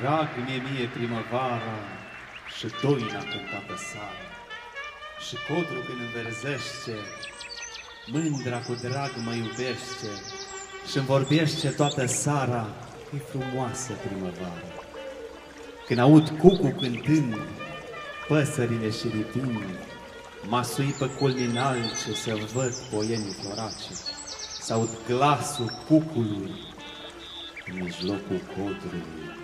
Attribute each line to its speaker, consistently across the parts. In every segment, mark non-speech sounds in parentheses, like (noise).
Speaker 1: Drag mie mie primăvara și doina cântată sara Și codru când înverzește, mândra cu drag mă iubește și îmi vorbește toată sara, e frumoasă primăvara. Când aud cucu cântând, păsările și ripind, mă sui pe culminalce să văd poienii florace, să aud glasul cucului în mijlocul codrului.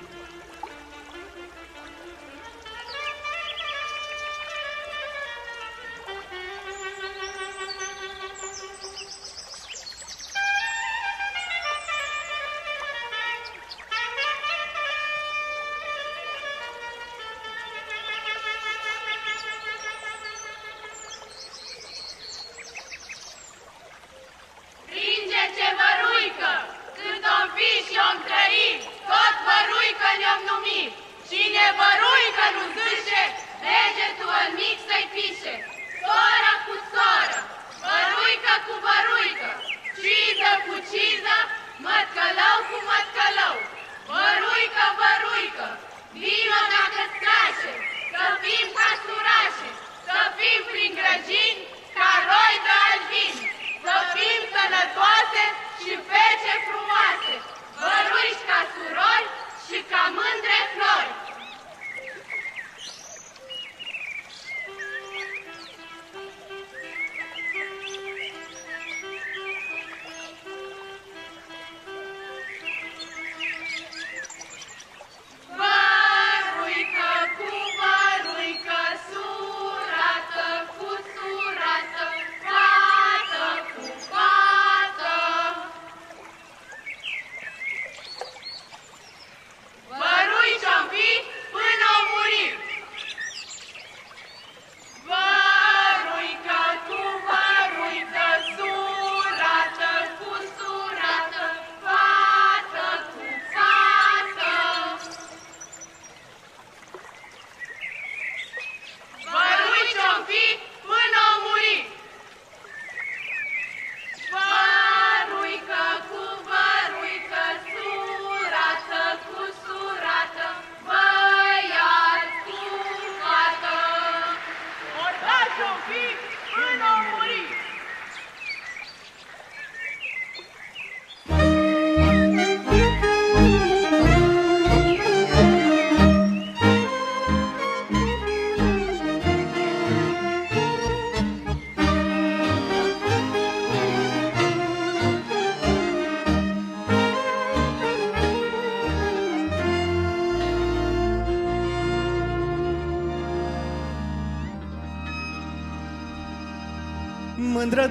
Speaker 2: Mândră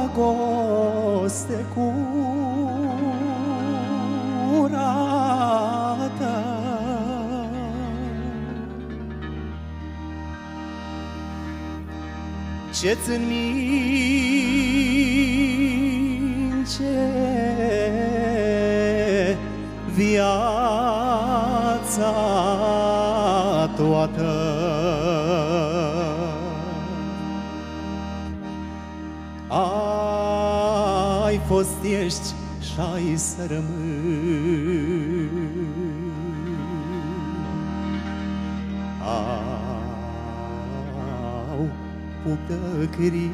Speaker 2: dragoste curată. Ce-ți în mince să rămâi. Au puptă crin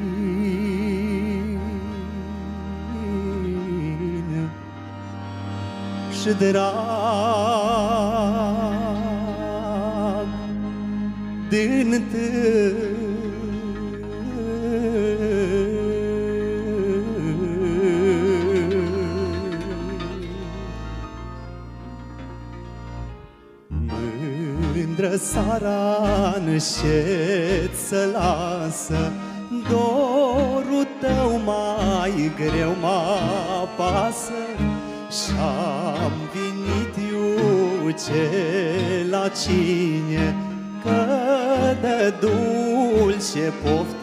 Speaker 2: și drag din Mândră sara înșet să lasă Dorul tău mai greu mă apasă. Și-am venit iuce la cine Că de dulce pofta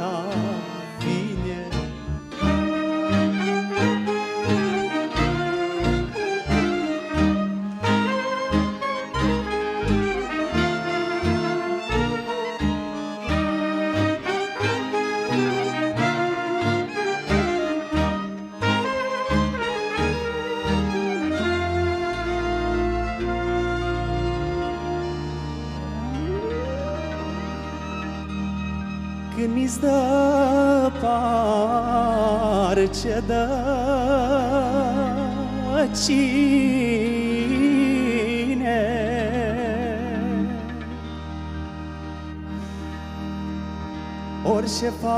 Speaker 2: fac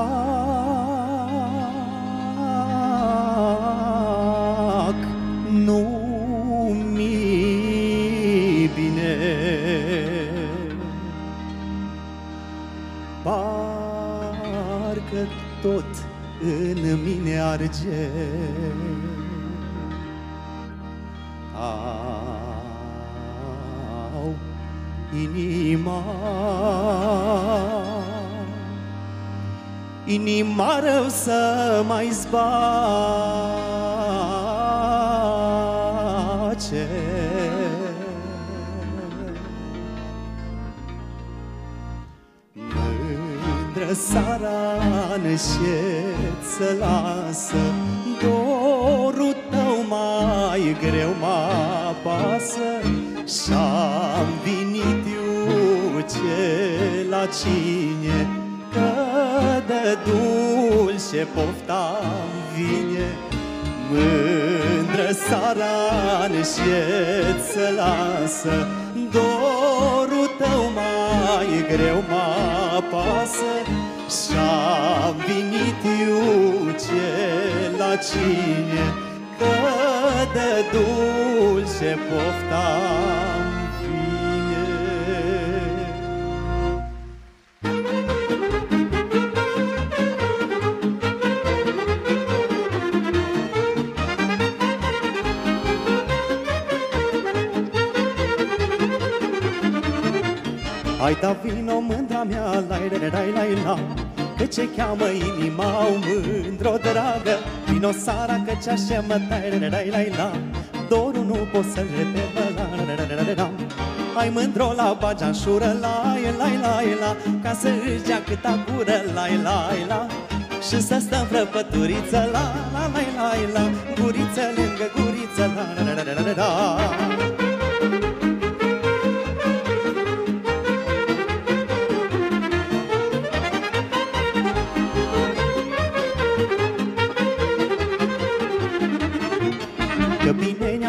Speaker 2: nu mi bine. Parcă tot în mine arge. Au inima Inima rău să mai zbace. Mândră sara neșet să lasă Dorul tău mai greu mă apasă. Și-am venit eu ce la cine Că de dulce pofta vine Mândră sara neșet să lasă. Dorul tău mai greu mă apasă Și-am venit eu ce la cine Că de dulce pofta Hai da vino mândra mea, lai lai lai lai la Că ce cheamă inima o mândră dragă Vino sara că ce așa mă tai lai lai lai la Dorul nu pot să-l repet, la la la la la la Hai mândro la bageanșură, lai lai lai la Ca să își dea câta gură, lai lai la și să stăm vrăpăturiță la la la la la Guriță lângă guriță la la la la la la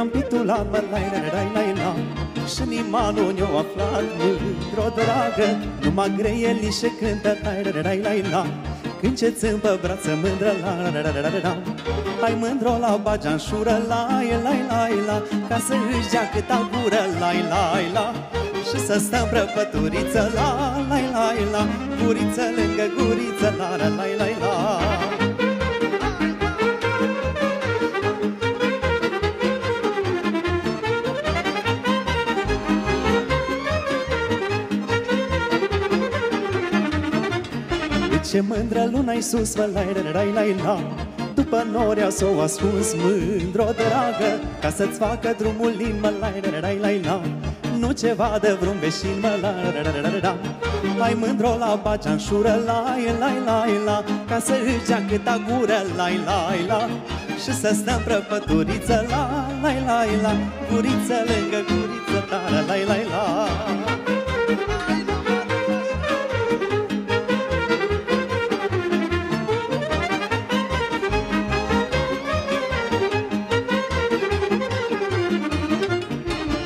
Speaker 2: ne-am pitulat, mă, lai, lai, lai, lai, la Și nimanul ne-o aflat, mândr-o dragă Numai greieli și cântă, lai, lai, lai, lai, la Când ce țâmpă brață mândră, la, la, la, la, la, la, la Hai mândro la bageanșură, lai, lai, lai, la Ca să își dea câta gură, lai, lai, la Și să stăm prăpăturiță, la, lai, lai, la Guriță lângă guriță, la, la, lai, lai, la Ce mândră luna-i sus, mă, lai, lai, lai, lai, la După nori au s-o ascuns mândră dragă Ca să-ți facă drumul lin, mă, lai, lai, lai, lai, la Nu ceva de vreun veșin, mă, la, la, la, la, la, la Hai mândro la bageanșură, lai, lai, lai, la Ca să își dea câta gură, lai, lai, la Și să stăm prăpăturiță, la, lai, lai, la Guriță lângă guriță, la, la, lai, lai, la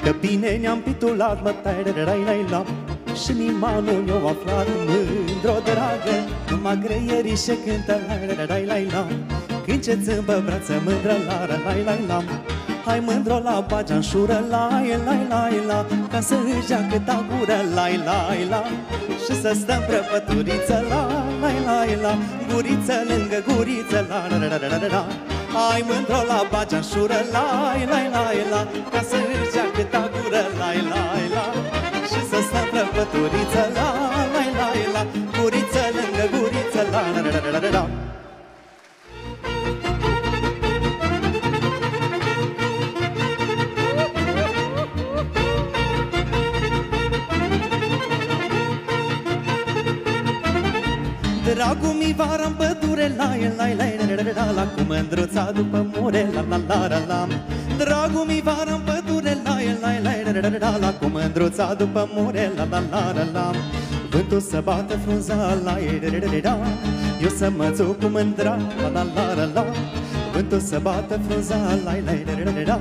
Speaker 2: Că bine ne-am pitulat, mă, tai, rai, rai, rai, la Și nimanul ne-o aflat mândr-o dragă Numai greierii și cântă, lai, rai, rai, rai, la Când ce țâmbă brață mândră, la, la, lai, lai, la Hai mândro la bageanșură, lai, lai, lai, la Ca să își dea câta gură, lai, lai, la Și să stăm prăpăturiță, la, lai, lai, la Guriță lângă guriță, la, la, la, la, la, la, la Hai mândro la bageanșură, lai, lai, lai, la Ca să își dea câta gură, lai, lai, la. Și să stăm prăpăturiță, la, lai, lai, la Guriță lângă guriță, la, la, la, la, la, la, la Dragul mi vara în pădure, la el, la el, la el, la la la Cu mândruța după mure, la la la la la Dragul mi vara în pădure, la el, la el, la el, la la la la Cu mândruța după mure La la la la la Vântul să bată frunza la da Eu să mă țuc cu mândra La la la la la Vântul să bată frunza la la da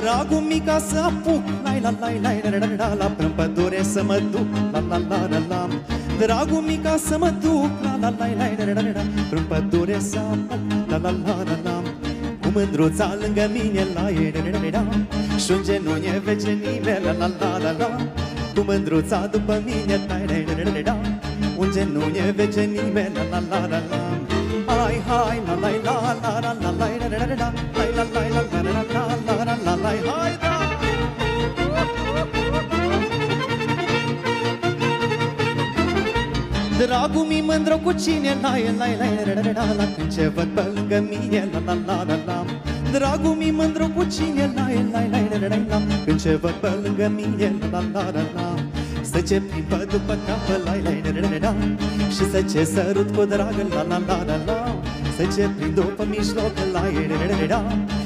Speaker 2: Dragul mica să apuc la la la la la la la la Prin pădure să mă duc la la la la la Dragul mica să mă duc la la la la la la la Prin pădure să apuc la la la la la Cu mândruța lângă mine la la la la Și un genunchi vecenile la la la la la Cu mândruța după mine la la la la la Un genunchi vecenile la la la la la Hai hai la la la la la la la la la la la la la la la la la la la la la hai da Dragul mi mândru cu cine la la la la la la la Când ce văd pe lângă mine la la la la la Dragul mi mândru cu cine la la la la la la Când ce văd pe lângă mine la la la la la Să ce plimbă după capă la la la la la la Și să ce sărut cu dragă la la la la la Să ce prind după mijloc la la la la la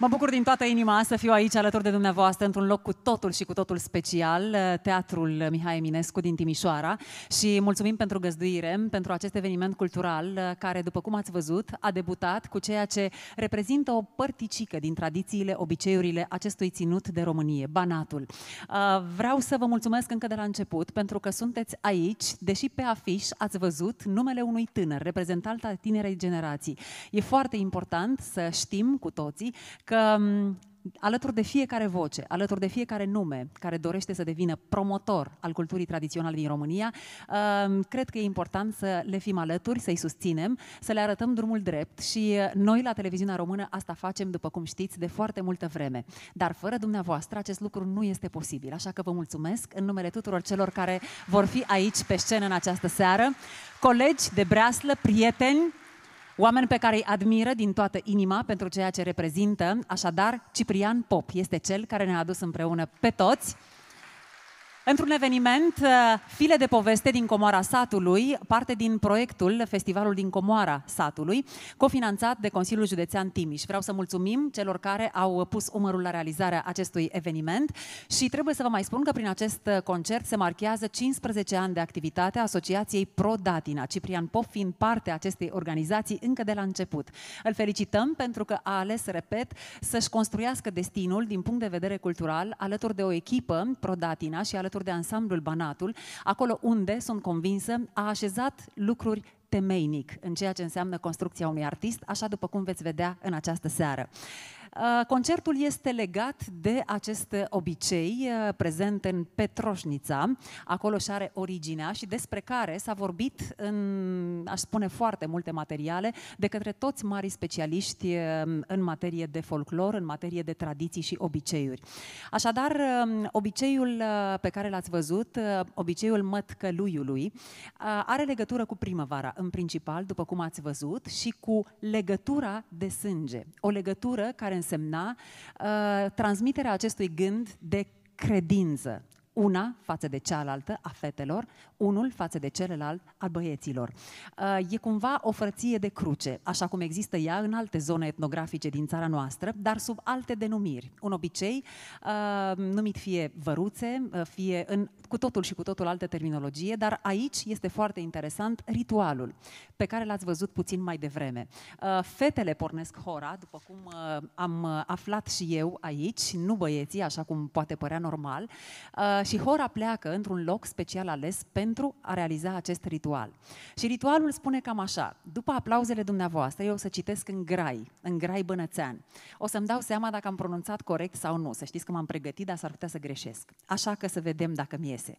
Speaker 3: Mă bucur din toată inima să fiu aici alături de dumneavoastră într-un loc cu totul și cu totul special, Teatrul Mihai Eminescu din Timișoara și mulțumim pentru găzduire, pentru acest eveniment cultural care, după cum ați văzut, a debutat cu ceea ce reprezintă o părticică din tradițiile, obiceiurile acestui ținut de Românie, Banatul. Vreau să vă mulțumesc încă de la început pentru că sunteți aici, deși pe afiș ați văzut numele unui tânăr, reprezentant al tinerei generații. E foarte important să știm cu toții că alături de fiecare voce, alături de fiecare nume care dorește să devină promotor al culturii tradiționale din România, cred că e important să le fim alături, să-i susținem, să le arătăm drumul drept și noi la televiziunea română asta facem, după cum știți, de foarte multă vreme. Dar fără dumneavoastră acest lucru nu este posibil, așa că vă mulțumesc în numele tuturor celor care vor fi aici pe scenă în această seară, colegi de breaslă, prieteni, Oameni pe care îi admiră din toată inima pentru ceea ce reprezintă. Așadar, Ciprian Pop este cel care ne-a adus împreună pe toți Într-un eveniment, uh, File de poveste din Comoara Satului, parte din proiectul Festivalul din Comoara Satului, cofinanțat de Consiliul Județean Timiș. Vreau să mulțumim celor care au pus umărul la realizarea acestui eveniment și trebuie să vă mai spun că prin acest concert se marchează 15 ani de activitate a Asociației Pro Datina, Ciprian Pop fiind parte a acestei organizații încă de la început. Îl felicităm pentru că a ales, repet, să-și construiască destinul din punct de vedere cultural alături de o echipă Pro Datina și alături de ansamblul Banatul, acolo unde, sunt convinsă, a așezat lucruri temeinic în ceea ce înseamnă construcția unui artist, așa după cum veți vedea în această seară. Uh, concertul este legat de acest obicei uh, prezent în Petroșnița, acolo și are originea și despre care s-a vorbit în, aș spune, foarte multe materiale de către toți mari specialiști uh, în materie de folclor, în materie de tradiții și obiceiuri. Așadar, um, obiceiul pe care l-ați văzut, obiceiul mătcăluiului, are legătură cu primăvara, în principal, după cum ați văzut, și cu legătura de sânge. O legătură care însemna uh, transmiterea acestui gând de credință. una față de cealaltă a fetelor, unul față de celălalt al băieților. Uh, E cumva o frăție de cruce, așa cum există ea în alte zone etnografice din țara noastră, dar sub alte denumiri. Un obicei uh, numit fie văruțe, uh, fie în cu totul și cu totul altă terminologie, dar aici este foarte interesant ritualul, pe care l-ați văzut puțin mai devreme. Uh, Fetele pornesc hora, după cum uh, am uh, aflat și eu aici, nu băieții, așa cum poate părea normal, uh, și hora pleacă într-un loc special ales pentru a realiza acest ritual. Și ritualul spune cam așa, după aplauzele dumneavoastră, eu o să citesc în grai, în grai bănățean. O să-mi dau seama dacă am pronunțat corect sau nu, să știți că m-am pregătit, dar s-ar putea să greșesc. Așa că să vedem dacă mi iese.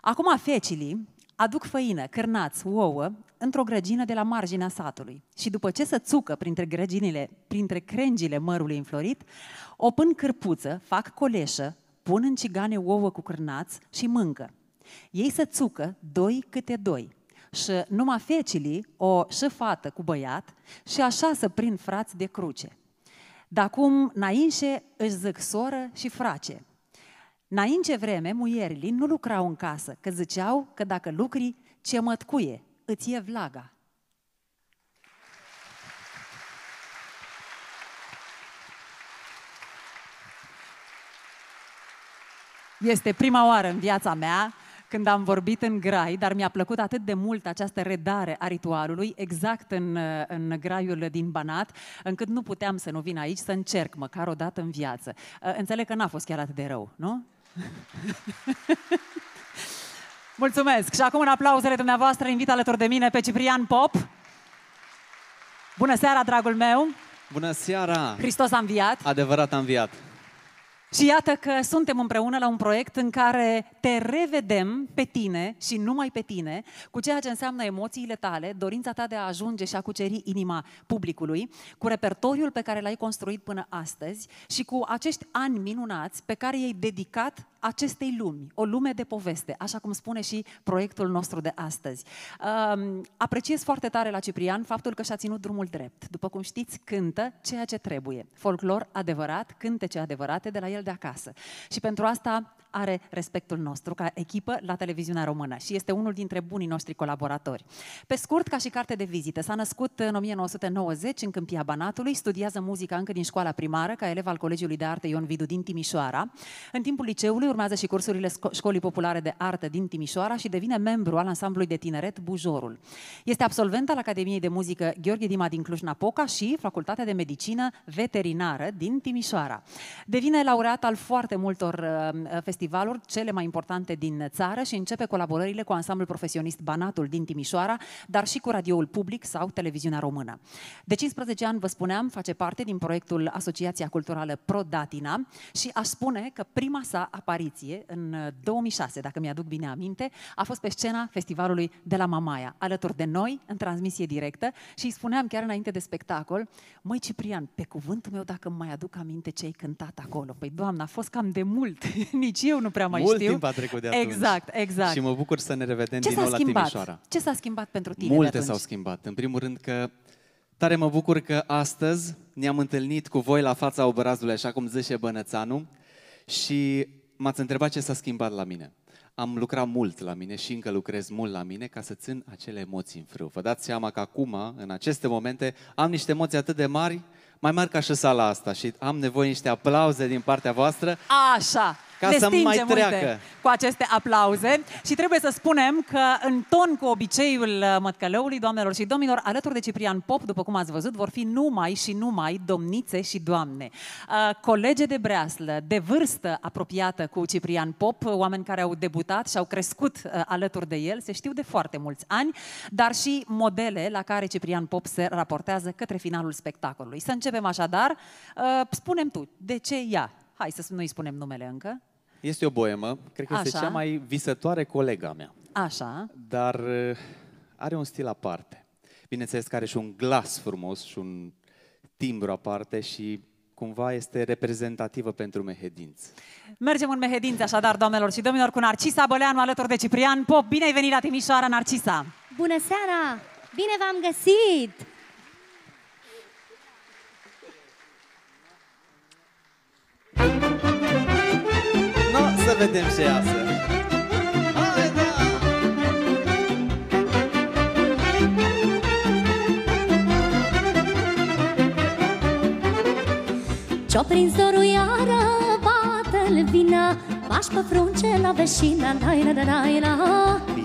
Speaker 3: Acum fecilii aduc făină, cârnați, ouă, într-o grăgină de la marginea satului. Și după ce să țucă printre grăginile, printre crengile mărului înflorit, o pân cârpuță, fac coleșă, pun în cigane ouă cu cârnați și mâncă. Ei să țucă doi câte doi. Și numai fecilii, o și fată cu băiat, și așa să prind frați de cruce. Dar cum înainte își zic soră și frace. Înainte vreme, muierii nu lucrau în casă, că ziceau că dacă lucri, ce mătcuie, îți e vlaga. Este prima oară în viața mea când am vorbit în grai, dar mi-a plăcut atât de mult această redare a ritualului, exact în, în graiul din Banat, încât nu puteam să nu vin aici să încerc măcar o dată în viață. Înțeleg că n-a fost chiar atât de rău, nu? (laughs) Mulțumesc! Și acum în aplauzele dumneavoastră invit alături de mine pe Ciprian Pop. Bună seara, dragul meu!
Speaker 4: Bună seara!
Speaker 3: Hristos a înviat!
Speaker 4: Adevărat a înviat!
Speaker 3: Și iată că suntem împreună la un proiect în care te revedem pe tine și numai pe tine, cu ceea ce înseamnă emoțiile tale, dorința ta de a ajunge și a cuceri inima publicului, cu repertoriul pe care l-ai construit până astăzi și cu acești ani minunați pe care i-ai dedicat acestei lumi, o lume de poveste, așa cum spune și proiectul nostru de astăzi. Um, apreciez foarte tare la Ciprian faptul că și-a ținut drumul drept. După cum știți, cântă ceea ce trebuie. Folclor adevărat, cântece adevărate de la el de acasă. Și pentru asta are respectul nostru ca echipă la televiziunea română și este unul dintre bunii noștri colaboratori. Pe scurt, ca și carte de vizită, s-a născut în 1990 în Câmpia Banatului, studiază muzica încă din școala primară ca elev al Colegiului de Arte Ion Vidu din Timișoara. În timpul liceului urmează și cursurile Școlii Populare de Artă din Timișoara și devine membru al ansamblului de tineret Bujorul. Este absolvent al Academiei de Muzică Gheorghe Dima din Cluj-Napoca și Facultatea de Medicină Veterinară din Timișoara. Devine laureat al foarte multor uh, festivaluri, cele mai importante din țară și începe colaborările cu ansamblul profesionist Banatul din Timișoara, dar și cu radioul public sau televiziunea română. De 15 ani, vă spuneam, face parte din proiectul Asociația Culturală Pro-Datina și aș spune că prima sa apariție în 2006, dacă mi-aduc bine aminte, a fost pe scena festivalului de la Mamaia, alături de noi, în transmisie directă și îi spuneam chiar înainte de spectacol, măi Ciprian, pe cuvântul meu dacă îmi mai aduc aminte ce ai cântat acolo. Păi, doamna, a fost cam de mult, (laughs) nici eu nu prea mai
Speaker 4: Mult
Speaker 3: știu.
Speaker 4: timp a trecut de atunci.
Speaker 3: Exact, exact.
Speaker 4: Și mă bucur să ne revedem
Speaker 3: ce
Speaker 4: din
Speaker 3: s-a
Speaker 4: nou la
Speaker 3: schimbat?
Speaker 4: Timișoara.
Speaker 3: Ce s-a schimbat pentru tine de
Speaker 4: Multe
Speaker 3: atunci?
Speaker 4: s-au schimbat. În primul rând că tare mă bucur că astăzi ne-am întâlnit cu voi la fața obrazului, așa cum zice Bănățanu, și m-ați întrebat ce s-a schimbat la mine. Am lucrat mult la mine și încă lucrez mult la mine ca să țin acele emoții în frâu. Vă dați seama că acum, în aceste momente, am niște emoții atât de mari, mai mari ca și sala asta și am nevoie niște aplauze din partea voastră
Speaker 3: Așa,
Speaker 4: Ca
Speaker 3: le
Speaker 4: să mai
Speaker 3: stingem, uite,
Speaker 4: treacă.
Speaker 3: cu aceste aplauze și trebuie să spunem că în ton cu obiceiul uh, mătcălăului, doamnelor și domnilor, alături de Ciprian Pop, după cum ați văzut, vor fi numai și numai domnițe și doamne. Uh, Colege de breaslă, de vârstă apropiată cu Ciprian Pop, uh, oameni care au debutat și au crescut uh, alături de el, se știu de foarte mulți ani, dar și modele la care Ciprian Pop se raportează către finalul spectacolului. Să începem așadar. Uh, Spunem tu, de ce ea? Hai să nu-i spunem numele încă.
Speaker 4: Este o boemă, cred că este
Speaker 3: Așa.
Speaker 4: cea mai visătoare colega mea,
Speaker 3: Așa.
Speaker 4: dar uh, are un stil aparte. Bineînțeles că are și un glas frumos și un timbru aparte și cumva este reprezentativă pentru mehedinți.
Speaker 3: Mergem în Mehedinți, așadar, doamnelor și domnilor, cu Narcisa Băleanu alături de Ciprian Pop. Bine ai venit la Timișoara, Narcisa!
Speaker 5: Bună seara! Bine v-am găsit!
Speaker 4: vedem ce iasă.
Speaker 5: Hai, da! Ce-o prins iară, bată-l vina, Bași pe frunce la veșina, naina, da, naina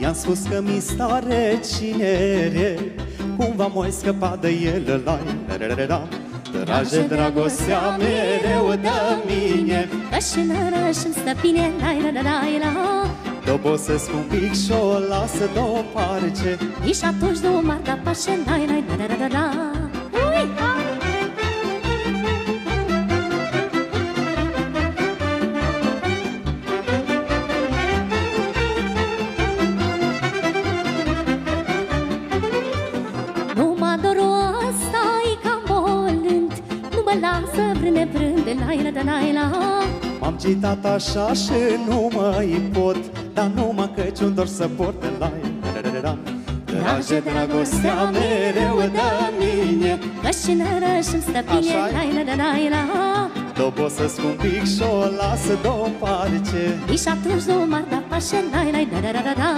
Speaker 2: I-am spus că mi stare cinere Cumva m-ai scăpat de el, la, la, la, la, la. Drage dragostea mereu de mine.
Speaker 5: Că și nărăși-mi stă bine, dai la dai la
Speaker 2: Dobosesc un pic și o lasă deoparte
Speaker 5: Nici atunci nu m-ar da pașe, dai la da da da da Ui, ha! La la da la la
Speaker 2: M-am citat așa și nu mai pot Dar numai căci dor să port la la Drage dragostea mereu de mine.
Speaker 5: Că și nărăși-mi stă bine,
Speaker 2: Așa-i?
Speaker 5: la la la la la
Speaker 2: Dobosesc un pic și o lasă deoparte
Speaker 5: Nici atunci nu m-ar da pașe, la la da da da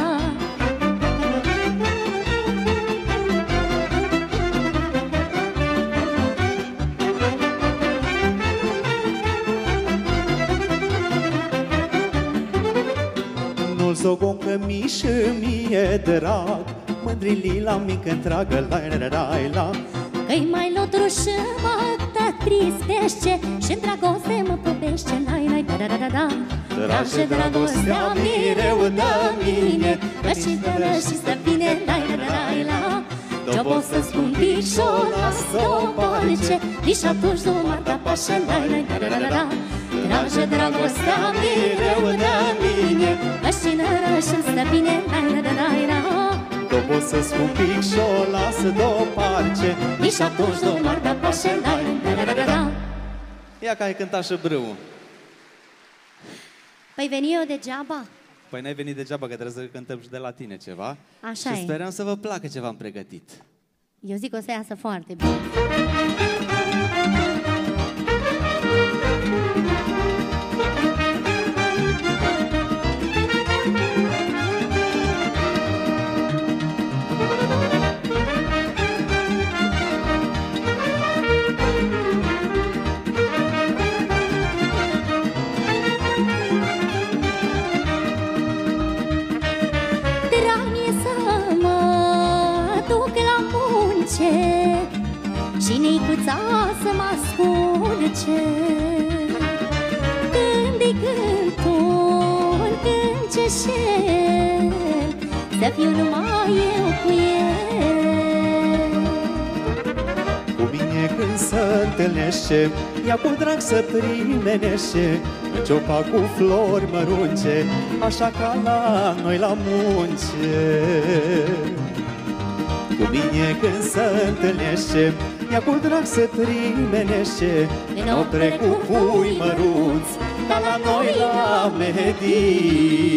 Speaker 5: da da
Speaker 2: Nu-l zogon că mi și mie drag Mândri la mică întreagă la la la la
Speaker 5: Că-i mai lotru și mă te tristește și dragoste mă popește, la la da da da da da.
Speaker 2: Drage dragostea mereu de mine
Speaker 5: Că și dără și stă bine, la la la la la Jobos să spun pic și o las deoparte Nici atunci nu m-ar da pașe, la la da da da da da Drage dragostea mereu de mine Că și dără și stă bine, la la la la la
Speaker 2: Dobosesc un pic și o lasă deoparte
Speaker 5: Nici atunci nu m-ar da pașe, la la da da da da
Speaker 4: Ia că ai cântat și brâu.
Speaker 5: Păi veni eu degeaba?
Speaker 4: Păi n-ai venit degeaba că trebuie să cântăm și de la tine ceva.
Speaker 5: Așa
Speaker 4: și
Speaker 5: e.
Speaker 4: sperăm să vă placă ce v-am pregătit.
Speaker 5: Eu zic că o să iasă foarte bine.
Speaker 2: Ea cu drag să primenește În ciopa cu flori mărunce Așa ca la noi la munce Cu mine când se întâlnește Ea cu drag să primenește În opre cu pui mărunți Ca la noi la medii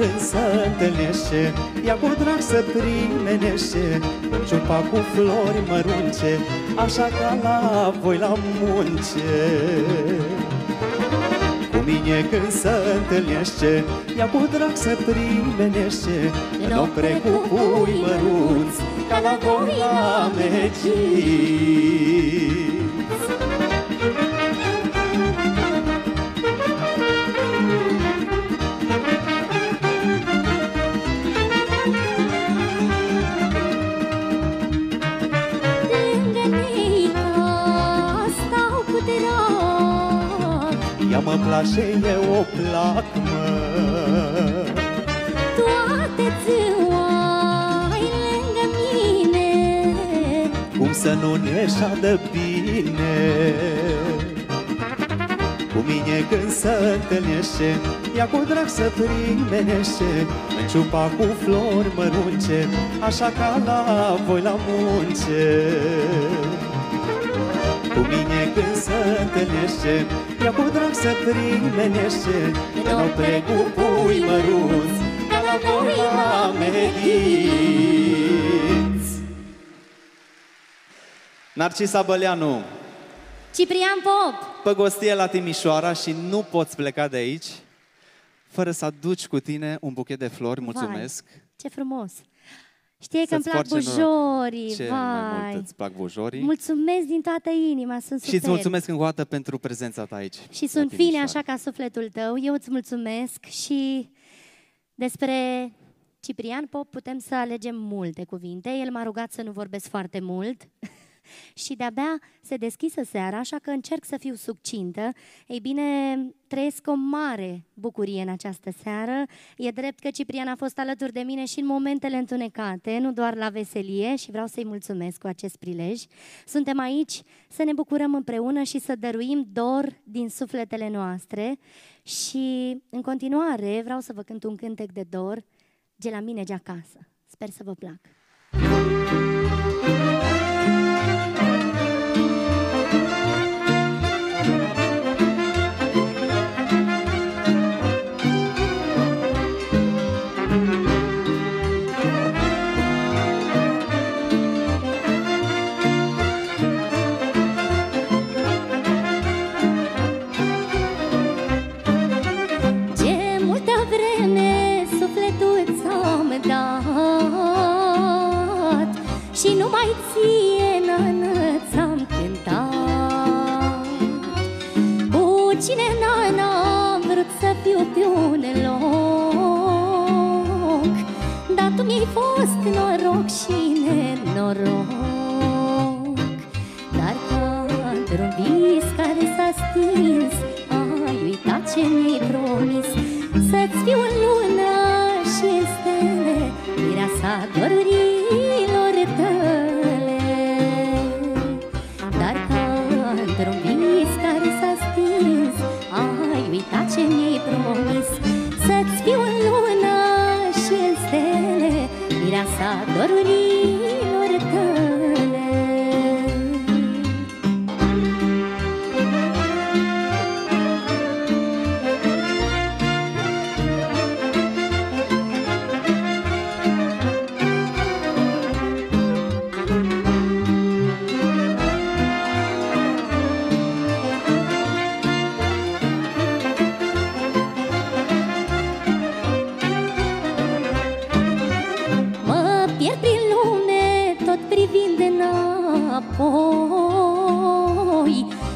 Speaker 2: când se întâlnește Ea cu drag să primenește În ciupa cu flori mărunce Așa ca la voi la munce. Cu mine când se întâlnește Ea cu drag să primenește În opre cu pui mărunți Ca la voi la mecii Ea mă place, eu o plac, mă
Speaker 5: Toate ziua ai lângă mine.
Speaker 2: Cum să nu ne de bine? Cu mine când se întâlnește Ea cu drag să primenește. În ciupa cu flori mărunce Așa ca la voi la munce. Cu mine când se întâlnește Ea cu drag să primenește În opere cu pui mărunți Ca la voi la mediți
Speaker 4: Narcisa Băleanu,
Speaker 5: Ciprian Pop!
Speaker 4: păgostie la Timișoara și nu poți pleca de aici fără să aduci cu tine un buchet de flori. Mulțumesc!
Speaker 5: Vai, ce frumos! Știi că îmi
Speaker 4: Să-ți
Speaker 5: plac
Speaker 4: forțe noroc.
Speaker 5: bujorii,
Speaker 4: Ce mai
Speaker 5: vai!
Speaker 4: mult îți plac bujorii.
Speaker 5: Mulțumesc din toată inima, sunt
Speaker 4: și
Speaker 5: super.
Speaker 4: îți mulțumesc încă o dată pentru prezența ta aici.
Speaker 5: Și
Speaker 4: la
Speaker 5: sunt fine
Speaker 4: Timișoara.
Speaker 5: așa ca sufletul tău. Eu îți mulțumesc și despre Ciprian Pop putem să alegem multe cuvinte. El m-a rugat să nu vorbesc foarte mult (laughs) și de-abia se deschisă seara, așa că încerc să fiu succintă. Ei bine, trăiesc o mare bucurie în această seară. E drept că Ciprian a fost alături de mine și în momentele întunecate, nu doar la veselie și vreau să-i mulțumesc cu acest prilej. Suntem aici să ne bucurăm împreună și să dăruim dor din sufletele noastre și în continuare vreau să vă cânt un cântec de dor, de la mine de acasă. Sper să vă placă. Ție, nană, ți-am cântat Cu cine, nana, am vrut să fiu pe un loc Dar tu mi-ai fost noroc și nenoroc Dar ca într-un vis care s-a stins Ai uitat ce mi-ai promis. Să-ți fiu în lună și în stele Mireasa dorurilor Mireasa înapoi.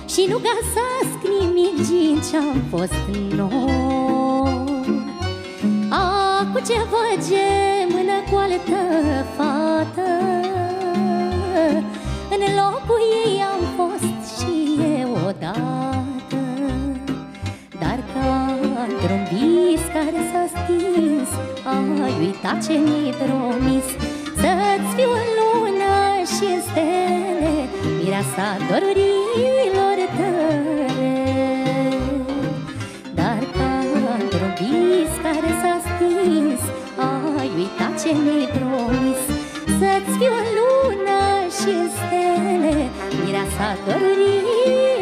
Speaker 5: Și nu găsesc nimic din ce-am fost noi. Acu ce văd mână cu altă fată. În locul ei am fost și eu odată. Dar ca într-un vis care s-a stins Ai uitat ce mi-ai promis. Să-ți fiu în lună și în stele Mireasa dorurilor tale Dar ca într-un vis care s-a stins Ai uitat ce mi-ai promis. Să-ți fiu în lună și în stele Mireasa dorurilor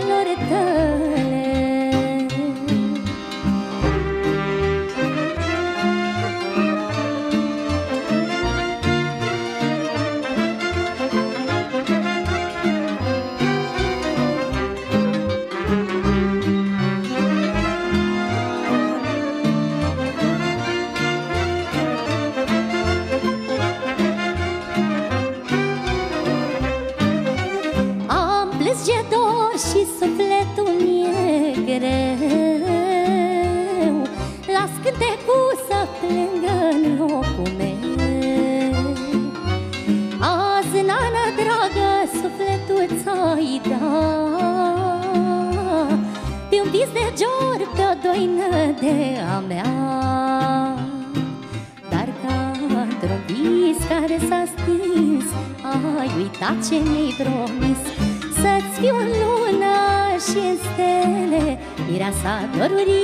Speaker 5: Mireasa dorurilor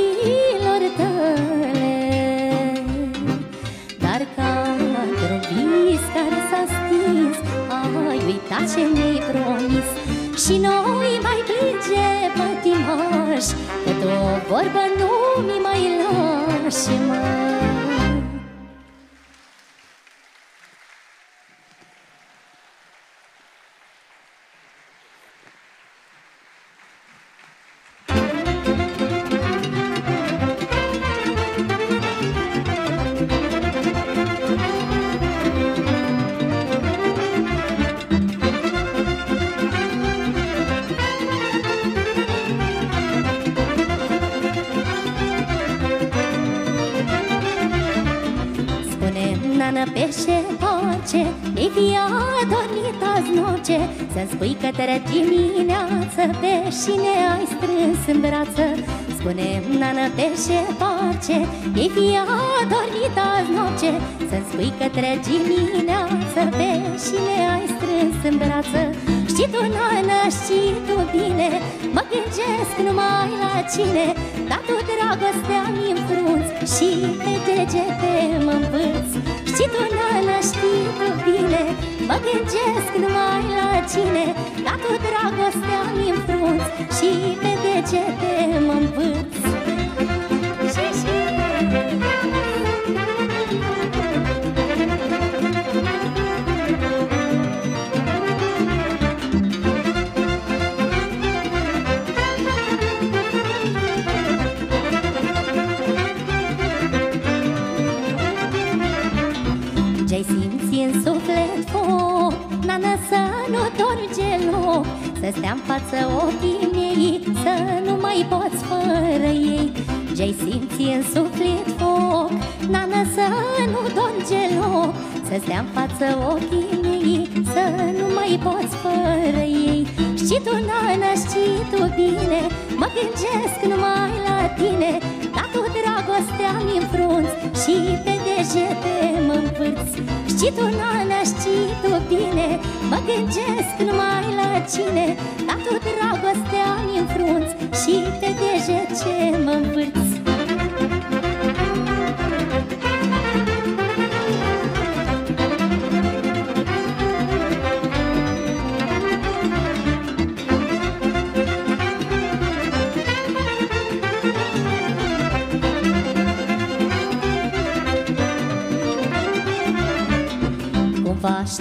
Speaker 5: Pe cine ai strâns în brață. Spune nană, pe ce face E fia dormit azi noapte. Să-mi spui că te dimineață Pe cine ai strâns în brață. Știi tu, nană, știi tu bine Mă gândesc numai la cine. Dar tu dragostea mi frunți Și pe degete mă învârți. Știi tu, nană, știi tu bine Mă gândesc numai la cine Dar tu dragostea mi frunți Și pe degete mă învârți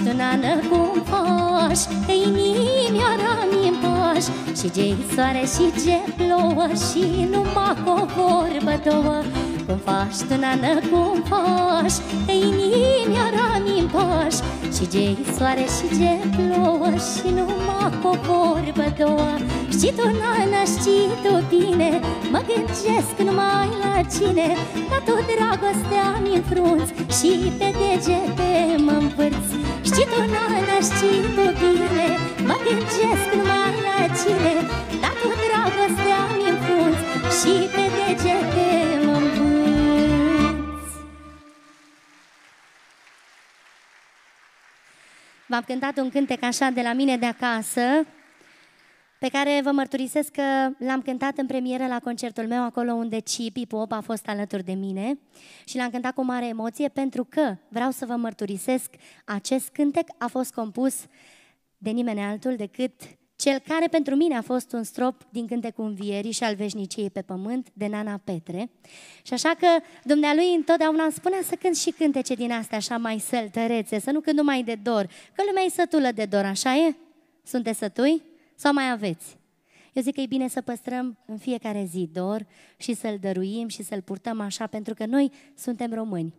Speaker 5: faci tu, nană, cum faci Că inimioara mi paș. Și ce soare și ce plouă Și numai cu o vorbă două. Cum faci tu, nană, cum faci Că inimioara mi paș. Și ce soare și ce plouă Și numai cu o vorbă două. Știi tu, nană, știi tu bine Mă gândesc numai la cine. Dar tu dragostea mi frunți Și pe degete mă învârți Știi tu, nana, știi tu bine Mă gândesc numai la cine Dar tu dragostea mi frunți Și pe degete mă învârți V-am cântat un cântec așa de la mine de acasă pe care vă mărturisesc că l-am cântat în premieră la concertul meu, acolo unde Cipi Pop a fost alături de mine și l-am cântat cu mare emoție pentru că vreau să vă mărturisesc, acest cântec a fost compus de nimeni altul decât cel care pentru mine a fost un strop din cântecul învierii și al veșniciei pe pământ, de Nana Petre. Și așa că dumnealui întotdeauna îmi spunea să cânt și cântece din astea așa mai săltărețe, să nu cânt numai de dor, că lumea e sătulă de dor, așa e? Sunteți sătui? Sau mai aveți? Eu zic că e bine să păstrăm în fiecare zi dor și să-l dăruim și să-l purtăm așa, pentru că noi suntem români.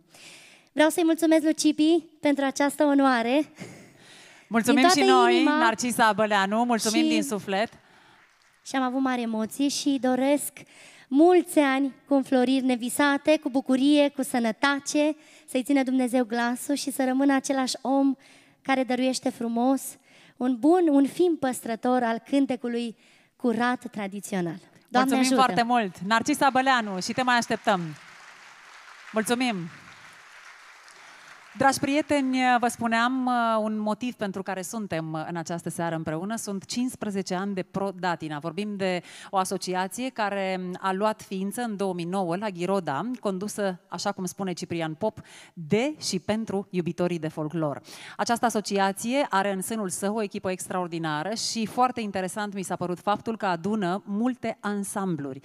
Speaker 5: Vreau să-i mulțumesc lui Cipi pentru această onoare.
Speaker 3: Mulțumim și noi, inima, Narcisa Băleanu, mulțumim și, din suflet.
Speaker 5: Și am avut mari emoții și doresc mulți ani cu înfloriri nevisate, cu bucurie, cu sănătate, să-i țină Dumnezeu glasul și să rămână același om care dăruiește frumos, un bun, un fin păstrător al cântecului curat tradițional.
Speaker 3: Doamne Mulțumim ajută. foarte mult! Narcisa Băleanu și te mai așteptăm! Mulțumim! Dragi prieteni, vă spuneam uh, un motiv pentru care suntem uh, în această seară împreună. Sunt 15 ani de Pro Datina. Vorbim de o asociație care a luat ființă în 2009 la Ghiroda, condusă, așa cum spune Ciprian Pop, de și pentru iubitorii de folclor. Această asociație are în sânul său o echipă extraordinară și foarte interesant mi s-a părut faptul că adună multe ansambluri,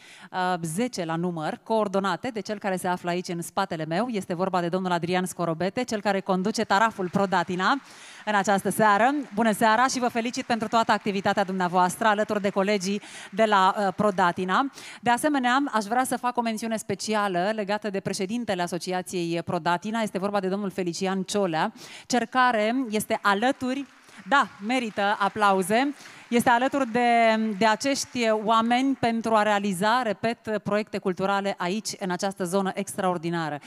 Speaker 3: 10 uh, la număr, coordonate de cel care se află aici în spatele meu. Este vorba de domnul Adrian Scorobete, cel care conduce taraful Prodatina în această seară. Bună seara și vă felicit pentru toată activitatea dumneavoastră alături de colegii de la uh, Prodatina. De asemenea, aș vrea să fac o mențiune specială legată de președintele Asociației Prodatina. Este vorba de domnul Felician Ciolea, cel care este alături da, merită aplauze este alături de, de acești oameni pentru a realiza, repet, proiecte culturale aici, în această zonă extraordinară.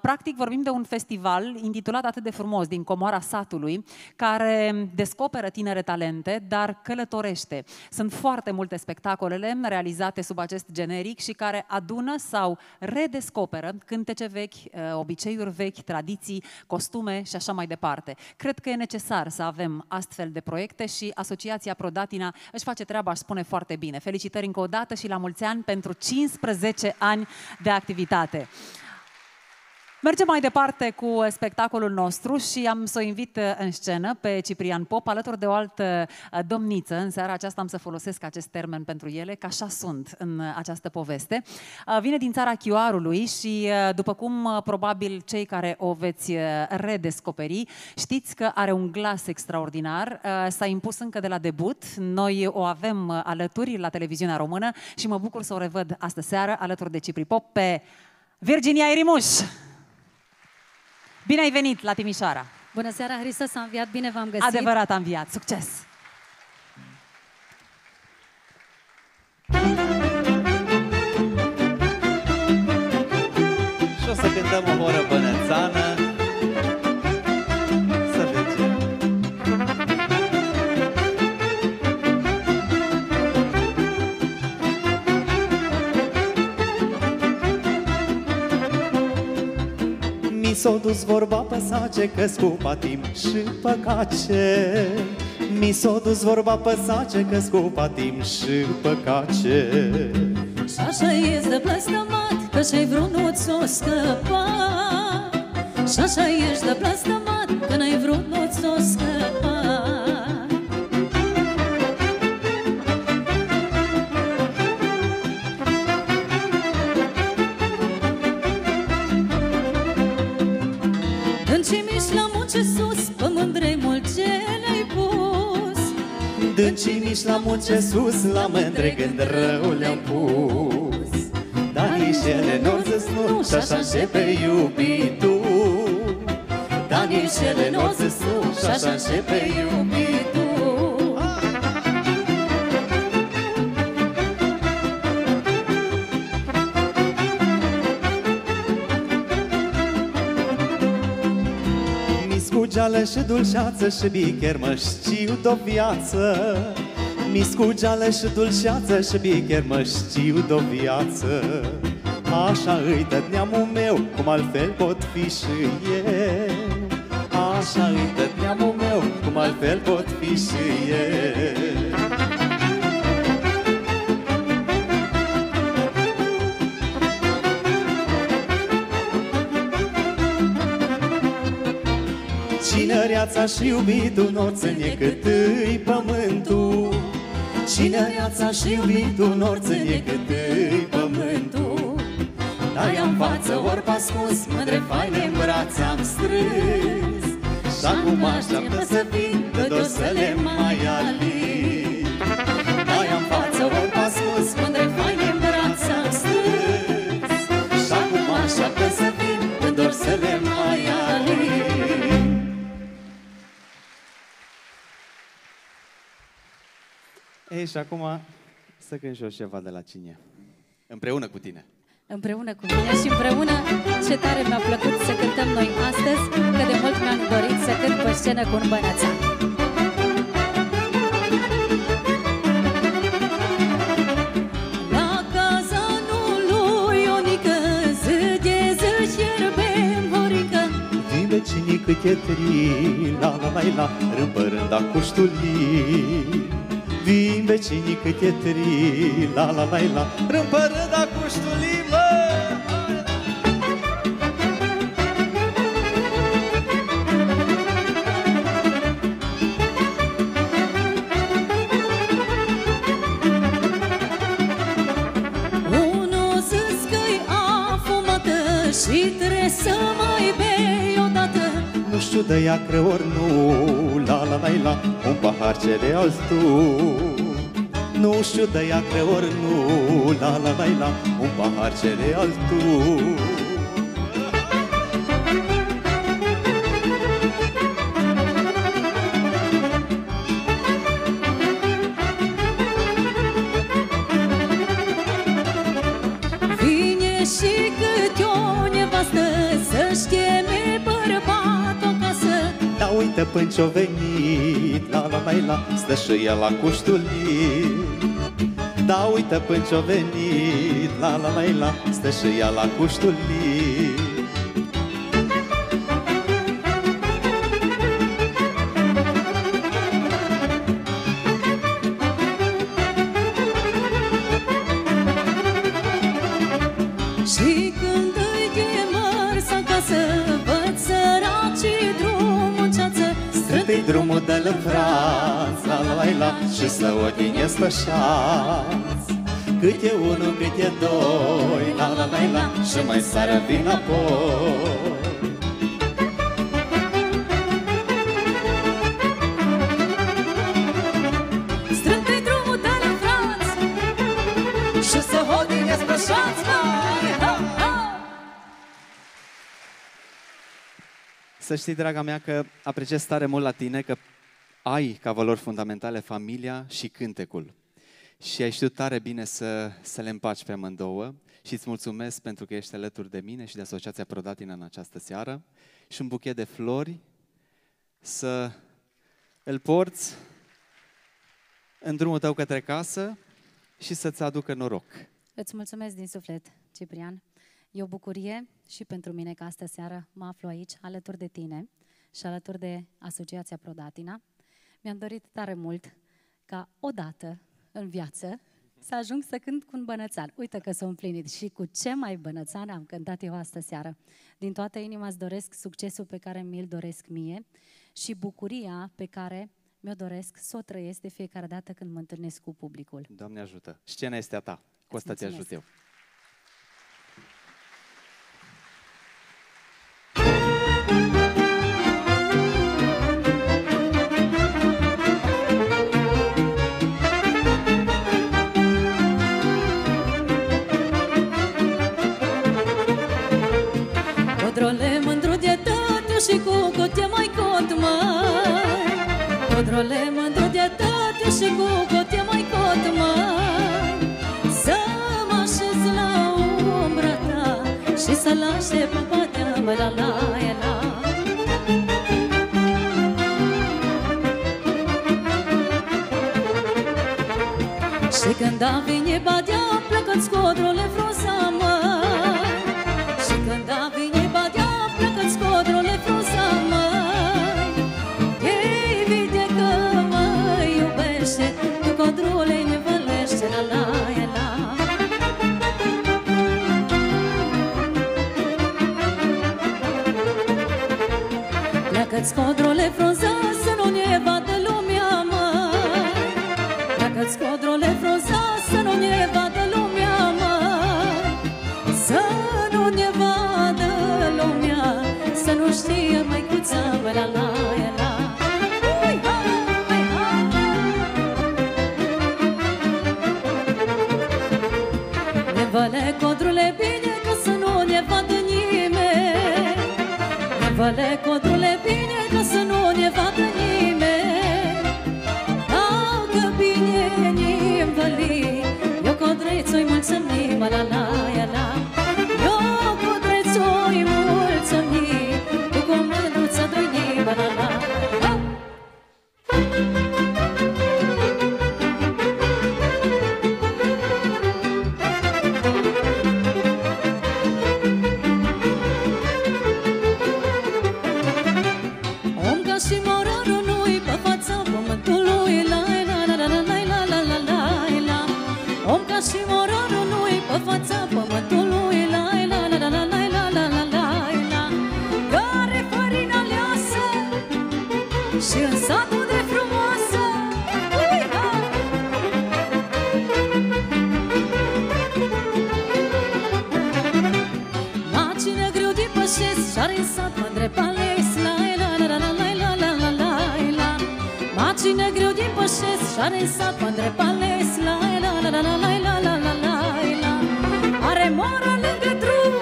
Speaker 3: Practic vorbim de un festival intitulat atât de frumos, din Comoara Satului, care descoperă tinere talente, dar călătorește. Sunt foarte multe spectacolele realizate sub acest generic și care adună sau redescoperă cântece vechi, obiceiuri vechi, tradiții, costume și așa mai departe. Cred că e necesar să avem astfel de proiecte și Asociația Pro Datina își face treaba, aș spune foarte bine. Felicitări încă o dată și la mulți ani pentru 15 ani de activitate. Mergem mai departe cu spectacolul nostru și am să o invit uh, în scenă pe Ciprian Pop, alături de o altă uh, domniță. În seara aceasta am să folosesc acest termen pentru ele, că așa sunt în uh, această poveste. Vine din țara Chioarului și, după cum probabil cei care o veți redescoperi, știți că are un glas extraordinar. S-a impus încă de la debut. Noi o avem alături la televiziunea română și mă bucur să o revăd astă seară alături de Cipri Pop pe Virginia Irimuș. Bine ai venit la Timișoara!
Speaker 5: Bună seara, Hristos a înviat, bine v-am găsit!
Speaker 3: Adevărat a înviat, succes!
Speaker 4: Și o să cântăm o oră bănețană
Speaker 2: s-o dus vorba pe sace că scupa timp și păcace. Mi s-o dus vorba pe sace că scupa timp și păcace.
Speaker 5: Și așa ești de plăstămat că și-ai vrut nu ți-o scăpa. Și așa ești de plăstămat că n-ai vrut nu ți-o scăpa
Speaker 2: Dâncii la munce sus, la mândre gând rău le-am pus. Dar nici ele n-or zis nuș, și așa începe iubitul. Dar nici ele n-or zis nu, și așa începe iubitul Miscugeală și dulceață și bicher mă știu de-o viață. Miscugeală și dulceață și bicher mă știu de-o viață. Așa îi dă neamul meu, cum altfel pot fi și eu. Așa îi dă neamul meu, cum altfel pot fi și eu Cinăreața și iubitul n-o ține cât îi pământul. Cinăreața și iubitul n-o ține cât îi pământul. Dar ea în față ori pascus, mândre faine în brațe am strâns. Și acum așteaptă să vin, că dor să le mai alin
Speaker 4: Ei, și acum să cânt și eu ceva de la cine. Împreună cu tine.
Speaker 5: Împreună cu mine și împreună ce tare mi-a plăcut să cântăm noi astăzi, că de mult mi-am dorit să cânt pe scenă cu un bănățan. La casa lui Ionică, zâge, zâși, ierbe, horică,
Speaker 2: Din vecinii e tri, la la la la, rând pe rând a cuștulii. Vin vecinii cât e tri, la la la la, rând pe rând Nu știu de ea creori nu, la la la la, un pahar cere altul. Nu știu de ea creori nu, la la la la, un pahar cere altul.
Speaker 6: Vine
Speaker 2: până ce-o venit, la la la la, stă și ea la cuștulii. Da uite până ce-o venit, la la la la, stă și ea la cuștulii. La la la la, și să odinesc așa. Cât e unul, cât e doi, la la la la, și mai sară vin apoi.
Speaker 6: Strântei drumul de la fraț Și să hodinesc pe șanț Hai, ha, ha!
Speaker 7: Să știi, draga mea, că apreciez tare mult la tine că ai ca valori fundamentale familia și cântecul. Și ai știut tare bine să, să le împaci pe amândouă și îți mulțumesc pentru că ești alături de mine și de Asociația Prodatina în această seară și un buchet de flori să îl porți în drumul tău către casă și să-ți aducă noroc.
Speaker 8: Îți mulțumesc din suflet, Ciprian. E o bucurie și pentru mine că astă seară mă aflu aici, alături de tine și alături de Asociația Prodatina. Mi-am dorit tare mult ca odată în viață să ajung să cânt cu un bănățan. Uite că s-a împlinit și cu ce mai bănățan am cântat eu astă seară. Din toată inima îți doresc succesul pe care mi-l doresc mie și bucuria pe care mi-o doresc să o trăiesc de fiecare dată când mă întâlnesc cu publicul.
Speaker 7: Doamne ajută! Scena este a ta. Costa, te
Speaker 8: mulțumesc.
Speaker 7: ajut eu.
Speaker 6: Codrole mândru de tătiu și cu cote mai cot mai Să mă așez la umbra ta Și să lașe papa de mă la la e la. Și când a vine badea, plecă-ți codrole Pleacă-ți codrole frunza să nu ne vadă lumea măi Pleacă-ți codrole frunza să nu ne vadă lumea măi Să nu ne vadă lumea Să nu știe măicuța mă la la e la. Ui, ha, hai, ha. Ne văle codrule bine că să nu ne vadă nimeni. Ne văle codrule Om ca și morarul nu-i pe fața pământului La la la la la la la la la la la Care farina leasă și în satul de frumoasă Ui, ha! Macina greu de pășesc și-are în sat mândre pales La la la la la la la la la la la Macina greu de pășesc și-are în sat mândre pales La la la la la la la la la la. La Are mora lângă drum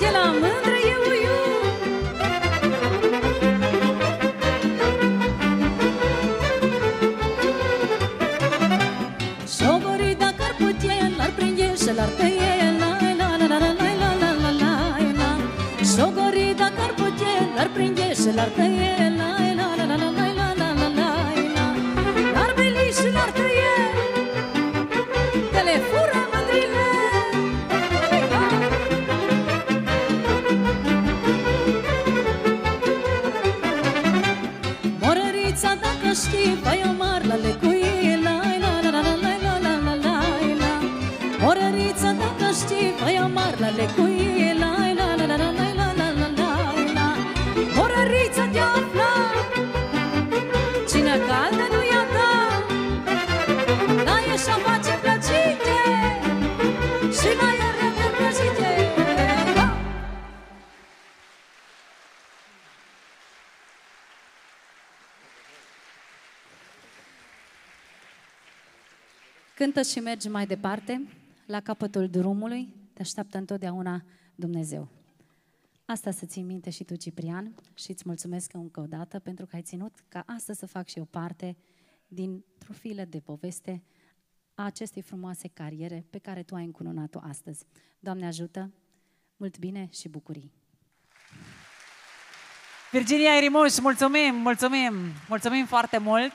Speaker 6: De la mândre e uiu. Șogorii dacă ar putea, l-ar prinde și l-ar tăie. La la la la la la la la la la. La Șogorii dacă ar putea, l-ar prinde și l-ar tăie știi, vai omar la lecuie La la la la la la la la la la la Morărița te afla Cine caldă nu ia ta La ieșa face plăcite Și la ea rămân plăcite Ha! Cântă și mergi mai departe, la capătul drumului, te așteaptă întotdeauna Dumnezeu. Asta să ții minte și tu, Ciprian, și îți mulțumesc încă o dată pentru că ai ținut ca astăzi să fac și eu parte dintr-o filă de poveste a acestei frumoase cariere pe care tu ai încununat-o astăzi. Doamne ajută, mult bine și bucurii!
Speaker 3: Virginia Irimuș, mulțumim, mulțumim, mulțumim foarte mult.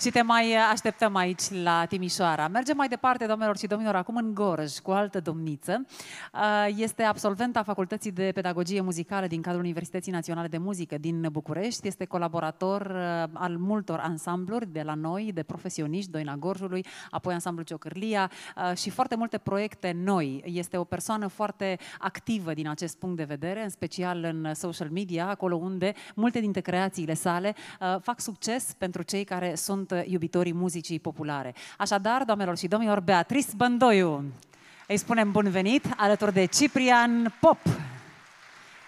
Speaker 3: Și te mai așteptăm aici la Timișoara. Mergem mai departe, doamnelor și domnilor, acum în Gorj, cu o altă domniță. Uh, Este absolventa Facultății de Pedagogie Muzicală din cadrul Universității Naționale de Muzică din București. Este colaborator uh, al multor ansambluri de la noi, de profesioniști, Doina Gorjului, apoi ansamblul Ciocârlia uh, și foarte multe proiecte noi. Este o persoană foarte activă din acest punct de vedere, în special în social media, acolo unde multe dintre creațiile sale uh, fac succes pentru cei care sunt uh, iubitorii muzicii populare. Așadar, doamnelor și domnilor, Beatrice Băndoiu. Îi spunem bun venit alături de Ciprian Pop.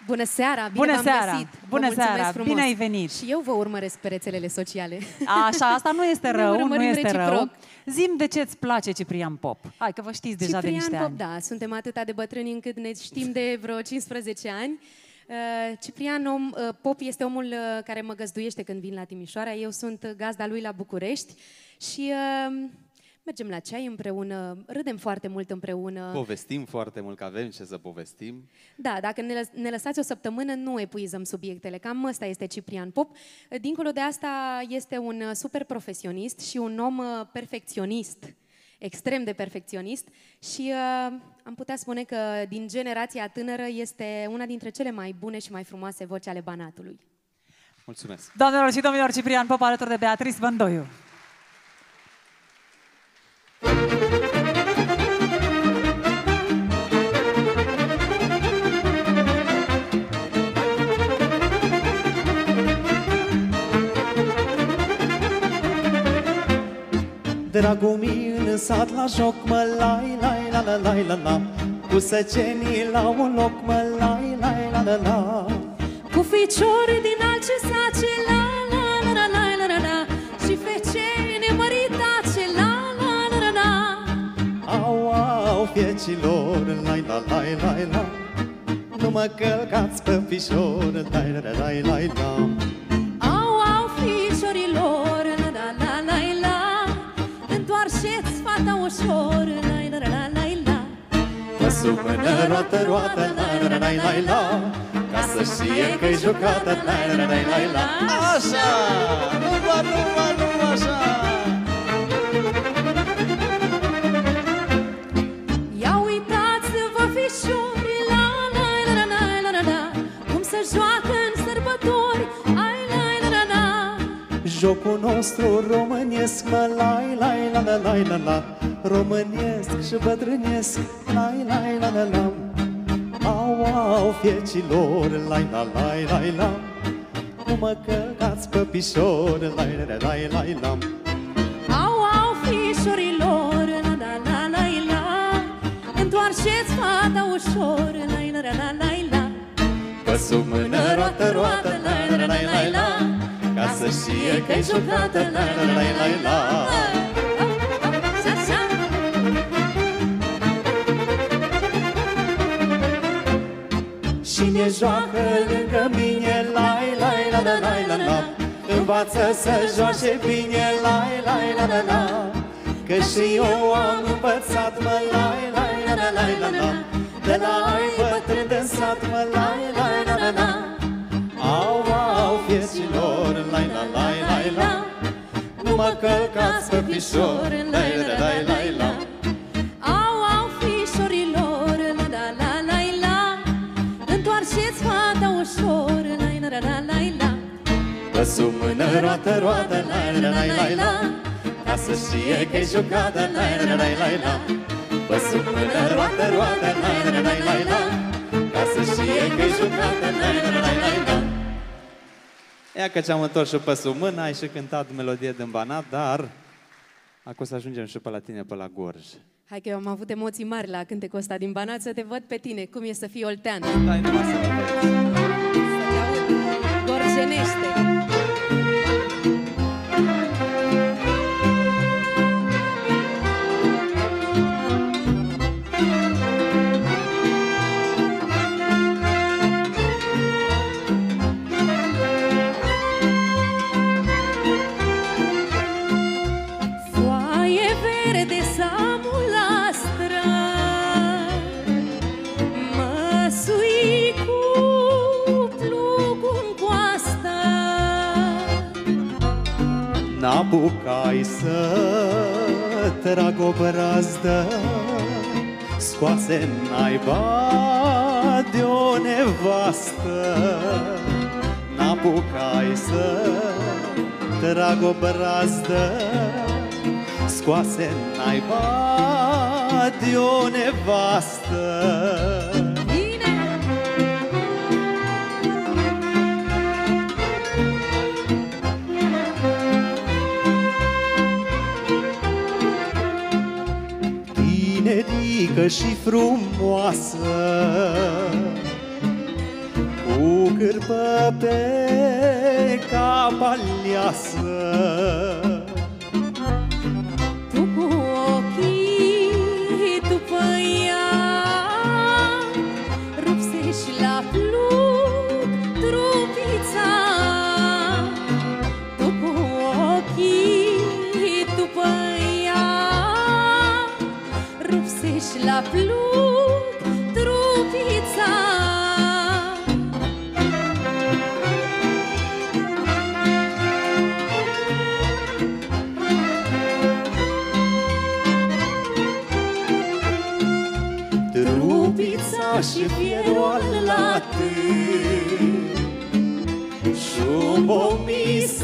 Speaker 9: Bună seara, bine
Speaker 3: Bună
Speaker 9: v-am
Speaker 3: seara,
Speaker 9: găsit. Vă
Speaker 3: bună
Speaker 9: mulțumesc
Speaker 3: seara,
Speaker 9: frumos.
Speaker 3: bine ai venit.
Speaker 9: Și eu vă urmăresc pe rețelele sociale.
Speaker 3: Așa, asta nu este (laughs)
Speaker 9: Ne
Speaker 3: rău, nu
Speaker 9: urmărim
Speaker 3: este rău.
Speaker 9: reciproc.
Speaker 3: Zim de ce îți place Ciprian Pop. Hai că vă știți deja de
Speaker 9: Ciprian
Speaker 3: niște
Speaker 9: Pop,
Speaker 3: ani.
Speaker 9: da, suntem atât de bătrâni încât ne știm de vreo 15 ani. Uh, Ciprian om, uh, Pop este omul uh, care mă găzduiește când vin la Timișoara. Eu sunt gazda lui la București și uh, mergem la ceai împreună, râdem foarte mult împreună.
Speaker 5: Povestim foarte mult, că avem ce să povestim.
Speaker 9: Da, dacă ne, lăs- ne lăsați o săptămână, nu epuizăm subiectele. Cam ăsta este Ciprian Pop. Dincolo de asta, este un uh, super profesionist și un om uh, perfecționist, extrem de perfecționist și uh, am putea spune că din generația tânără este una dintre cele mai bune și mai frumoase voci ale Banatului.
Speaker 5: Mulțumesc!
Speaker 3: Doamnelor și domnilor, Ciprian Pop alături de Beatrice Băndoiu.
Speaker 2: Dragul meu în sat la joc Mă lai, lai, la, la, lai, la, la Cu săcenii la un loc Mă lai, lai, la, la, la
Speaker 6: Cu ficiorii din alce sace La, la, la, la, la, la, la, la Și fecene măritace La, la, la, la, la
Speaker 2: Au, au, fiecilor Lai, la, lai, lai, la Nu mă călcați pe fișor Lai, la, lai, lai, la
Speaker 6: Au, au, ficiorilor roata ușor, lai la la la la Dă
Speaker 2: sub mână roată, roată, la la la la la Ca să știe că-i jucată, la la la la la
Speaker 5: Așa! Numba, numba, numba, așa!
Speaker 6: Ia uitați-vă fișorii, la la la la la la Cum se joacă
Speaker 2: Jocul nostru românesc, mă, lai, lai, la, la, lai, la, la. Românesc și bătrânesc, lai, lai, la, la, la. Au, au, fiecilor, lai, la, lai, lai, la. Nu mă căcați pe pișor, lai, lai, lai, lai, la.
Speaker 5: Au, au, fișorilor, la, la, la, la, la. Întoarceți fata ușor, la, la, la, la, la, la
Speaker 2: Că sub mână roată, roată, lai, lai, lai, lai, la Ca să știe că-i jucată, lai, lai, lai, lai, la
Speaker 5: Așa, așa.
Speaker 2: Cine joacă lângă mine, lai, lai, la, la, lai, la, la Învață să joace bine, lai, lai, la, la, la Că și eu am învățat, mă, lai, lai, la, la, lai, la, la De la ai bătrân de sat, mă, lai, lai, la, la, la Au, au, vieților, lai, la, lai, lai, la. Nu mă călcați pe pișor, lai, la, lai, lai, la.
Speaker 5: Au, au, fișorilor, la, la, la, la, la. Întoarceți fata ușor, la, la, la, la, la, la.
Speaker 2: Că sub mână roată, roată, lai, la, lai, lai, la. Ca să știe că-i jucată, lai, la, lai, lai, la. Că sub mână roată, roată, lai, la, lai, lai, la. Ca să știe că-i jucată, lai, la, lai, lai, la Ia că ce-am întors și pe sub mână, ai și cântat melodie din Banat, dar acum să ajungem și pe la tine, pe la Gorj.
Speaker 9: Hai că eu am avut emoții mari la cântecul ăsta din Banat să te văd pe tine, cum e să fii oltean.
Speaker 4: Stai numai să mă vezi.
Speaker 9: Să te aud gorjenește.
Speaker 2: N-apucai să trag o brazdă Scoase naiba de o nevastă. N-apucai să trag o brazdă Scoase naiba de o nevastă tinerică și frumoasă Cu cârpă pe cap aliasă
Speaker 5: Rupse și la plug trupița Trupița
Speaker 2: și fierul la Și pomisa însângerat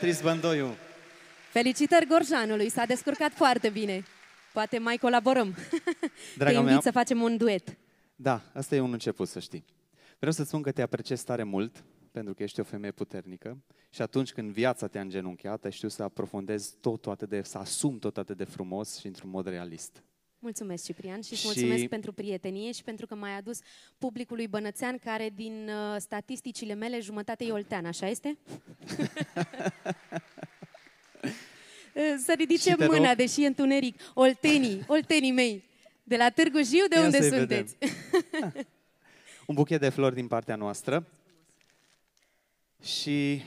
Speaker 2: Beatrice Băndoiu
Speaker 9: Felicitări Gorjanului, s-a descurcat foarte bine. Poate mai colaborăm. (laughs)
Speaker 2: Draga
Speaker 9: Te invit
Speaker 2: mea.
Speaker 9: să facem un duet.
Speaker 4: Da, asta e un început, să știi. Vreau să spun că te apreciez tare mult, pentru că ești o femeie puternică și atunci când viața te-a îngenunchiat, ai știut să aprofundezi totul atât de, să asumi tot atât de frumos și într-un mod realist.
Speaker 9: Mulțumesc, Ciprian, și îți
Speaker 4: Și-
Speaker 9: mulțumesc pentru prietenie și pentru că m-ai adus publicului bănățean, care din uh, statisticile mele jumătate e oltean, așa este? (laughs) Să ridice
Speaker 4: Și te
Speaker 9: mâna,
Speaker 4: rog.
Speaker 9: deși e întuneric. Oltenii, oltenii mei, de la Târgu Jiu, de
Speaker 4: Ia
Speaker 9: unde
Speaker 4: să-i
Speaker 9: sunteți? (laughs)
Speaker 4: Un buchet de flori din partea noastră și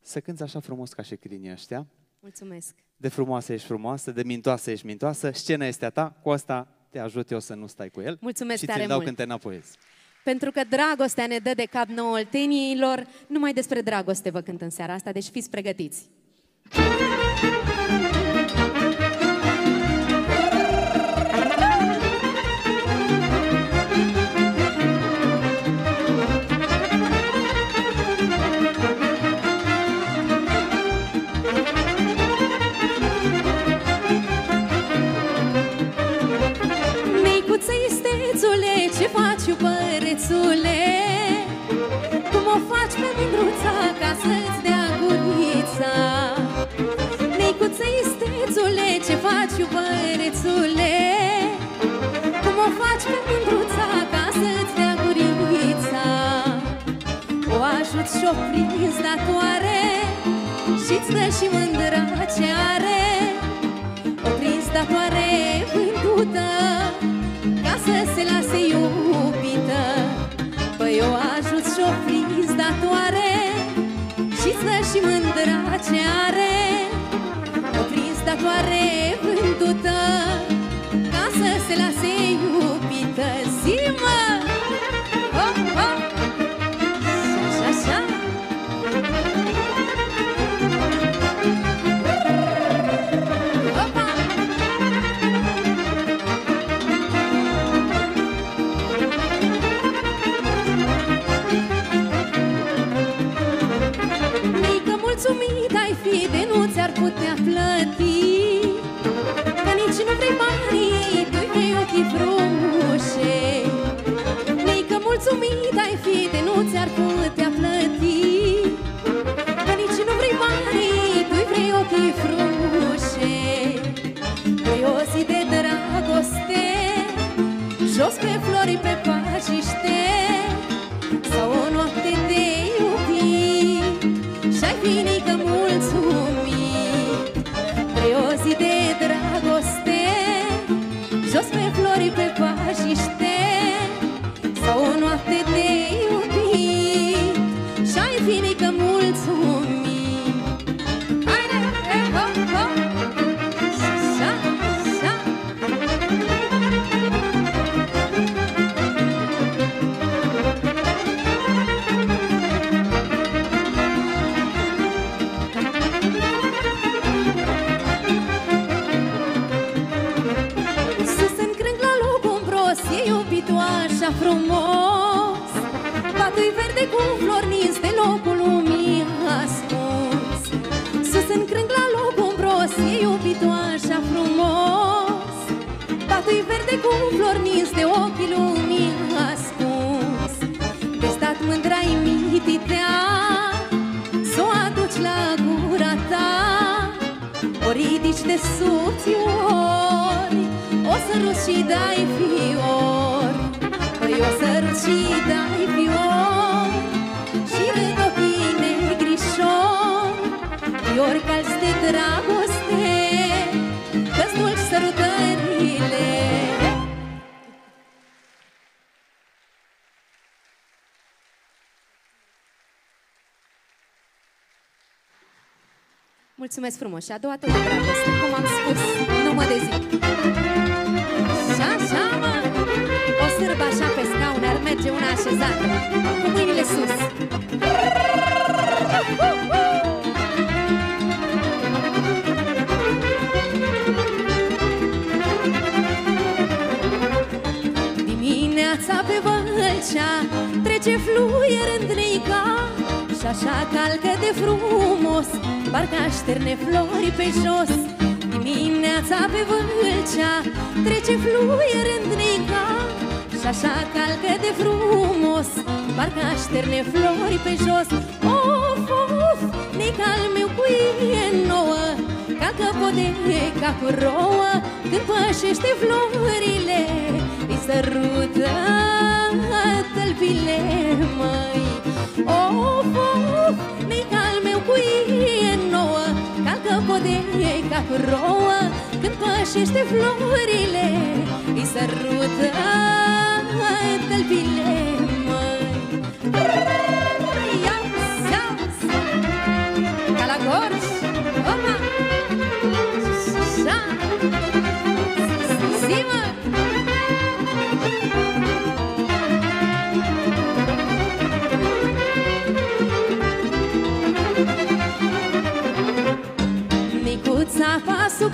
Speaker 4: să cânți așa frumos ca și câinii ăștia.
Speaker 9: Mulțumesc.
Speaker 4: De frumoasă ești frumoasă, de mintoasă ești mintoasă, scena este a ta, cu asta te ajut eu să nu stai cu el.
Speaker 9: Mulțumesc
Speaker 4: și
Speaker 9: tare
Speaker 4: ți-l dau
Speaker 9: mult.
Speaker 4: când te înapoiezi.
Speaker 9: Pentru că dragostea ne dă de cap nouă olteniilor, numai despre dragoste vă cânt în seara asta, deci fiți pregătiți.
Speaker 5: Micuță faci iubărețule? Cum o faci pe mândruța ca să-ți dea gurița? O ajut și-o prins datoare Și-ți dă și mândra ce are O prins datoare vândută Ca să se lase iubită Păi o ajut și-o prins datoare Și-ți dă și mândra ce are nu ți-ar
Speaker 9: Mulțumesc frumos. Și a doua tot de pe
Speaker 5: jos Dimineața pe Vâlcea Trece fluier îndrica Și așa calcă de frumos Parcă așterne flori pe jos. Of, of, nica al meu cu e nouă? Calcă podeca cu rouă Când pășește florile Îi sărută tălpile, măi. Of, of, nica al meu cu e nouă Calcă podeca cu rouă Când pășește florile Îi sărută tălpile,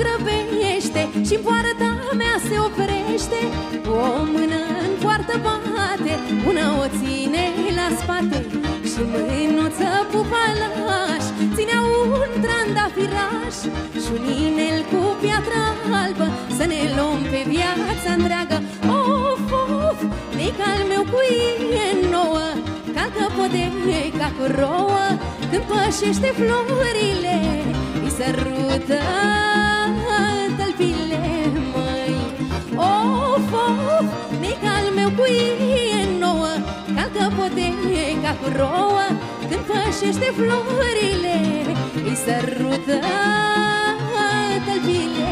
Speaker 5: grăbește și poarta mea se oprește. O mână în poartă bate, una o ține la spate Și mânuță pupalaș, ținea un trandafiraș Și un inel cu piatră albă, să ne luăm pe viața întreagă. Of, of, mica al meu cu e nouă Calcă podei ca cu rouă. Când pășește florile Îi sărută mica al meu cu e nouă Calcă podei ca cu rouă Când pășește florile Îi sărută tălpile,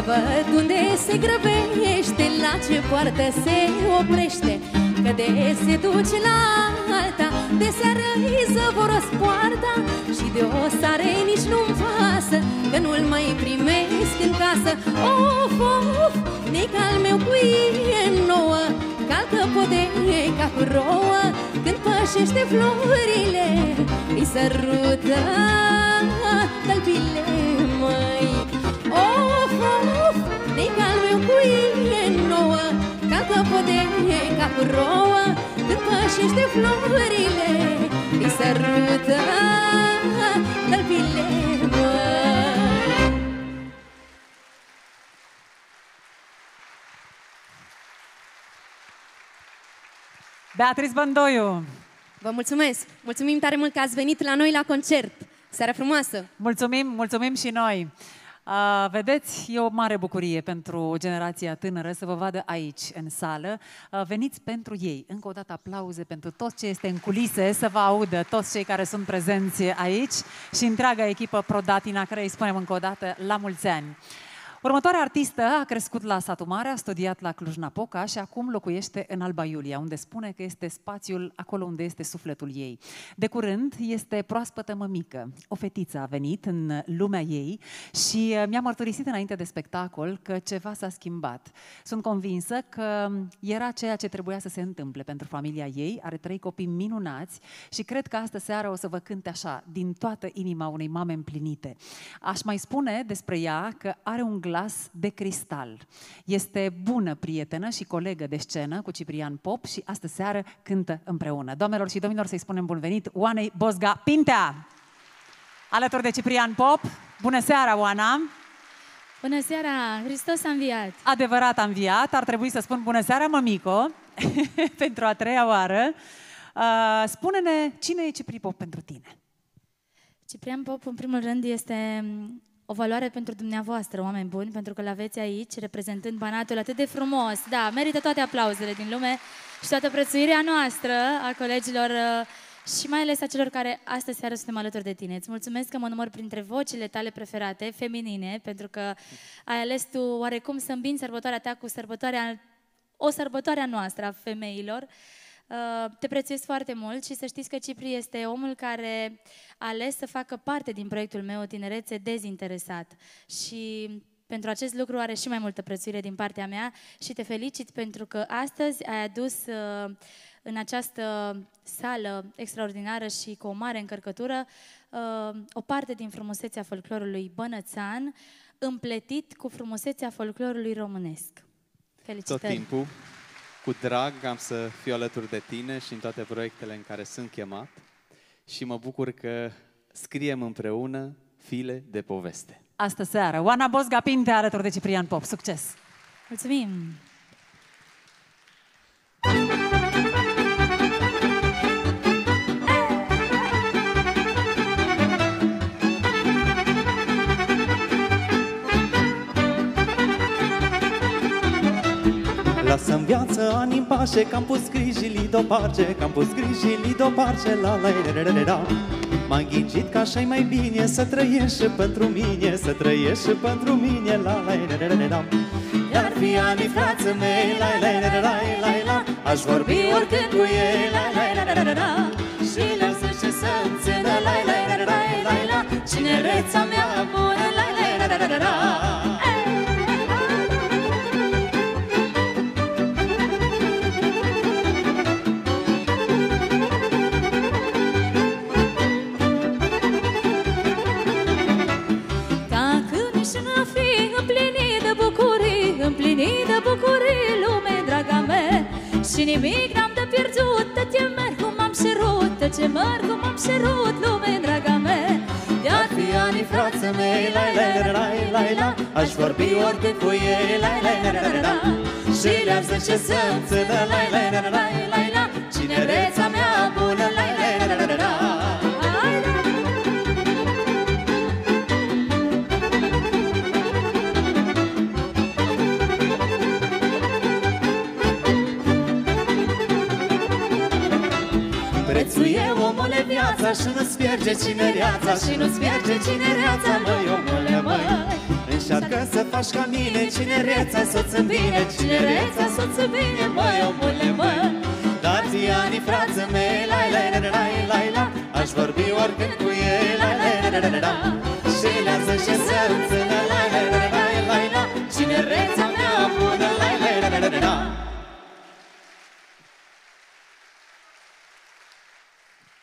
Speaker 5: Să văd unde se grăbește La ce poartă se oprește. Că de se duce la alta De seară îi zăvoros poarta Și de o sare nici nu-mi pasă Că nu-l mai primesc în casă. Of, of, nica al meu cu e nouă Calcă podei ca cu rouă. Când pășește florile Îi sărută tălpile, al meu cu e nouă Calcă podei ca cu rouă Când pășește florile Îi sărută tălpile, măi
Speaker 3: Beatrice Bandoiu,
Speaker 9: Vă mulțumesc! Mulțumim tare mult că ați venit la noi la concert. Seara frumoasă!
Speaker 3: mulțumim, mulțumim și noi. Uh, vedeți, e o mare bucurie pentru generația tânără să vă vadă aici, în sală. Uh, veniți pentru ei. Încă o dată aplauze pentru tot ce este în culise, să vă audă toți cei care sunt prezenți aici și întreaga echipă Prodatina, care îi spunem încă o dată la mulți ani. Următoarea artistă a crescut la Satu Mare, a studiat la Cluj-Napoca și acum locuiește în Alba Iulia, unde spune că este spațiul acolo unde este sufletul ei. De curând este proaspătă mămică. O fetiță a venit în lumea ei și uh, mi-a mărturisit înainte de spectacol că ceva s-a schimbat. Sunt convinsă că era ceea ce trebuia să se întâmple pentru familia ei. Are trei copii minunați și cred că astă seară o să vă cânte așa, din toată inima unei mame împlinite. Aș mai spune despre ea că are un glas de cristal. Este bună prietenă și colegă de scenă cu Ciprian Pop și astă seară cântă împreună. Doamnelor și domnilor, să-i spunem bun venit Oanei Bozga Pintea! Alături de Ciprian Pop. Bună seara, Oana!
Speaker 10: Bună seara! Hristos a înviat!
Speaker 3: Adevărat a înviat, ar trebui să spun bună seara, mămico, (laughs) pentru a treia oară. Uh, spune-ne, cine e Cipri Pop pentru tine?
Speaker 10: Ciprian Pop, în primul rând, este mm, o valoare pentru dumneavoastră, oameni buni, pentru că l-aveți aici, reprezentând Banatul atât de frumos. Da, merită toate aplauzele din lume și toată prețuirea noastră a colegilor uh, și mai ales a celor care astăzi seară suntem alături de tine. Îți mulțumesc că mă număr printre vocile tale preferate, feminine, pentru că ai ales tu oarecum să îmbini sărbătoarea ta cu sărbătoarea, o sărbătoare a noastră, a femeilor. Uh, Te prețuiesc foarte mult și să știți că Cipri este omul care a ales să facă parte din proiectul meu Tinerețe Dezinteresat. Și pentru acest lucru are și mai multă prețuire din partea mea și te felicit pentru că astăzi ai adus uh, în această sală extraordinară și cu o mare încărcătură uh, o parte din frumusețea folclorului bănățan, împletit cu frumusețea folclorului românesc.
Speaker 4: Tot
Speaker 10: Felicitări!
Speaker 4: timpul, cu drag, am să fiu alături de tine și în toate proiectele în care sunt chemat și mă bucur că scriem împreună file de poveste.
Speaker 3: Astă seară, Oana Bozga Pintea alături de Ciprian Pop. Succes!
Speaker 10: Mulțumim!
Speaker 2: Lasă-mi viață ani în pace, că am pus grijii deoparte, că am pus grijii deoparte, la la la la la la M-am ghicit că așa mai bine să trăiești și pentru mine, să trăiești și pentru mine, la la la la la la Iar fi ani frață mei, la la la la la la Aș vorbi oricând cu ei, la la la la la la Și le-am zis ce să-mi țină, la la la la la la Cinereța mea bună, la la la la la la
Speaker 5: bucurii, lume, draga mea Și nimic n-am de pierdut, tot ce merg cum am șerut, tot ce merg cum am șerut, lume, draga mea De-ar fi ani
Speaker 2: frață mei, la la la la la la Aș vorbi oricând cu ei, la la la la la la Și le-am zis ce să-mi țină, la la la la la la Cinereța mea bună, la la la viața și nu-ți pierde cinereața Și nu-ți pierde cinereața, măi omule, măi Încearcă să faci ca mine cinereța să-ți îmbine Cinereța să-ți îmbine, măi omule, măi Dar zi ani frață mei, la la la la la la Aș vorbi oricând cu ei, la la la la la la Și lasă și să înțelă, la la la la la la Cinereța mea bună, la la la la la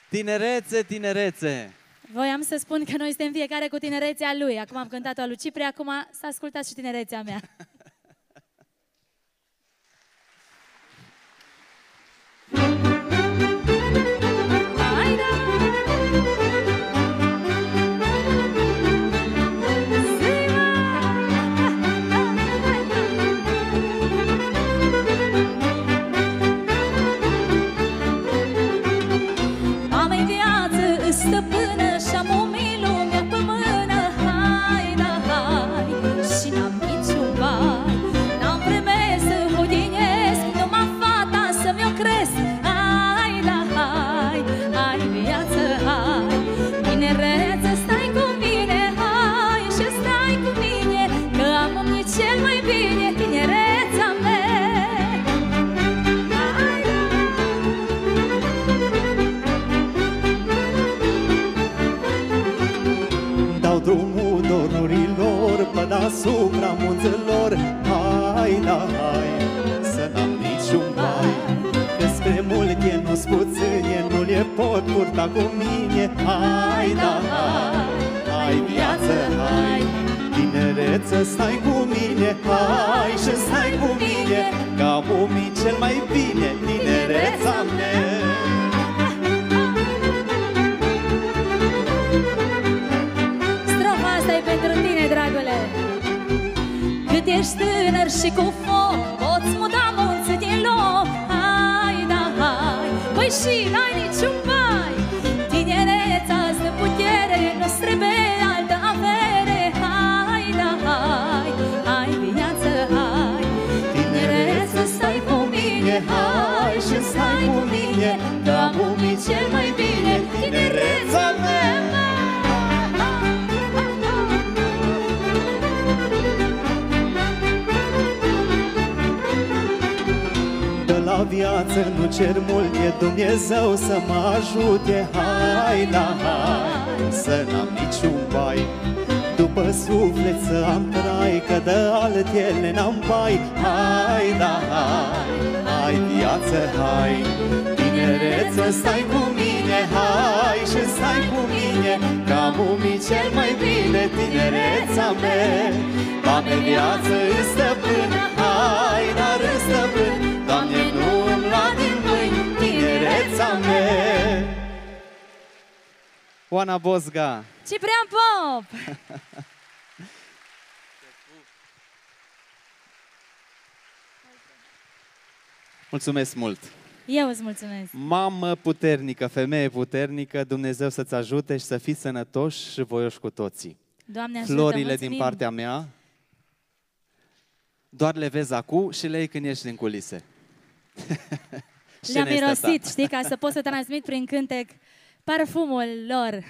Speaker 11: Tinerețe, tinerețe!
Speaker 5: Voiam să spun că noi suntem fiecare cu tinerețea lui. Acum am cântat-o a lui Cipri, acum să ascultați și tinerețea mea. Hai, (laughs) cu mine. Hai, da,
Speaker 2: hai, hai viață, hai. Tinereță, stai cu mine, hai și stai cu mine. Că am umit cel mai bine tinereța mea.
Speaker 5: Strofa asta e pentru tine, dragule. Cât ești tânăr și cu foc Poți muta munți din loc. Hai, da, hai. Păi și n-ai niciun cu mine Că am umit cel mai bine Tinereța mea
Speaker 2: De la viață nu cer mult, e Dumnezeu să mă ajute. Hai, da, hai, să n-am niciun bai După suflet să am trai, că de altele n-am bai Hai, da, hai, hai, viață, hai. Tinereță, stai cu mine, hai. Și stai cu mine Că am umit cel mai bine tinereța mea. Doamne, viață îți stăpân, hai, dar îți stăpân. Doamne, nu îmi lua din mâini tinereța mea.
Speaker 11: Oana Bosga!
Speaker 5: Ciprian Pop! (laughs)
Speaker 11: Mulțumesc mult!
Speaker 5: Eu îți mulțumesc!
Speaker 11: Mamă puternică, femeie puternică, Dumnezeu să-ți ajute și să fii sănătoși și voioși cu toții.
Speaker 5: Doamne ajută,
Speaker 11: Florile
Speaker 5: mulțumim.
Speaker 11: din partea mea, doar le vezi acum și le iei când ieși din culise. (laughs)
Speaker 5: Le-am
Speaker 11: Scena este a ta.
Speaker 5: mirosit, știi, ca să pot să transmit prin cântec parfumul lor.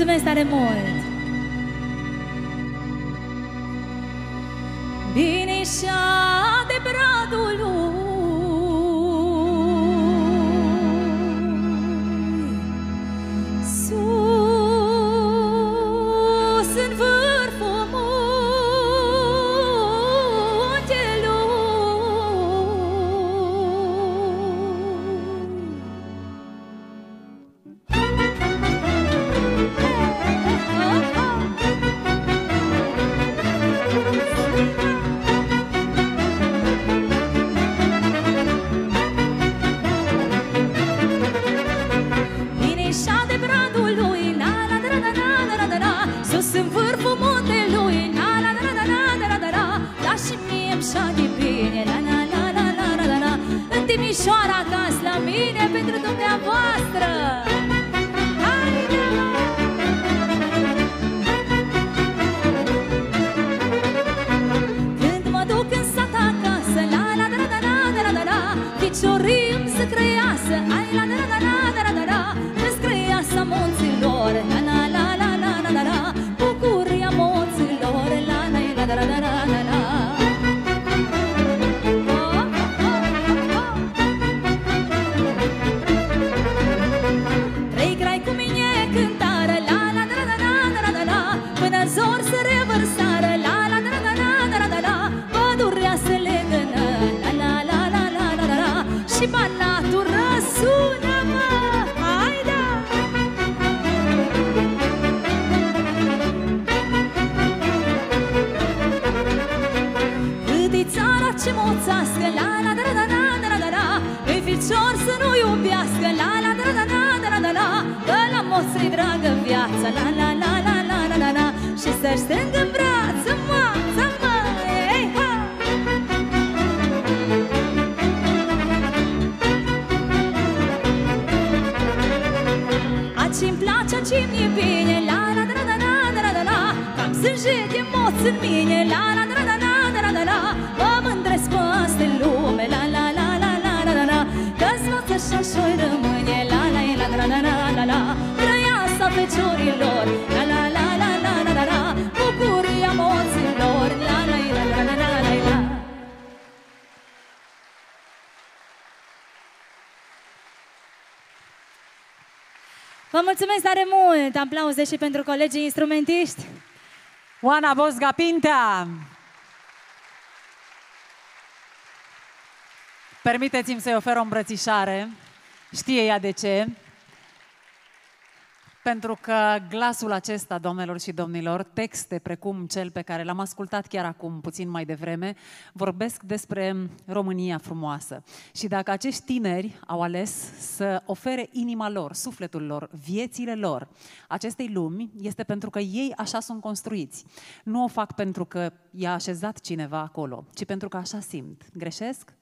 Speaker 5: 詰めされもう mult! Aplauze și pentru colegii instrumentiști!
Speaker 3: Oana Bosga Pintea! Permiteți-mi să-i ofer o îmbrățișare. Știe ea de ce. Pentru că glasul acesta, doamnelor și domnilor, texte precum cel pe care l-am ascultat chiar acum, puțin mai devreme, vorbesc despre România frumoasă. Și dacă acești tineri au ales să ofere inima lor, sufletul lor, viețile lor acestei lumi, este pentru că ei așa sunt construiți. Nu o fac pentru că i-a așezat cineva acolo, ci pentru că așa simt. Greșesc?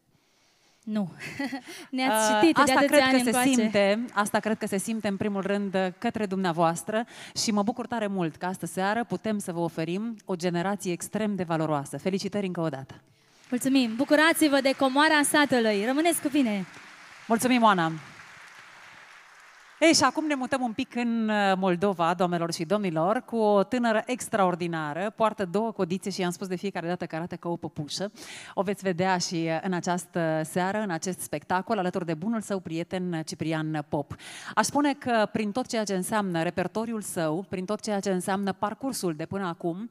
Speaker 5: Nu. (laughs) Ne-ați
Speaker 3: uh,
Speaker 5: citit uh,
Speaker 3: asta
Speaker 5: de
Speaker 3: cred
Speaker 5: ani
Speaker 3: că
Speaker 5: încoace.
Speaker 3: se simte, Asta cred că se simte în primul rând uh, către dumneavoastră și mă bucur tare mult că astă seară putem să vă oferim o generație extrem de valoroasă. Felicitări încă o dată!
Speaker 5: Mulțumim! Bucurați-vă de comoara satului! Rămâneți cu bine!
Speaker 3: Mulțumim, Oana! Ei, și acum ne mutăm un pic în uh, Moldova, doamnelor și domnilor, cu o tânără extraordinară, poartă două codițe și i-am spus de fiecare dată că arată ca o păpușă. O veți vedea și uh, în această seară, în acest spectacol, alături de bunul său prieten uh, Ciprian Pop. Aș spune că prin tot ceea ce înseamnă repertoriul său, prin tot ceea ce înseamnă parcursul de până acum,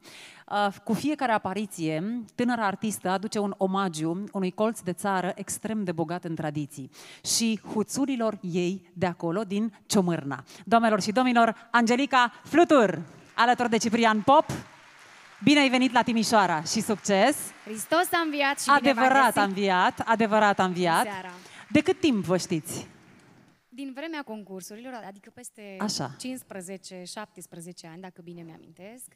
Speaker 3: cu fiecare apariție, tânăra artistă aduce un omagiu unui colț de țară extrem de bogat în tradiții și huțurilor ei de acolo, din Ciomârna. Doamnelor și domnilor, Angelica Flutur, alături de Ciprian Pop. Bine ai venit la Timișoara și succes!
Speaker 12: Hristos a înviat și
Speaker 3: Adevărat a înviat, adevărat a înviat.
Speaker 12: Seara.
Speaker 3: De cât timp vă știți?
Speaker 12: Din vremea concursurilor, adică peste
Speaker 3: Așa.
Speaker 12: 15-17 ani, dacă bine mi-amintesc.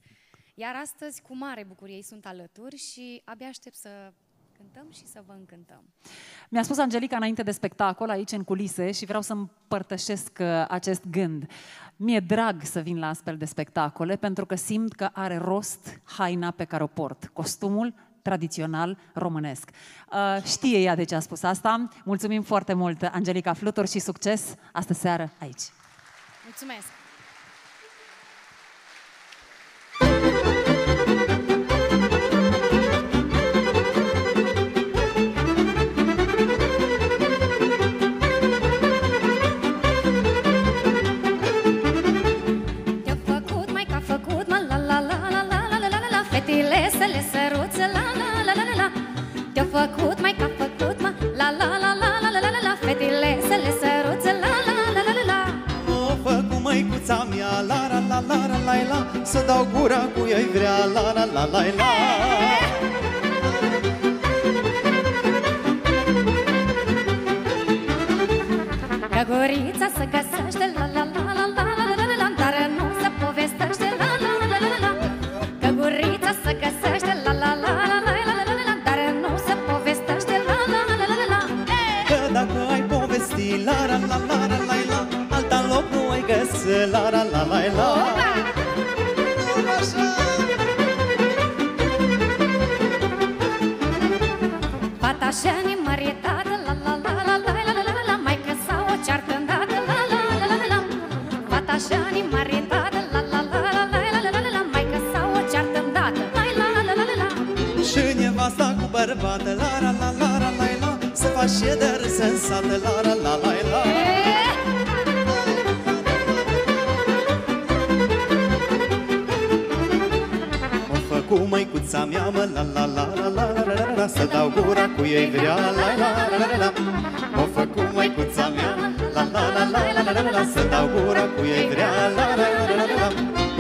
Speaker 12: Iar astăzi, cu mare bucurie, ei sunt alături și abia aștept să cântăm și să vă încântăm.
Speaker 3: Mi-a spus Angelica înainte de spectacol aici în culise și vreau să împărtășesc uh, acest gând. Mi-e drag să vin la astfel de spectacole pentru că simt că are rost haina pe care o port, costumul tradițional românesc. Uh, știe ea de ce a spus asta. Mulțumim foarte mult, Angelica Flutur, și succes astă seară aici.
Speaker 12: Mulțumesc!
Speaker 13: Să le săruți la la la la la la Te-a făcut mai ca făcut mă la la la la la la la la la Fetile să le săruți la la la la la la
Speaker 2: O făcut măicuța mea, la la la la la la la Să dau gura cu ei vrea, la la la la la
Speaker 13: Că gurița să găsește la la la la la la la la la Fata așa nimărietată, la la la la la la la la la Mai că sau o ceartă îndată, la la la la la la Fata așa nimărietată, la la la la la la la la la Mai că sau o ceartă îndată, la la la la la la
Speaker 2: Și nevasta cu bărbată, la la la la la la la Să faci și de râs în sată, la la la la la O făcut măicuța mea, mă, la la la la la la la la la Să dau gura cu ei vrea, la la la la la la O făcut măicuța mea, la la la la la la la la Să dau gura cu ei vrea, la la la la la la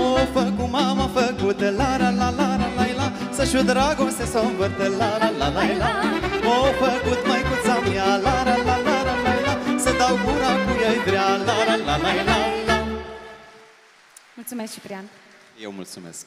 Speaker 2: O făcut mama făcută, la la la la la la la Să-și o dragoste s-o învârte, la la la la la O făcut măicuța mea, la la la la la la la Să dau gura cu ei vrea, la la la la la la
Speaker 14: Mulțumesc, Ciprian.
Speaker 15: Eu mulțumesc.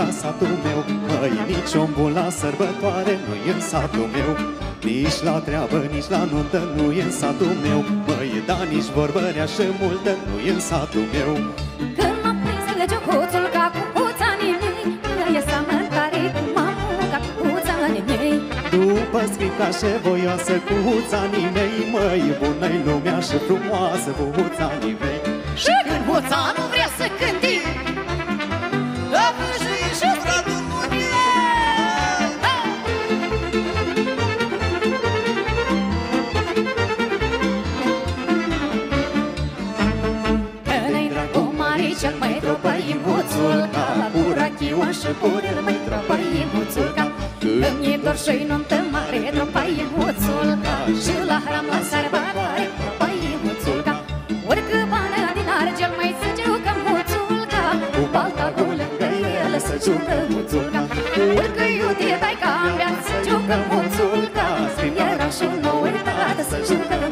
Speaker 13: ca satul meu.
Speaker 2: Măi, nici ombul la sărbătoare nu-i în satul meu. Nici la treabă, nici la nuntă nu-i în satul meu. Măi, da, nici vorbărea și multă nu-i în satul meu.
Speaker 13: Când m-a prins legeoțul ca cu hoțanii mei E samătare cu mamuca cu hoțanii mei
Speaker 2: După scrica și voioasă cu huțanii mei Măi, bună-i lumea și frumoasă cu huțanii mei
Speaker 13: Și când hoța nu vrea să cânti și
Speaker 5: cură mai tropaie muțulca Îmi e dor și nuntă mare, tropaie muțulca Și la hram la sărbătoare, tropaie muțulca Urcă bană din argel, mai să jucă muțulca. Cu balta cu lângă el să jucă muțulca. Urcă iute dai cambia, să jucă muțulca. Era și nou uitat să jucă muțulca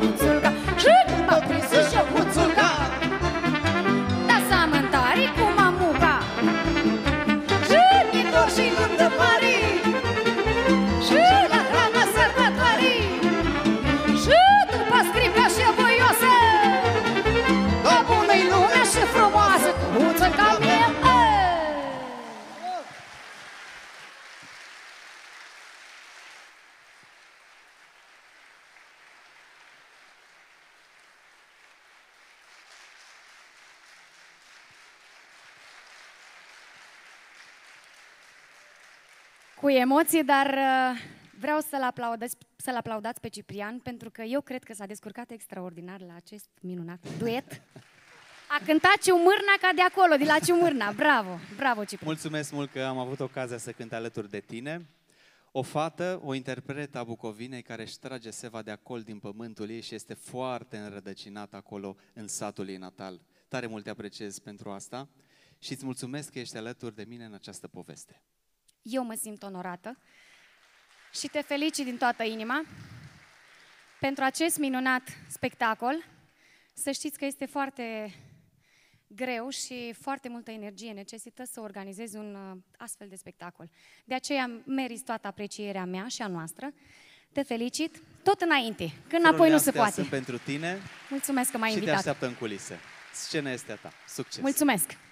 Speaker 5: Cu
Speaker 13: emoții, dar uh, vreau să-l aplaudați, să-l aplaudați pe Ciprian, pentru că eu cred că s-a descurcat extraordinar la acest minunat duet. A cântat Ciumârna ca de acolo, de la Ciumârna. Bravo, bravo Ciprian.
Speaker 2: Mulțumesc mult că am avut ocazia să cânt alături de tine. O fată, o interpretă a Bucovinei care își trage seva de acolo din pământul ei și este foarte înrădăcinată acolo în satul ei natal. Tare mult te apreciez pentru asta și îți mulțumesc că ești alături de mine în această poveste.
Speaker 13: Eu mă simt onorată și te felicit din toată inima pentru acest minunat spectacol. Să știți că este foarte greu și foarte multă energie necesită să organizezi un uh, astfel de spectacol. De aceea meriți toată aprecierea mea și a noastră. Te felicit tot înainte, când apoi nu se
Speaker 2: Astea
Speaker 13: poate.
Speaker 2: Sunt pentru tine
Speaker 13: Mulțumesc că m-ai
Speaker 2: și te
Speaker 13: invitat.
Speaker 2: așteaptă în culise. Scena este a ta. Succes!
Speaker 13: Mulțumesc!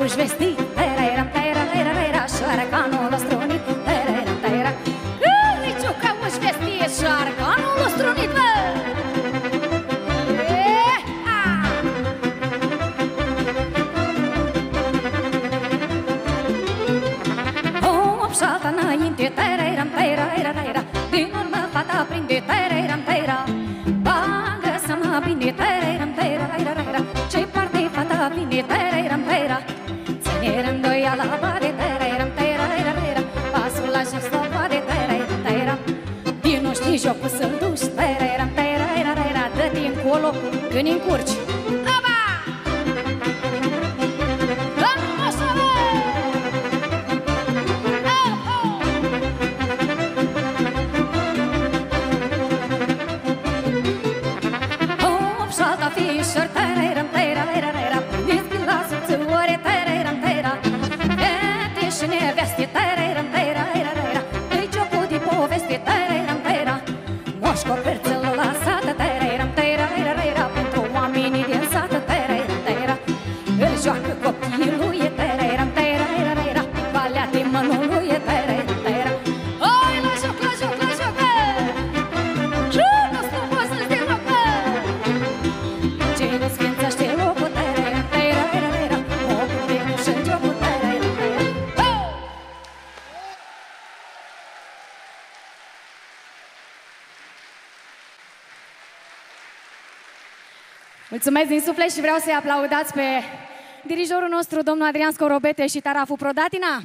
Speaker 5: Că-i joca uși vestit, tereram, tera, tera, tera, Șarcanul ostrunit, tereram, tera, Că-i joca uși vestit, Șarcanul ostrunit, bă! Hop, șata înainte, tereram, tera, tera, tera. Din urmă fata prinde, tereram, tera. Bagă să mă bine, tereram, tera, tera, tera Ce parte fata vine, tereram, tera Din nu știi jocul să-l duci, tereram, tera, tera, tera Dă-te încolo când încurci din
Speaker 13: suflet și vreau să-i aplaudați pe dirijorul nostru, domnul Adrian Scorobete și Tarafu Prodatina.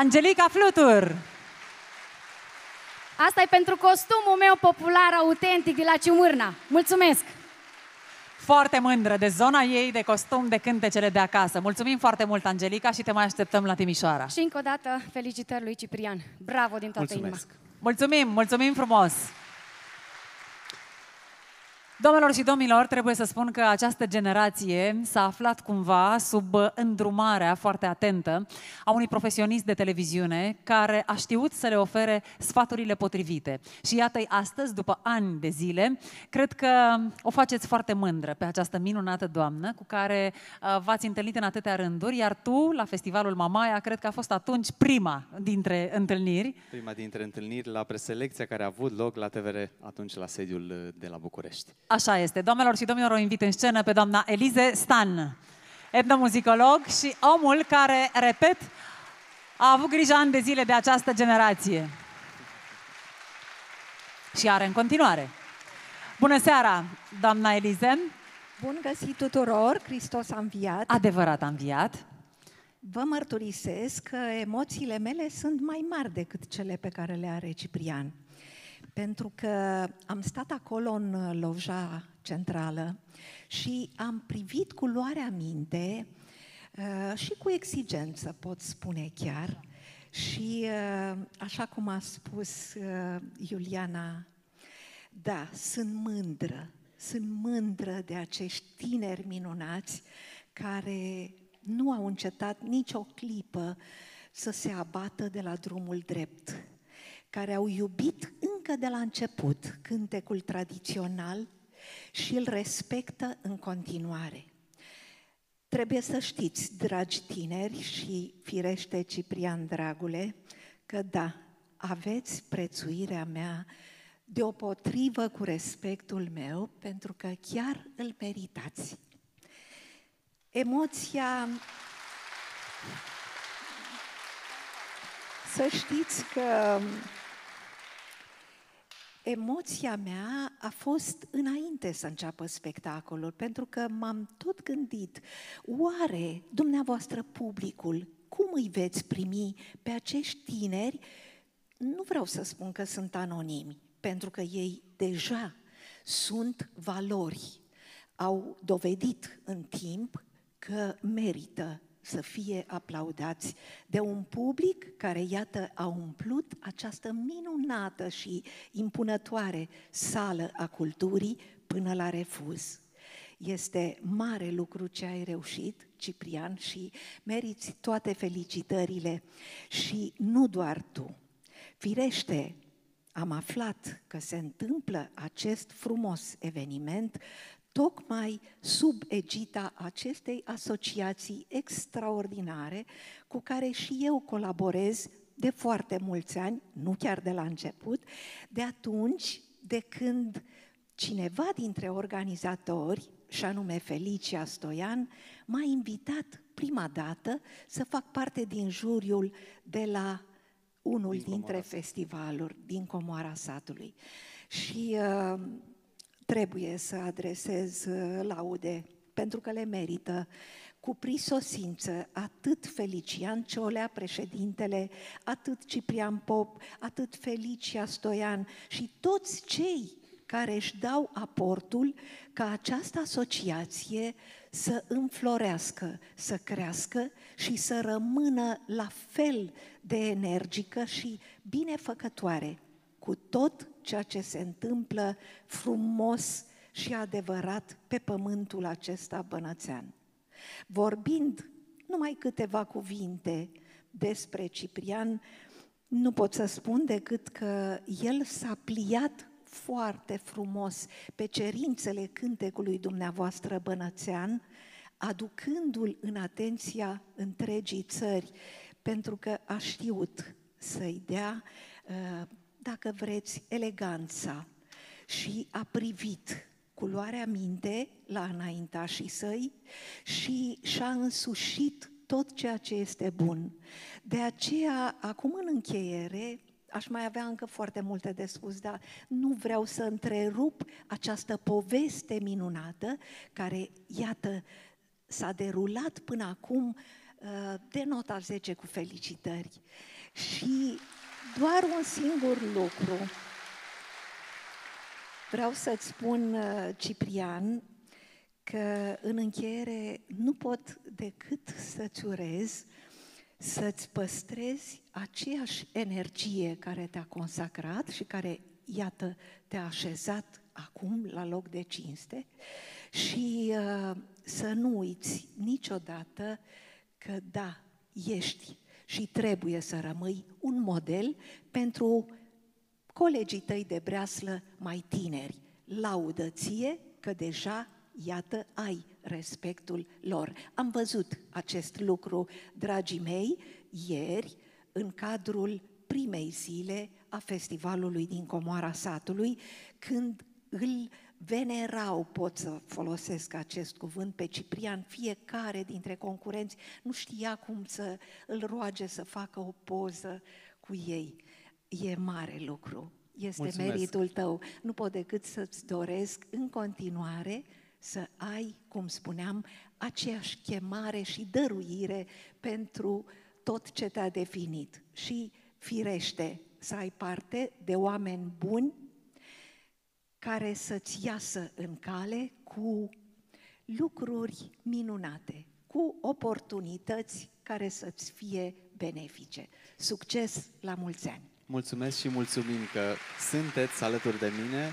Speaker 3: Angelica Flutur!
Speaker 13: Asta e pentru costumul meu popular, autentic, de la Ciumârna. Mulțumesc!
Speaker 3: Foarte mândră de zona ei, de costum, de cântecele de acasă. Mulțumim foarte mult, Angelica, și te mai așteptăm la Timișoara.
Speaker 13: Și încă o dată, felicitări lui Ciprian. Bravo din toată
Speaker 4: Mulțumesc.
Speaker 13: inima.
Speaker 3: Mulțumim, mulțumim frumos! Domnilor și domnilor, trebuie să spun că această generație s-a aflat cumva sub uh, îndrumarea foarte atentă a unui profesionist de televiziune care a știut să le ofere sfaturile potrivite. Și iată-i astăzi, după ani de zile, cred că o faceți foarte mândră pe această minunată doamnă cu care uh, v-ați întâlnit în atâtea rânduri, iar tu, la Festivalul Mamaia, cred că a fost atunci prima dintre întâlniri.
Speaker 4: Prima dintre întâlniri la preselecția care a avut loc la TVR atunci la sediul uh, de la București.
Speaker 3: Așa este. Doamnelor și domnilor, o invit în scenă pe doamna Elize Stan, etnomuzicolog și omul care, repet, a avut grijă ani de zile de această generație. Și are în continuare. Bună seara, doamna Elize.
Speaker 16: Bun găsit tuturor, Hristos a înviat.
Speaker 3: Adevărat a înviat.
Speaker 16: Vă mărturisesc că emoțiile mele sunt mai mari decât cele pe care le are Ciprian. Pentru că am stat acolo în loja centrală și am privit cu luarea minte uh, și cu exigență, pot spune chiar. Și uh, așa cum a spus uh, Iuliana, da, sunt mândră, sunt mândră de acești tineri minunați care nu au încetat nicio clipă să se abată de la drumul drept, care au iubit încă de la început cântecul tradițional și îl respectă în continuare. Trebuie să știți, dragi tineri și firește Ciprian Dragule, că da, aveți prețuirea mea deopotrivă cu respectul meu, pentru că chiar îl meritați. Emoția... Să știți că emoția mea a fost înainte să înceapă spectacolul, pentru că m-am tot gândit, oare dumneavoastră publicul, cum îi veți primi pe acești tineri? Nu vreau să spun că sunt anonimi, pentru că ei deja sunt valori, au dovedit în timp că merită să fie aplaudați de un public care, iată, a umplut această minunată și impunătoare sală a culturii până la refuz. Este mare lucru ce ai reușit, Ciprian, și meriți toate felicitările. Și nu doar tu. Firește, am aflat că se întâmplă acest frumos eveniment tocmai sub egita acestei asociații extraordinare cu care și eu colaborez de foarte mulți ani, nu chiar de la început, de atunci de când cineva dintre organizatori, și anume Felicia Stoian, m-a invitat prima dată să fac parte din juriul de la unul din dintre Comoara. festivaluri din Comoara Satului. Și uh, trebuie să adresez uh, laude pentru că le merită. Cu prisosință atât Felician Ciolea, președintele, atât Ciprian Pop, atât Felicia Stoian și toți cei care își dau aportul ca această asociație să înflorească, să crească și să rămână la fel de energică și binefăcătoare. Cu tot ceea ce se întâmplă frumos și adevărat pe pământul acesta bănățean. Vorbind numai câteva cuvinte despre Ciprian, nu pot să spun decât că el s-a pliat foarte frumos pe cerințele cântecului dumneavoastră bănățean, aducându-l în atenția întregii țări, pentru că a știut să-i dea, uh, dacă vreți, eleganța și a privit culoarea minte la înaintașii săi și și-a însușit tot ceea ce este bun. De aceea, acum în încheiere, aș mai avea încă foarte multe de spus, dar nu vreau să întrerup această poveste minunată care, iată, s-a derulat până acum uh, de nota 10 cu felicitări. Și doar un singur lucru. Vreau să-ți spun, uh, Ciprian, că în încheiere nu pot decât să-ți urez să-ți păstrezi aceeași energie care te-a consacrat și care, iată, te-a așezat acum la loc de cinste și uh, să nu uiți niciodată că da, ești și trebuie să rămâi un model pentru colegii tăi de breaslă mai tineri. Laudă ție că deja, iată, ai respectul lor. Am văzut acest lucru, dragii mei, ieri, în cadrul primei zile a festivalului din Comoara Satului, când îl venerau, pot să folosesc acest cuvânt, pe Ciprian, fiecare dintre concurenți nu știa cum să îl roage să facă o poză cu ei. E mare lucru, este Mulțumesc. meritul tău. Nu pot decât să-ți doresc în continuare să ai, cum spuneam, aceeași chemare și dăruire pentru tot ce te-a definit. Și, firește, să ai parte de oameni buni care să-ți iasă în cale cu lucruri minunate, cu oportunități care să-ți fie benefice. Succes la mulți ani!
Speaker 4: Mulțumesc și mulțumim că sunteți alături de mine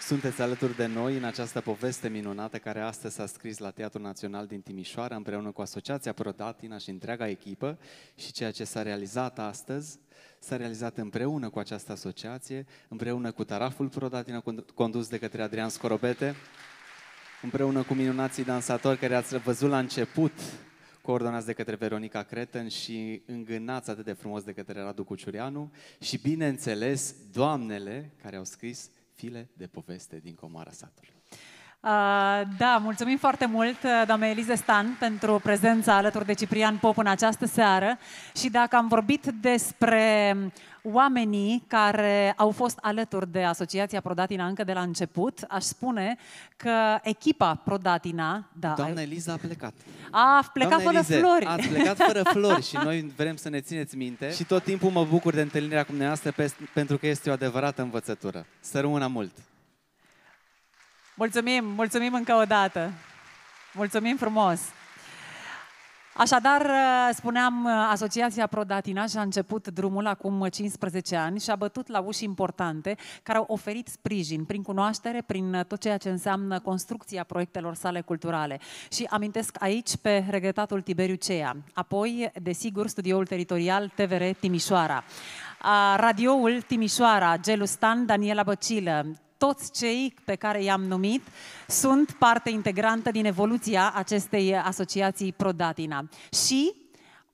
Speaker 4: sunteți alături de noi în această poveste minunată care astăzi s-a scris la Teatrul Național din Timișoara împreună cu Asociația Prodatina și întreaga echipă și ceea ce s-a realizat astăzi s-a realizat împreună cu această asociație, împreună cu Taraful Prodatina condus de către Adrian Scorobete, împreună cu minunații dansatori care ați văzut la început coordonați de către Veronica Creten și îngânați atât de frumos de către Radu Cuciureanu și, bineînțeles, doamnele care au scris file de poveste din Comara Satului.
Speaker 3: Uh, da, mulțumim foarte mult, uh, doamna Elize Stan, pentru prezența alături de Ciprian Pop în această seară. Și dacă am vorbit despre oamenii care au fost alături de Asociația Prodatina încă de la început, aș spune că echipa Prodatina... Da,
Speaker 4: Doamna Eliza a plecat.
Speaker 3: A plecat Doamna fără Elize, flori.
Speaker 4: Ați plecat fără (laughs) flori și noi vrem să ne țineți minte. Și tot timpul mă bucur de întâlnirea cu dumneavoastră pentru că este o adevărată învățătură. Să rămână mult!
Speaker 3: Mulțumim, mulțumim încă o dată. Mulțumim frumos. Așadar, uh, spuneam, uh, Asociația Prodatina și-a început drumul acum 15 ani și a bătut la uși importante care au oferit sprijin prin cunoaștere, prin uh, tot ceea ce înseamnă construcția proiectelor sale culturale. Și amintesc aici pe regretatul Tiberiu Cea, apoi, desigur, studioul teritorial TVR Timișoara, radioul Timișoara, Gelustan Daniela Băcilă, toți cei pe care i-am numit sunt parte integrantă din evoluția acestei asociații Prodatina. Și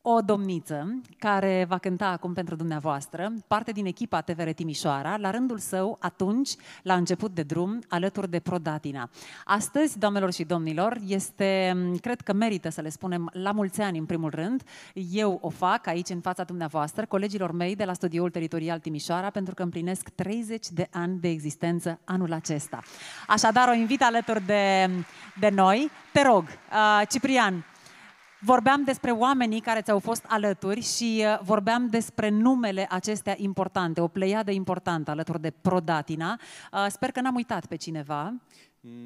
Speaker 3: o domniță care va cânta acum pentru dumneavoastră, parte din echipa TVR Timișoara, la rândul său atunci, la început de drum, alături de Prodatina. Astăzi, doamnelor și domnilor, este, cred că merită să le spunem la mulți ani în primul rând. Eu o fac aici în fața dumneavoastră, colegilor mei de la Studioul Teritorial Timișoara, pentru că împlinesc 30 de ani de existență anul acesta. Așadar, o invit alături de, de noi. Te rog, uh, Ciprian, Vorbeam despre oamenii care ți-au fost alături și uh, vorbeam despre numele acestea importante, o pleiadă importantă alături de Prodatina. Uh, sper că n-am uitat pe cineva.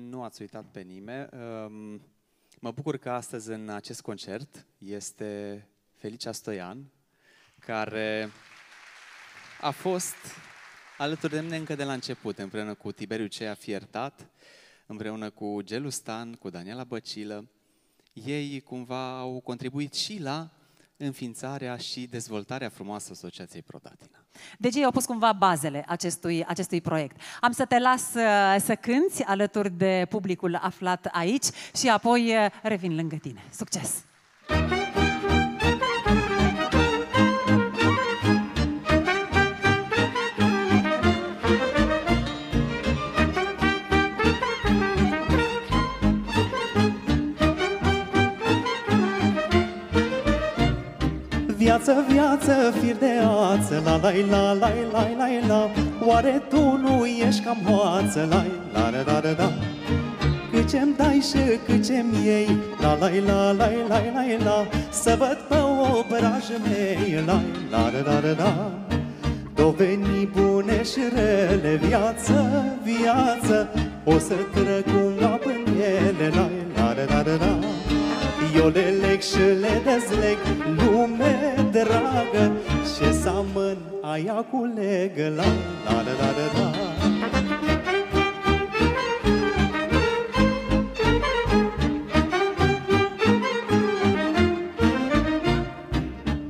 Speaker 4: Nu ați uitat pe nimeni. Um, mă bucur că astăzi în acest concert este Felicia Stoian, care a fost alături de mine încă de la început, împreună cu Tiberiu Cea Fiertat, împreună cu Gelustan, cu Daniela Băcilă, ei cumva au contribuit și la înființarea și dezvoltarea frumoasă Asociației Prodatina.
Speaker 3: Deci ei au pus cumva bazele acestui, acestui proiect. Am să te las să, uh, să cânți alături de publicul aflat aici și apoi uh, revin lângă tine. Succes!
Speaker 2: Viață, viață, fir de ață, la la la la la la la Oare tu nu ești cam moață, la la la la la la Cât ce-mi dai și cât ce-mi iei, la la la la la la la Să văd pe obrajii mei, la la la la la la Doveni bune și rele, viață, viață O să trec cumva până ele, la la la la la eu le leg și le dezleg Lume dragă Ce seamăn aia cu legă La la la la la la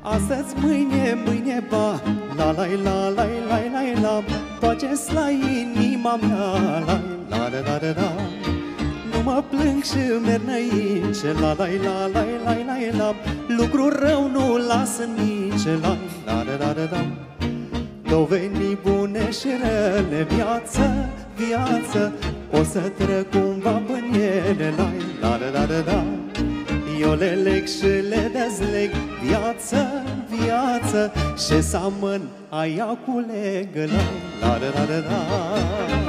Speaker 2: Astăzi, mâine, mâine, ba La la la la la la la Toate la inima mea La la la la la la mă plâng și merg înainte. La la la la la la la. Lucru rău nu las nici La. La la la la la Doveni bune și rele Viață, viață. O să trec cumva până ele La la la la la la eu le leg și le dezleg Viață, viață. Și să amân aia cu legă La la la la la bătrâni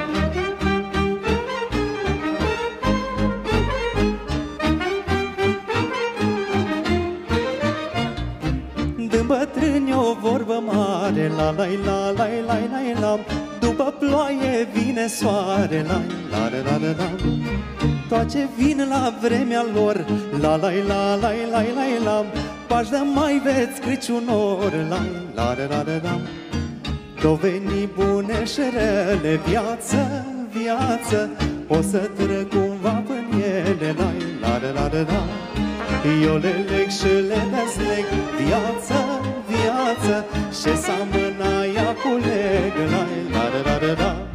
Speaker 2: o vorbă mare La la la la la la la După ploaie vine soare La la la la la Toate vin la vremea lor La la la la la la la Pașdă mai veți Crăciunor La la la la la la Doveni bune și rele Viață, viață O să trec cumva până ele La la la la la la eu le leg și le desleg Viața, viață Și să mâna ea cu leg La la la la la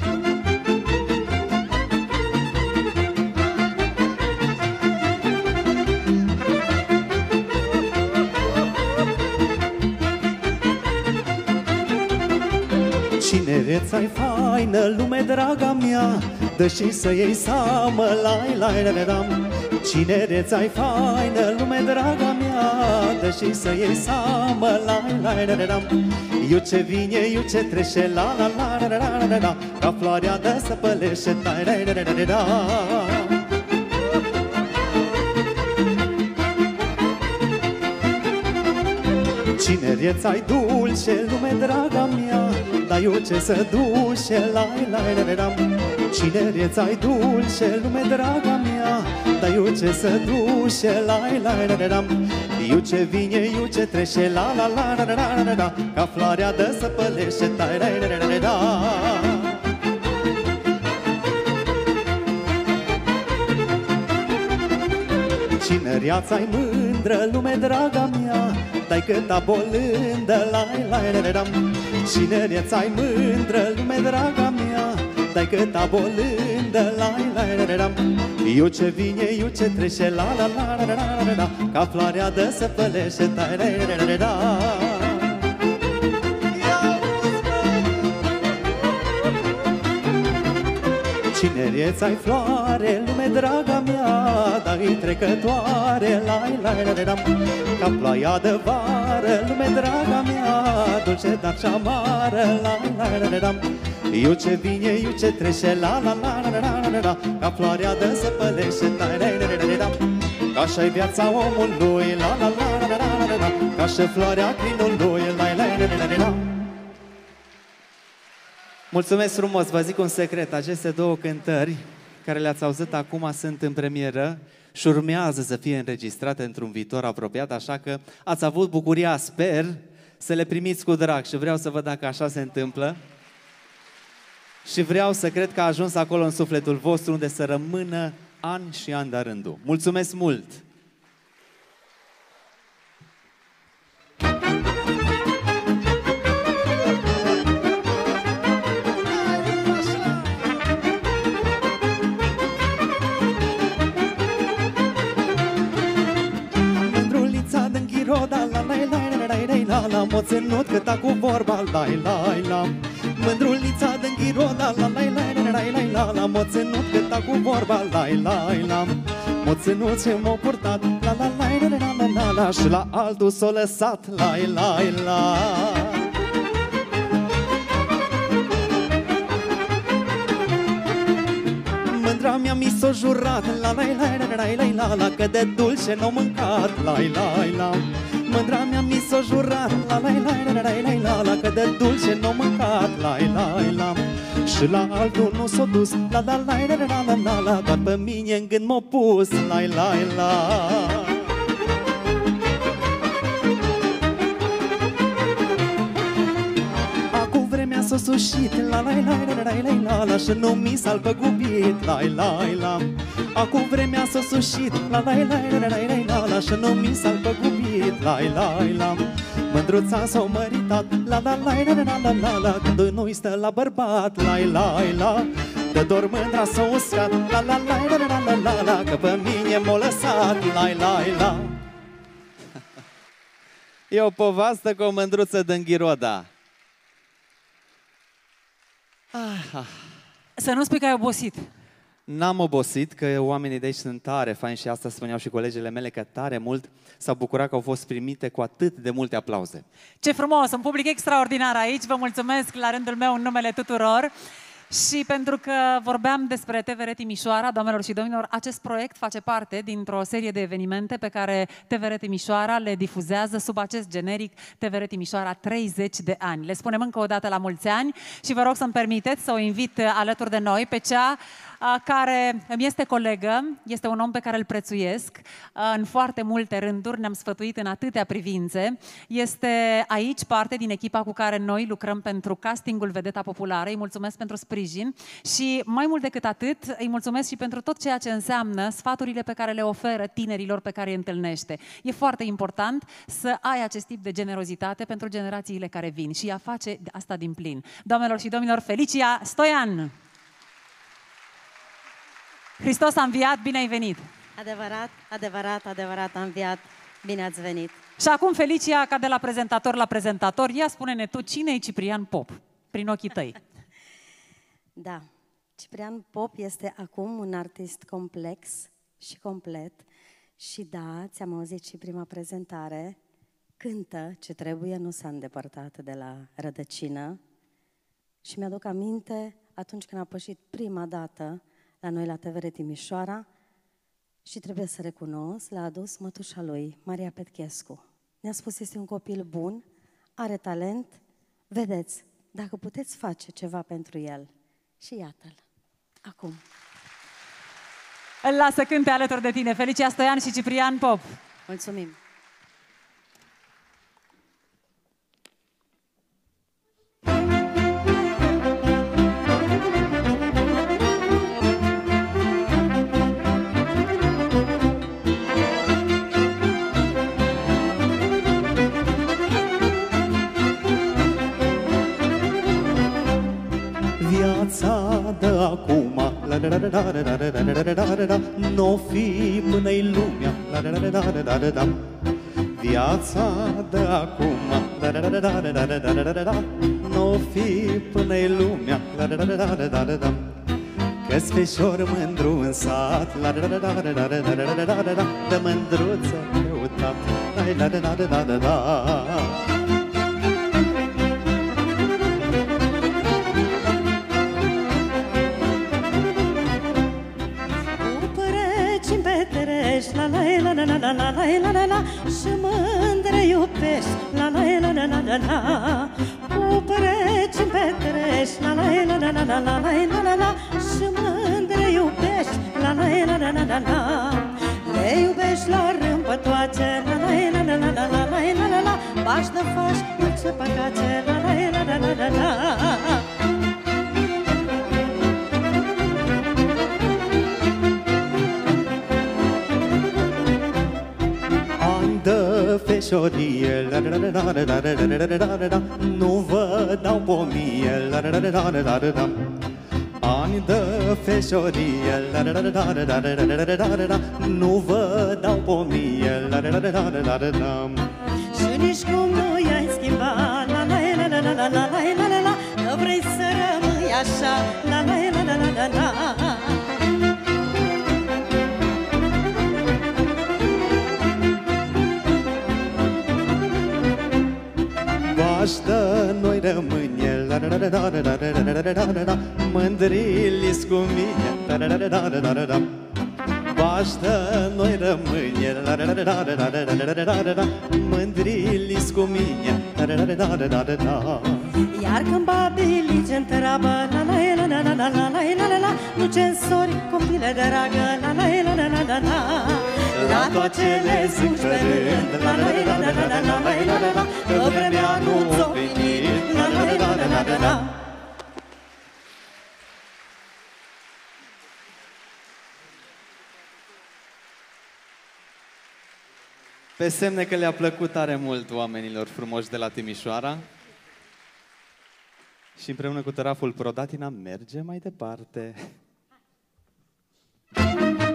Speaker 2: Cinereța-i faină, lume draga mea Dă și să iei seamă, lai, lai, lai, lai, lai Cinereța-i faină, lume draga mea Dă și să iei seamă, la la la la la Iu ce vine, iu ce trece, la la la la la la la Ca floarea de să pălește, la la la la la la Cinereța-i dulce, lume draga mea Dar eu ce să duce, la la la la la Cinereța-i dulce, lume draga mea dar eu ce să duce, la la la la Iuce vine, iuce trece, la la la la la la la Ca floarea de săpălește, tai la la la la la Cineriața-i mândră, lume draga mea Dai câta bolândă, lai lai la la la Cineriața-i mândră, lume draga mea Dai câta bolândă la la la la la Eu ce vine, eu ce trece, la la la la la la la Ca floarea de să pălește, tai la la la la la Cinereța ai floare, lume draga mea Dar-i trecătoare, lai, lai, lai, lai, Ca ploaia de vară, lume draga mea Dulce, dar cea amară, lai, lai, lai, lai, Eu ce vine, eu ce trece, la, la, la, la, la, la, la, la Ca floarea de se pălește, lai, lai, lai, lai, lai, Ca așa-i viața omului, la, la, la, la, la, la, la, la Ca și floarea crinului, lai, lai, lai, lai, lai, lai
Speaker 4: Mulțumesc frumos, vă zic un secret. Aceste două cântări care le-ați auzit acum sunt în premieră și urmează să fie înregistrate într-un viitor apropiat, așa că ați avut bucuria, sper, să le primiți cu drag și vreau să văd dacă așa se întâmplă. Și vreau să cred că a ajuns acolo în sufletul vostru unde să rămână ani și ani de rândul. Mulțumesc mult!
Speaker 2: La la la la la M-o ținut câta cu vorba, la la la Mândrulița din ghiroda, la la la la la la la la M-o ținut câta cu vorba, la la la M-o ținut și m-o purtat, la la la la la la la la Și la altul s-o lăsat, la la la Mândra mea mi s-o jurat La la la la la la la la Că de dulce n-o mâncat La la la Mândra mea mi s-o jurat La la la la la la la la Că de dulce n-o mâncat La la la Și la altul nu s-o dus La la la la la la la la Doar pe mine în gând m-o pus La la la s-a sușit La la la la la la la la Și nu mi s-al păgubit La la la Acum vremea s-a sușit La la la la la la la la Și nu mi s-al păgubit La la la Mândruța s-a măritat La la la la la la la la Când nu-i stă la bărbat La la la De dor mândra s-a uscat La la la la la la la la Că pe mine m-a lăsat La la la
Speaker 4: E o povastă cu o mândruță din Ghiroda. Ah,
Speaker 3: Să nu spui că ai obosit.
Speaker 4: N-am obosit, că oamenii de aici sunt tare faini și asta spuneau și colegele mele, că tare mult s-au bucurat că au fost primite cu atât de multe aplauze.
Speaker 3: Ce frumos, un public extraordinar aici. Vă mulțumesc la rândul meu în numele tuturor. Și pentru că vorbeam despre TVR Timișoara, doamnelor și domnilor, acest proiect face parte dintr-o serie de evenimente pe care TVR Timișoara le difuzează sub acest generic TVR Timișoara 30 de ani. Le spunem încă o dată la mulți ani și vă rog să-mi permiteți să o invit alături de noi pe cea a, care îmi este colegă, este un om pe care îl prețuiesc. A, În foarte multe rânduri ne-am sfătuit în atâtea privințe. Este aici parte din echipa cu care noi lucrăm pentru castingul Vedeta Populară. Îi mulțumesc pentru sprijin și mai mult decât atât îi mulțumesc și pentru tot ceea ce înseamnă sfaturile pe care le oferă tinerilor pe care îi întâlnește. E foarte important să ai acest tip de generozitate pentru generațiile care vin și ea face asta din plin. Doamnelor și domnilor, Felicia Stoian! Hristos a înviat, bine ai venit!
Speaker 17: Adevărat, adevărat, adevărat, am înviat. Bine ați venit.
Speaker 3: Și acum, Felicia, ca de la prezentator la prezentator, ia spune-ne tu cine e Ciprian Pop, prin ochii tăi. (laughs)
Speaker 17: Da, Ciprian Pop este acum un artist complex și complet. Și da, ți-am auzit și prima prezentare, cântă ce trebuie, nu s-a îndepărtat de la rădăcină. Și mi-aduc aminte atunci când a pășit prima dată la noi la TVR Timișoara și trebuie să recunosc, l-a adus mătușa lui, Maria Petchescu. Ne-a spus, este un copil bun, are talent, vedeți, dacă puteți face ceva pentru el. Și iată-l, acum.
Speaker 3: Îl lasă cânte alături de tine, Felicia Stoian și Ciprian Pop.
Speaker 17: Mulțumim! De acum N-o fi până-i lumea Viața de acum N-o fi până-i lumea Că-s feșor mândru în sat De mândruță căutat Da-i da-da-da-da-da-da la la la la la la la la la Și mândre iubești La la la la la la la Cu pereți îmi petrești La la la la la la la la la la la Și mândre iubești La la la la la la la Le iubești la rând pe toate La la la la la la la la la la la Bași de faci orice păcate La la la la la la la la la la la la la la la Nu vă dau pomie la la la la la la la la Și nici cum nu i-ai schimbat la la la la la la la la la la Că vrei să rămâi așa la la la la la la la rămâne la la la la la la la la la la la Mândrilis cu mine la la la la la la la Baștă noi rămâne la la la la la la la la la la la Mândrilis cu mine la la la la la la la Iar când babilice întreabă la la la la la la la la la la Nu ce însori copile dragă la la la la la la la la toate le zic pe rând La la la la la la la la la la Că vremea nu ți-o venit La la la la la la la
Speaker 2: Pe semne că le-a plăcut tare mult oamenilor frumoși de la Timișoara. Și împreună cu tăraful Prodatina merge mai departe.
Speaker 17: Lăutaș,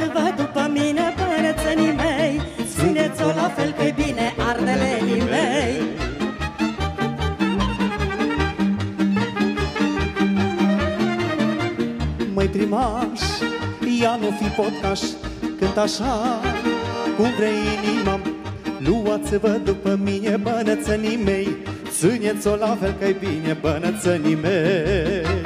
Speaker 17: luați-vă după mine, bănețenii mei, țineți-o la fel că bine, ardelenii mei. Măi primaș, ia nu fi potcaș, cânt așa cum vrei inima Luați-vă după mine, bănățănii mei. Țineți-o la fel că-i bine, bănățănii mei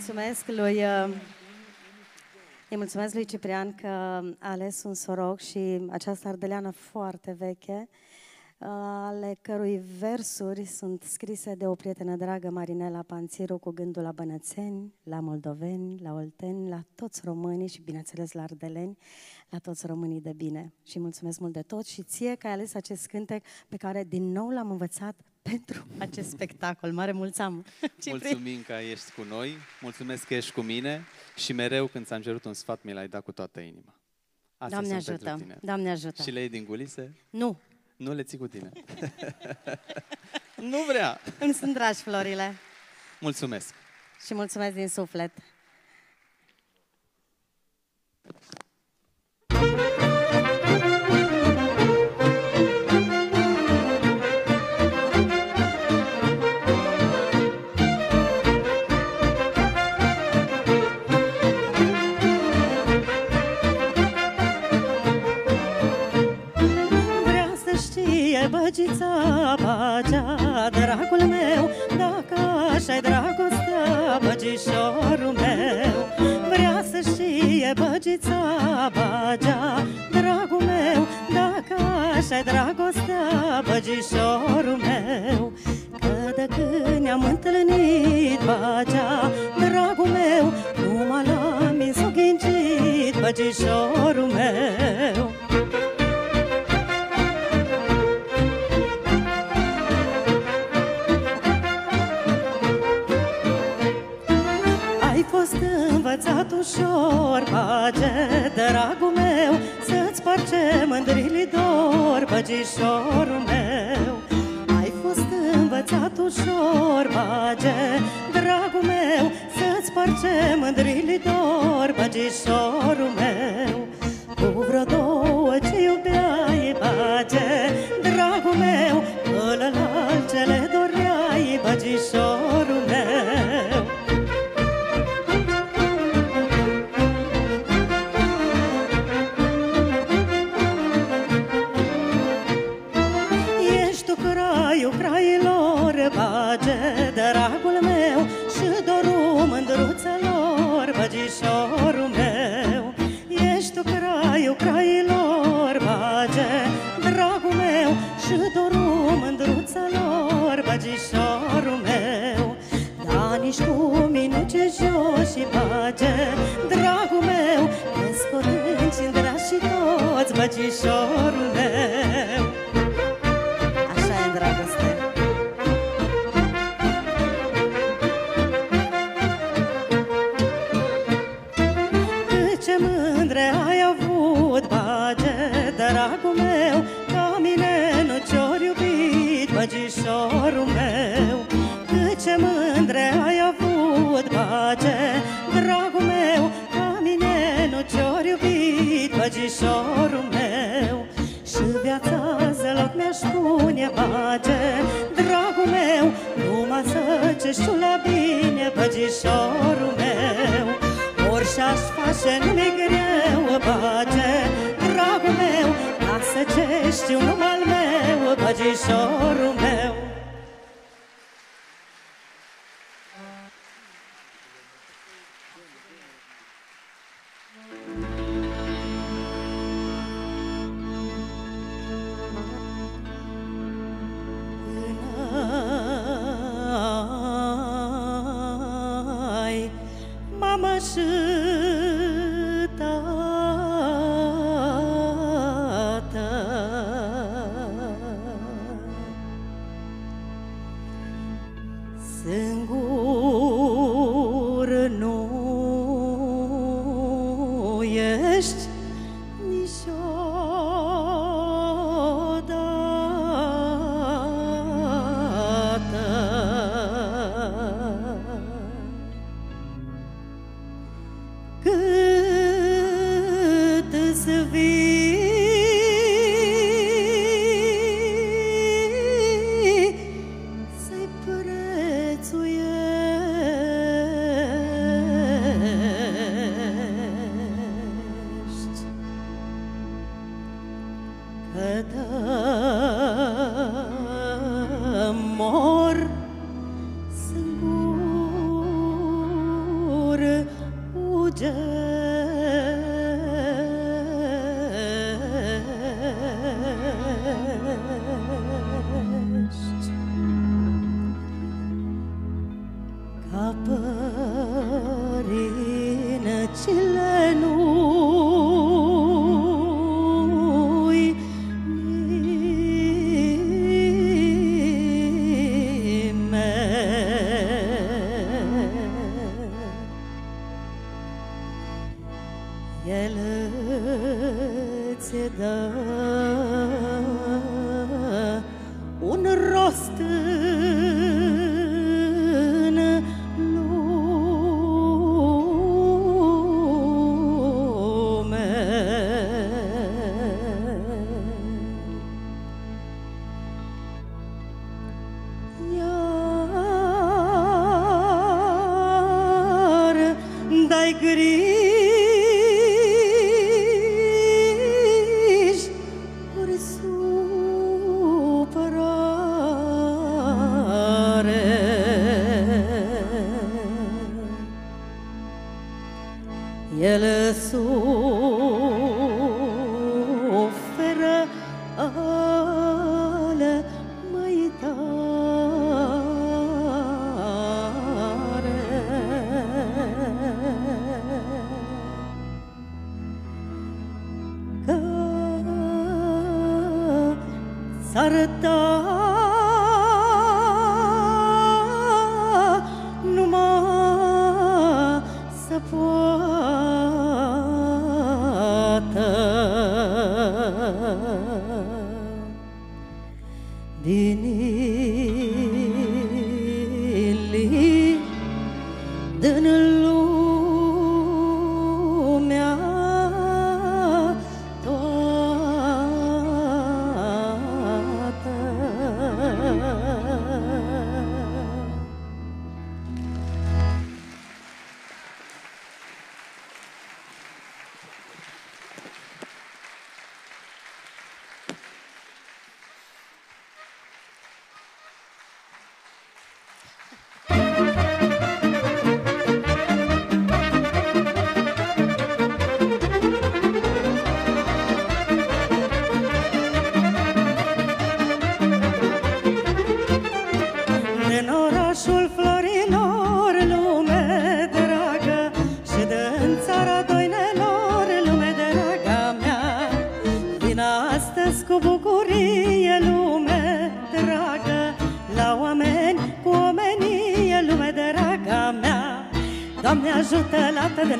Speaker 5: mulțumesc lui uh, îi mulțumesc lui Ciprian că a ales un soroc și această ardeleană foarte veche, uh, ale cărui versuri sunt scrise de o prietenă dragă, Marinela Panțiru, cu gândul la bănățeni, la moldoveni, la olteni, la toți românii și, bineînțeles, la ardeleni, la toți românii de bine. Și mulțumesc mult de tot și ție că ai ales acest cântec pe care din nou l-am învățat pentru acest spectacol. Mare mulțumim! (laughs)
Speaker 2: Mulțumim că ești cu noi, mulțumesc că ești cu mine și mereu când ți-am cerut un sfat, mi l-ai dat cu toată inima. Astea
Speaker 5: Doamne ajută, Doamne ajută.
Speaker 2: Și le din gulise?
Speaker 5: Nu.
Speaker 2: Nu le ții cu tine. (laughs) nu vrea.
Speaker 5: Îmi sunt dragi florile.
Speaker 2: Mulțumesc.
Speaker 5: Și mulțumesc din suflet.
Speaker 17: e băgița pacea, dragul meu Dacă așa-i dragostea, băgișorul meu. Vrea să știe băgița pacea, dragul meu Dacă așa-i dragostea, băgișorul meu. Că de când ne-am întâlnit pacea, dragul meu Numai la mi s-o ghincit băgișorul meu. băgișorul meu Ai fost învățat ușor, bage, dragul meu Să-ți parce mândrile dor, băgișorul meu.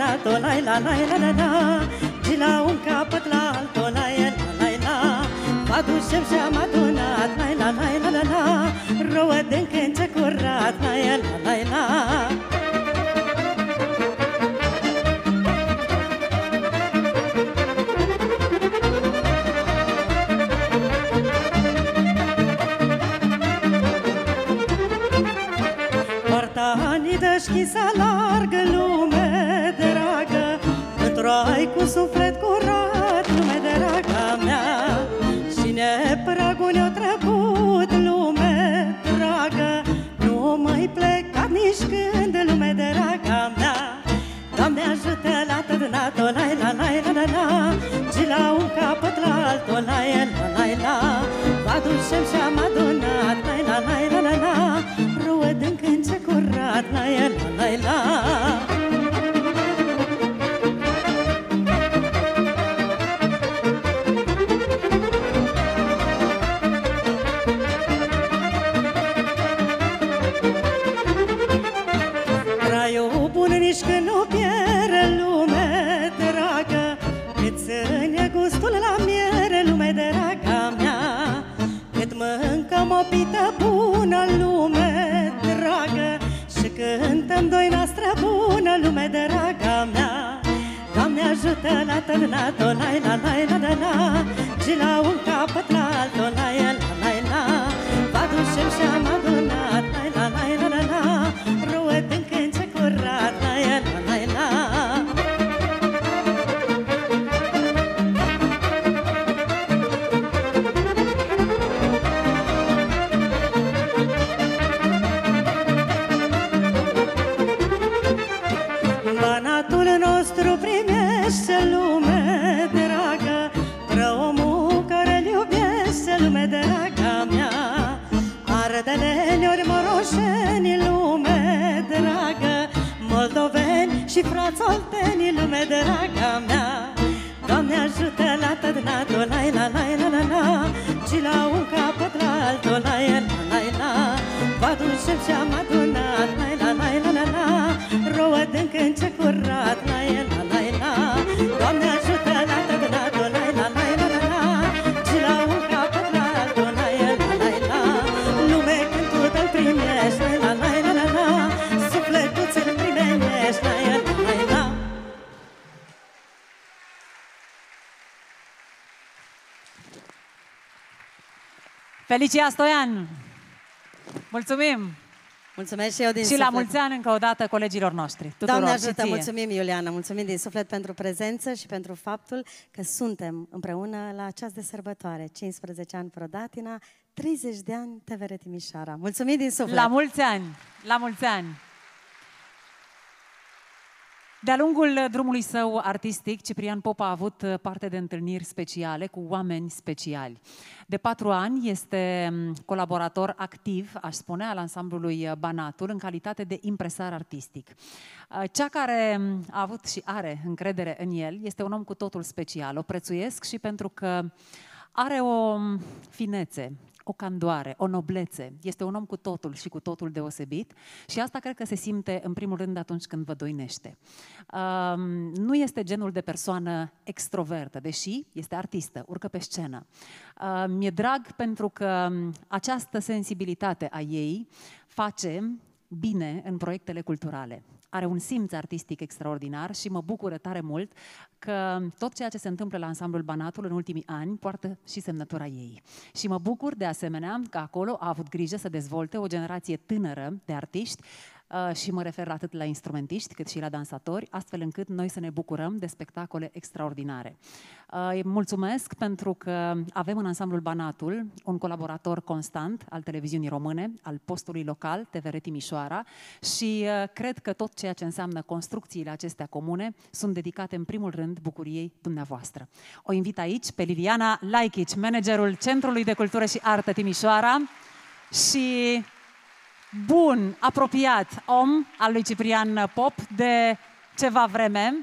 Speaker 17: la to la la la la la la. De la un capăt la altul la la la la. Vă aducem seama tu
Speaker 3: Alicia Stoian, mulțumim!
Speaker 17: Mulțumesc și eu din
Speaker 3: Și
Speaker 17: suflet.
Speaker 3: la mulți ani încă o dată colegilor noștri. Tuturor
Speaker 17: Doamne ajută, mulțumim Iuliana, mulțumim din suflet pentru prezență și pentru faptul că suntem împreună la această de sărbătoare. 15 ani Prodatina, 30 de ani TVR Timișoara. Mulțumim din suflet!
Speaker 3: La mulți ani! La mulți ani! De-a lungul drumului său artistic, Ciprian Pop a avut parte de întâlniri speciale cu oameni speciali. De patru ani este mm, colaborator activ, aș spune, al ansamblului Banatul în calitate de impresar artistic. Uh, cea care mm, a avut și are încredere în el este un om cu totul special. O prețuiesc și pentru că are o mm, finețe, o candoare, o noblețe. Este un om cu totul și cu totul deosebit și asta cred că se simte în primul rând atunci când vă doinește. Um, nu este genul de persoană extrovertă, deși este artistă, urcă pe scenă. Uh, mi-e drag pentru că această sensibilitate a ei face bine în proiectele culturale are un simț artistic extraordinar și mă bucură tare mult că tot ceea ce se întâmplă la ansamblul Banatul în ultimii ani poartă și semnătura ei. Și mă bucur de asemenea că acolo a avut grijă să dezvolte o generație tânără de artiști Uh, și mă refer atât la instrumentiști cât și la dansatori, astfel încât noi să ne bucurăm de spectacole extraordinare. Uh, mulțumesc pentru că avem în ansamblul Banatul un colaborator constant al televiziunii române, al postului local, TVR Timișoara și uh, cred că tot ceea ce înseamnă construcțiile acestea comune sunt dedicate în primul rând bucuriei dumneavoastră. O invit aici pe Liliana Laichici, managerul Centrului de Cultură și Artă Timișoara și bun, apropiat om al lui Ciprian Pop de ceva vreme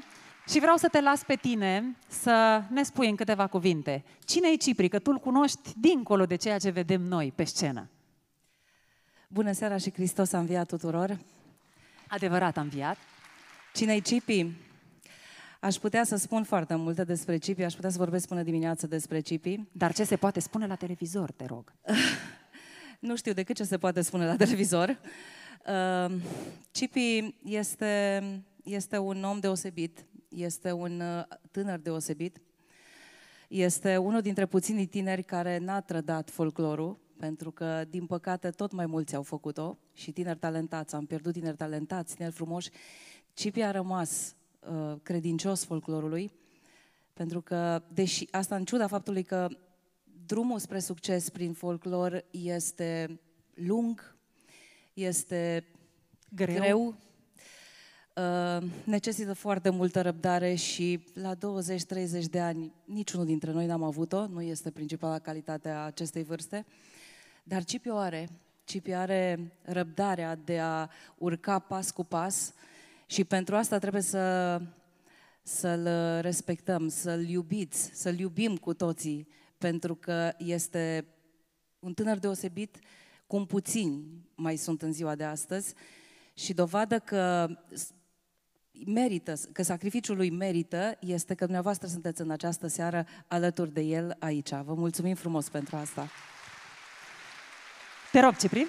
Speaker 3: și vreau să te las pe tine să ne spui în câteva cuvinte. Cine e Cipri? Că tu îl cunoști dincolo de ceea ce vedem noi pe scenă.
Speaker 18: Bună seara și Hristos a înviat tuturor.
Speaker 3: Adevărat a înviat.
Speaker 18: Cine e Cipi? Aș putea să spun foarte multe despre Cipi, aș putea să vorbesc până dimineață despre Cipi.
Speaker 3: Dar ce se poate spune la televizor, te rog? (laughs)
Speaker 18: Nu știu decât ce se poate spune la televizor. Uh, Cipi este, este un om deosebit, este un uh, tânăr deosebit, este unul dintre puținii tineri care n-a trădat folclorul, pentru că, din păcate, tot mai mulți au făcut-o și tineri talentați, am pierdut tineri talentați, tineri frumoși. Cipi a rămas uh, credincios folclorului, pentru că, deși asta în ciuda faptului că drumul spre succes prin folclor este lung, este greu, greu. Uh, necesită foarte multă răbdare și la 20-30 de ani niciunul dintre noi n-am avut-o, nu este principala calitate a acestei vârste, dar Cipi o are. Cipi are răbdarea de a urca pas cu pas și pentru asta trebuie să, să-l respectăm, să-l iubiți, să-l iubim cu toții pentru că este un tânăr deosebit, cum puțini mai sunt în ziua de astăzi și dovadă că merită, că sacrificiul lui merită, este că dumneavoastră sunteți în această seară alături de el aici. Vă mulțumim frumos pentru asta.
Speaker 3: Te rog, Cipri.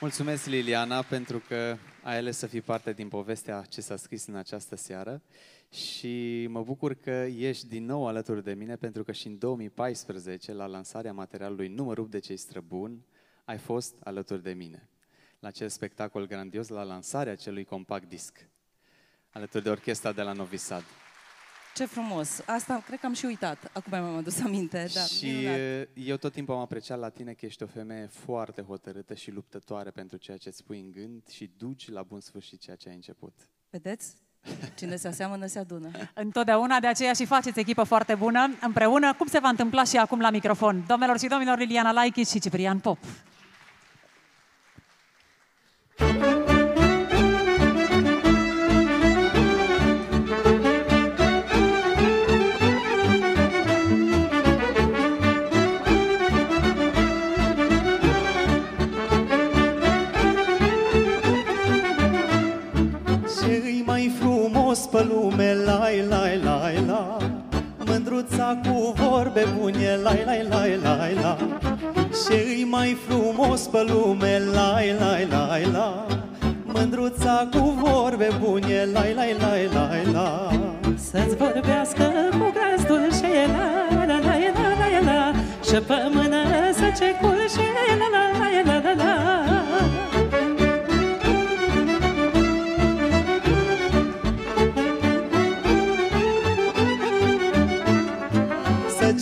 Speaker 2: Mulțumesc, Liliana, pentru că ai ales să fii parte din povestea ce s-a scris în această seară și mă bucur că ești din nou alături de mine pentru că și în 2014, la lansarea materialului Numărul de cei străbuni, ai fost alături de mine. La acel spectacol grandios, la lansarea acelui compact disc, alături de orchestra de la Novi Sad.
Speaker 18: Ce frumos! Asta cred că am și uitat. Acum mi-am adus aminte. Da,
Speaker 2: și minunat. eu tot timpul am apreciat la tine că ești o femeie foarte hotărâtă și luptătoare pentru ceea ce îți pui în gând și duci la bun sfârșit ceea ce ai început.
Speaker 18: Vedeți? Cine se aseamănă, se adună.
Speaker 3: Întotdeauna, de aceea și faceți echipă foarte bună împreună, cum se va întâmpla și acum la microfon. Domnilor și domnilor, Liliana Laichi și Ciprian Pop.
Speaker 19: Pe lume, lai, lai, lai, la Mândruța cu vorbe bune, lai, lai, lai, lai, la Și îi mai frumos pe lume, lai, lai, lai, la Mândruța cu vorbe bune, lai, lai, lai, lai, la
Speaker 20: Să-ți vorbească cu gras și la, la, la, la, la, la, la Și pe mână să ce culșe, la, la, la, la,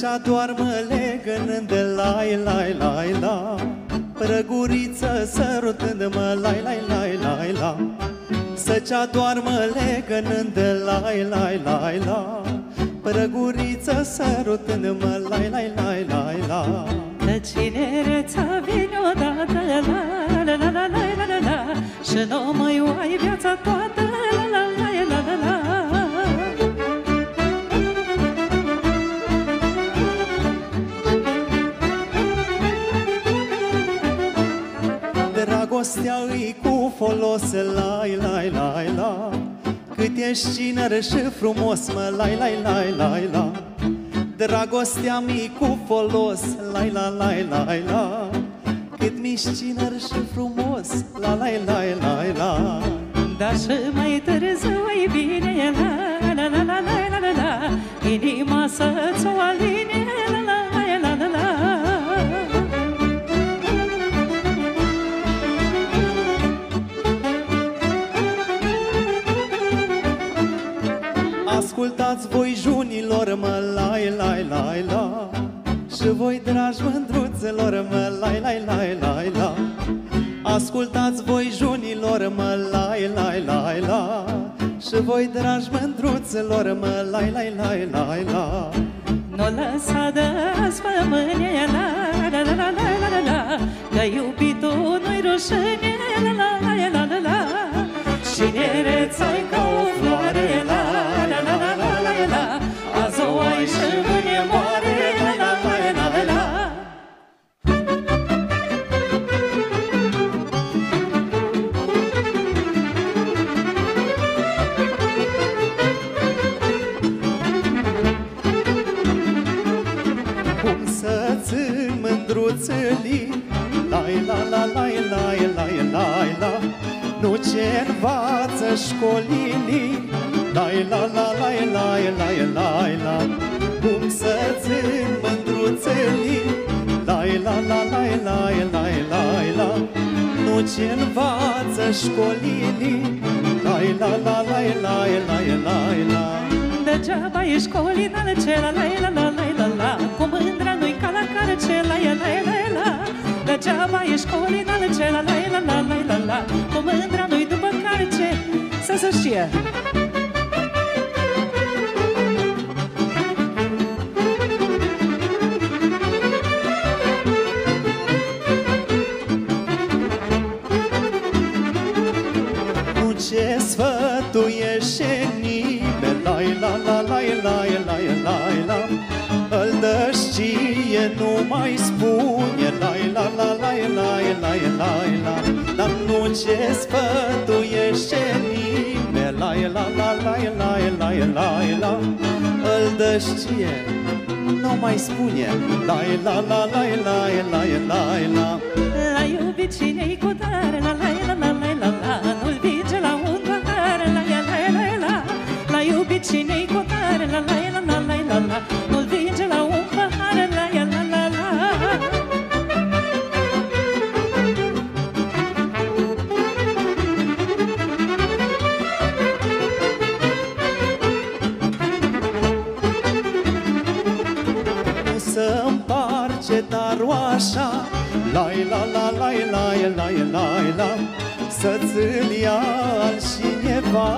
Speaker 19: cea doar mă legănând de la la la la Răguriță sărutând-mă la la la la la
Speaker 2: Săcea doar mă legănând de lai, lai, lai, la Prăguriță sărutând-mă, lai, lai, lai, lai, la
Speaker 18: Că cinereța vine odată La la la la la la la la Și nu mai o ai viața toată La la la la la la
Speaker 2: Dragostea îi cu folos, lai, lai, lai, la. Cât ești tiner și frumos, mă, lai, lai, lai, lai, la. Dragostea mi cu folos, lai, la, lai, lai, la. Cât mi-ești tiner și frumos, la, lai, lai, lai, la.
Speaker 18: Dar și mai târziu e bine La la la la la la la la. Inima să-ți o aline La la la
Speaker 2: Ascultați voi junilor, mă, lai, lai, lai, la Și voi, dragi mândruțelor, mă, lai, lai, lai, lai, la Ascultați voi junilor, mă, lai, lai, lai, la Și voi, dragi mândruțelor, mă, lai, lai, lai, lai, la
Speaker 18: Nu lăsa de spămânie La la la la la la la la Că iubitul nu-i rușine La la la la la la Cinereța-i ca o floare La la la
Speaker 2: Lai, la, la, lai, lai, lai, lai, la Nu ce învață școlinii Lai, la, la, lai, lai, lai, lai, la Cum să țin mândruțelii Lai, la, la, lai, lai, lai, lai, la Nu ce învață școlinii Lai, la, la, lai, lai, lai, lai, la
Speaker 18: Degeaba ești colinale ce la la la la la la la Cu mândra nu-i ca la care ce la la la la la Degeaba ești colinale ce la la la la la la la. Cu mândra nu-i după care ce Să se știe.
Speaker 2: Nu ce sfătuiește nimeni? Lai, la, la, lai, lai, lai, lai, la. Îl dă știe, nu mai spune Lai, la, la, lai, lai, lai, lai, la Dar nu ce sfătuiește nimeni Lai, la, la, lai, lai, lai, lai, la Îl dă știe, nu mai spune Lai, la, la, lai, lai, lai, lai, la
Speaker 18: La iubit cine-i cu tare La la la la la
Speaker 2: lai, lai, lai, lai, la Să-ți îl ia altcineva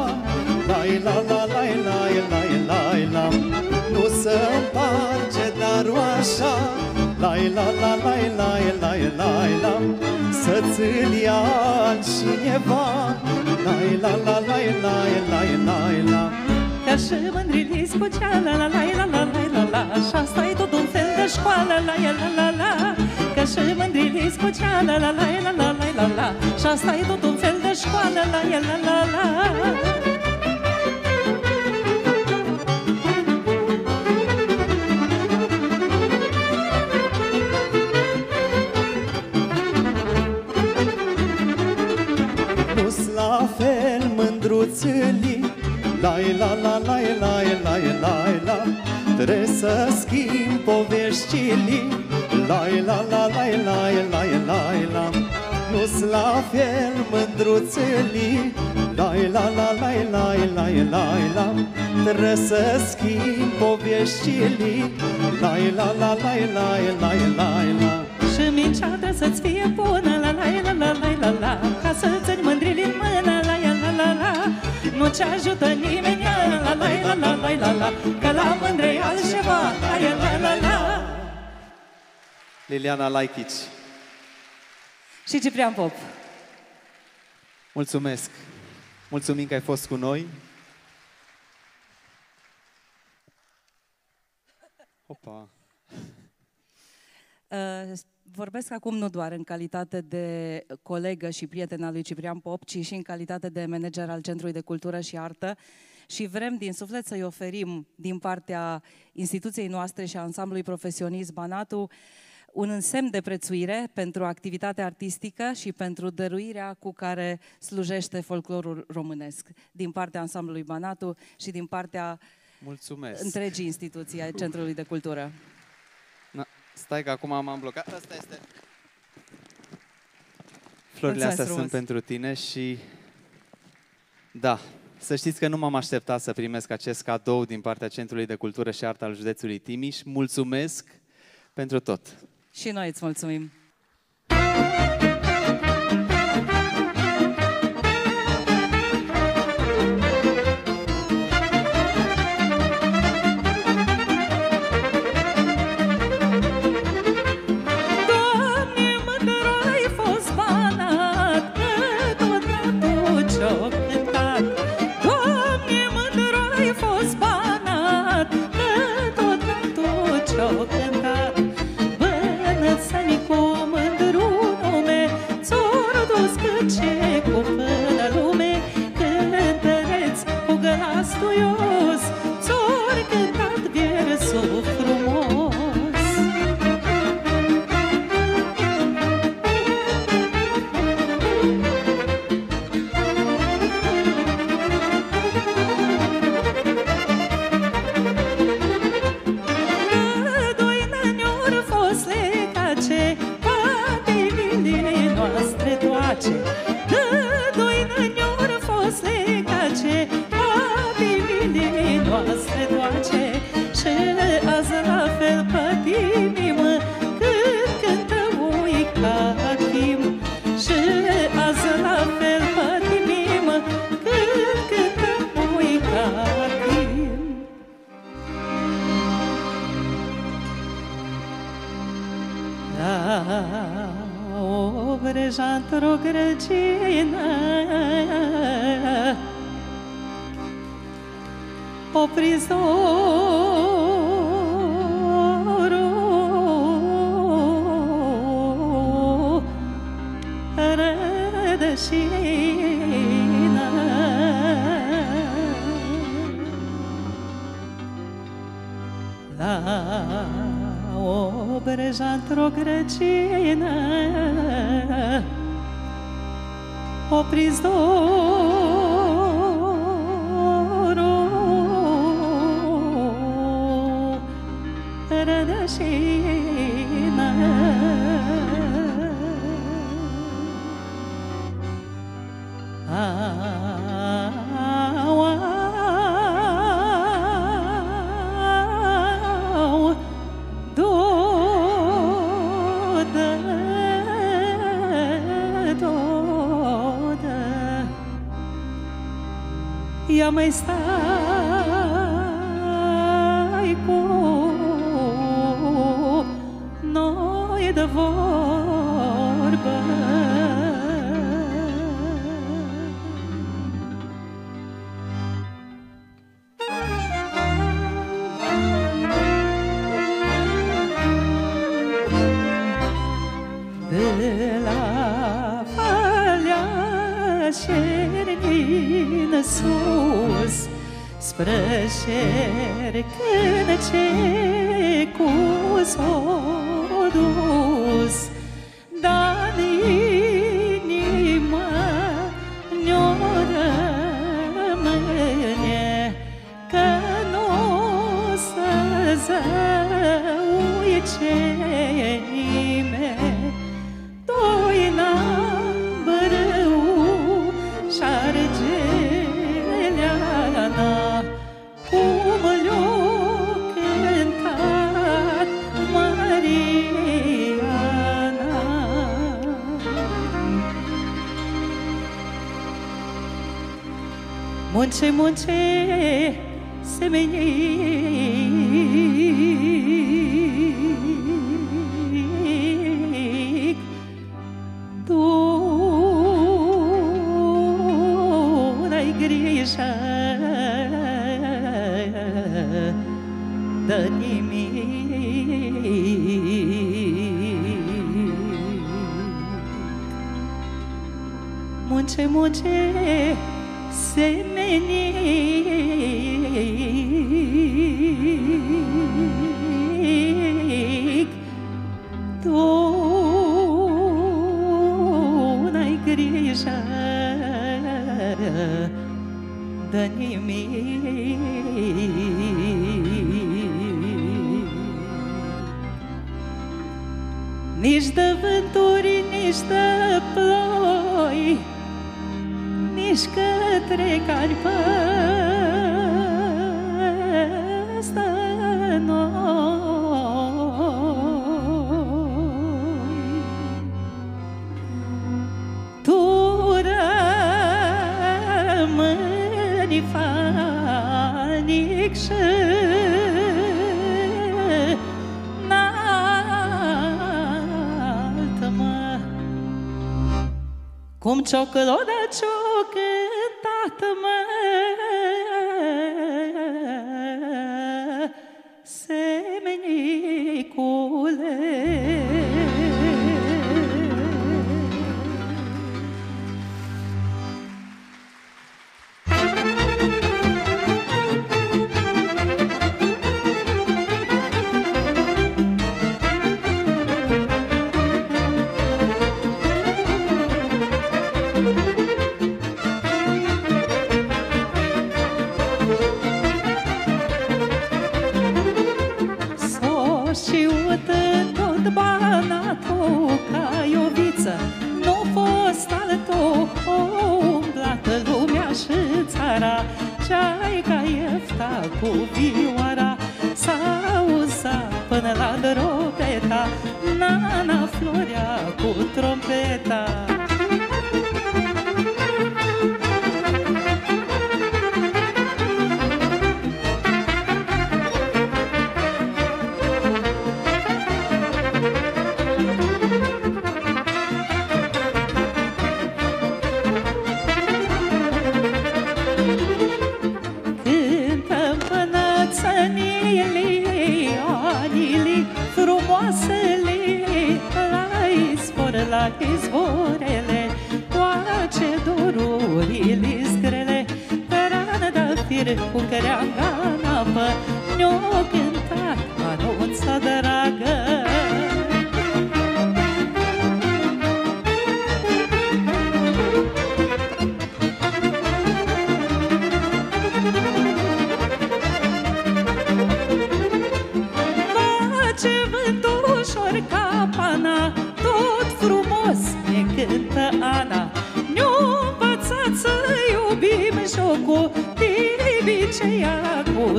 Speaker 2: Lai, la, la, lai, lai, lai, lai, la Nu să împarce darul așa Lai, la, la, lai, lai, lai, lai, la Să-ți îl ia altcineva Lai, la, la, lai, lai, lai, lai, la
Speaker 18: Ca și mândrilis cu ceala La la la la la la la Și asta e tot un fel de școală La la la la la Ca și mândrilis cu ceala La la la la la la la Și asta e tot un fel de școală La la la la la.
Speaker 2: Nu-s la fel mândruțelii Lai, la, la, lai, lai, lai, lai, la. Trebuie să schimb poveștile Lai, la, la, lai, lai, lai, lai, la Nu-s la fel mândruțelii Lai, la, la, lai, lai, lai, lai, la Trebuie să schimb poveștile Lai, la, la, lai, lai, lai, lai, la
Speaker 18: Și mincea trebuie să-ți fie bună La la la la la la la Ca să ți mândrili în mână La la la la la ajută nimeni La la la la la la la Că la mândre e altceva La la la la
Speaker 4: Liliana Laichici.
Speaker 21: Și Ciprian Pop.
Speaker 4: Mulțumesc! Mulțumim că ai fost cu noi. Opa! (laughs)
Speaker 21: Uh, Vorbesc acum nu doar în calitate de colegă și prietena lui Ciprian Pop, ci și în calitate de manager al Centrului de Cultură și Artă și vrem din suflet să-i oferim din partea instituției noastre și a ansamblului profesionist Banatu un însemn de prețuire pentru activitatea artistică și pentru dăruirea cu care slujește folclorul românesc din partea ansamblului Banatu și din partea
Speaker 4: Mulțumesc!
Speaker 21: întregii instituții a Centrului de Cultură.
Speaker 4: Na, stai că acum m-am blocat. Asta este... Florile
Speaker 21: Mulțumesc
Speaker 4: astea
Speaker 21: frumos.
Speaker 4: sunt pentru tine și... Da, să știți că nu m-am așteptat să primesc acest cadou din partea Centrului de Cultură și Artă al județului Timiș. Mulțumesc pentru tot!
Speaker 21: Și noi îți mulțumim!
Speaker 18: O breja într-o grăgină O prizorul rădășină o breja într-o grăcină O prizorul Ia mai stai cu noi de vorbă Spre șercân ce cu s-o so good.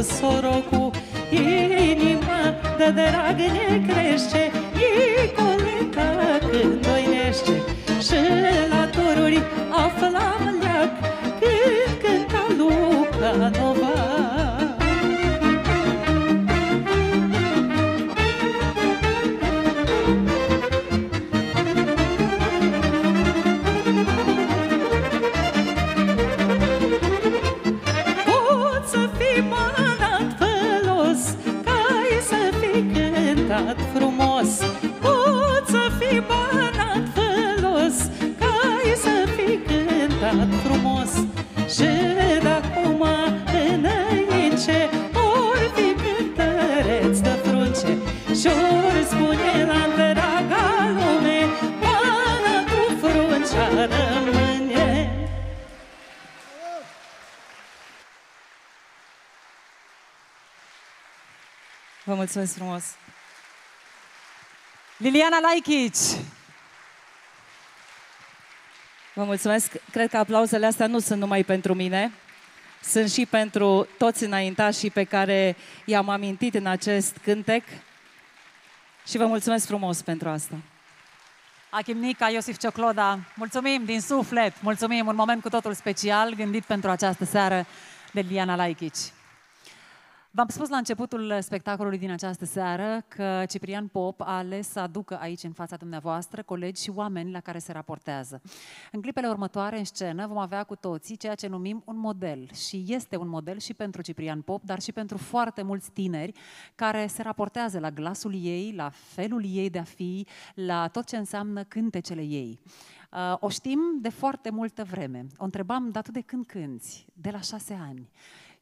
Speaker 18: sorocu Inima de drag ne crește
Speaker 21: Mulțumesc frumos!
Speaker 3: Liliana Laichici!
Speaker 21: Vă mulțumesc! Cred că aplauzele astea nu sunt numai pentru mine, sunt și pentru toți înaintașii pe care i-am amintit în acest cântec și vă mulțumesc frumos pentru asta.
Speaker 3: Achimnica, Iosif Ciocloda, mulțumim din suflet, mulțumim, un moment cu totul special gândit pentru această seară de Liliana Laichici. V-am spus la începutul spectacolului din această seară că Ciprian Pop a ales să aducă aici în fața dumneavoastră colegi și oameni la care se raportează. În clipele următoare, în scenă, vom avea cu toții ceea ce numim un model și este un model și pentru Ciprian Pop, dar și pentru foarte mulți tineri care se raportează la glasul ei, la felul ei de a fi, la tot ce înseamnă cântecele ei. Uh, O știm de foarte multă vreme. O întrebam, dar tu de când cânti? De la șase ani.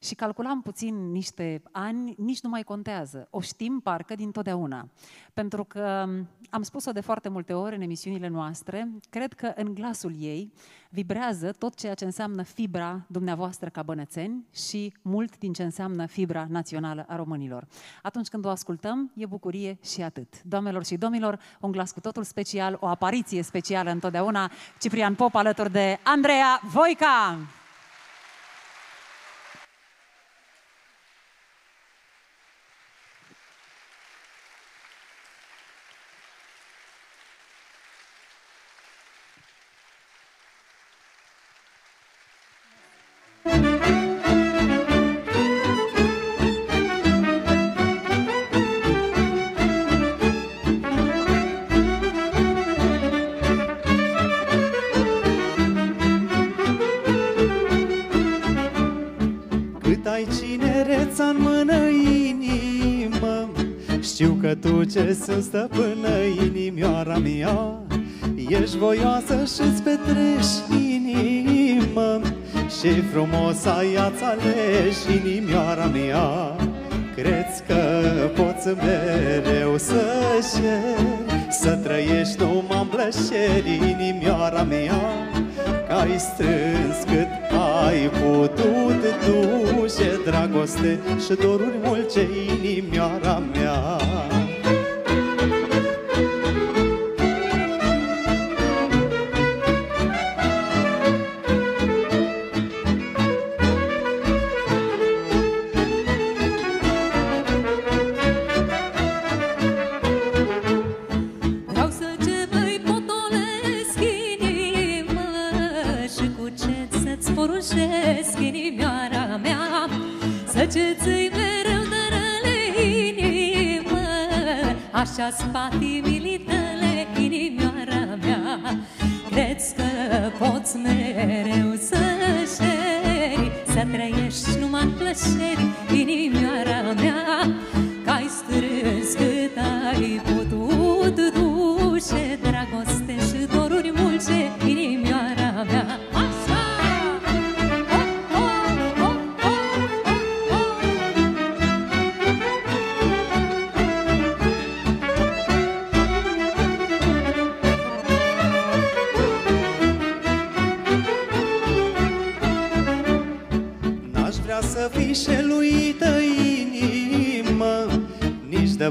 Speaker 3: Și calculam puțin niște ani, nici nu mai contează. O știm parcă din totdeauna. Pentru că am spus-o de foarte multe ori în emisiunile noastre, cred că în glasul ei vibrează tot ceea ce înseamnă fibra dumneavoastră ca bănățeni și mult din ce înseamnă fibra națională a românilor. Atunci când o ascultăm, e bucurie și atât. Doamnelor și domnilor, un glas cu totul special, o apariție specială întotdeauna, Ciprian Pop alături de Andreea Voica!
Speaker 2: Că tu ce sunt stăpână inimioara mea. Ești voioasă și-ți petrești inimă Și frumos ai ați ales inimioara mea. Crezi că poți mereu să șeri Să trăiești numai în plăceri inimioara mea? Că ai strâns cât ai putut duce dragoste și doruri mulce inimioara mea
Speaker 6: ce ți mereu dărăle inimă Așa spatimile tale inimioara mea. Crezi că poți mereu să șeri Să trăiești numai în plăceri inimioara mea. Că ai strâns cât ai putut duce Dragoste și doruri mulce inimioara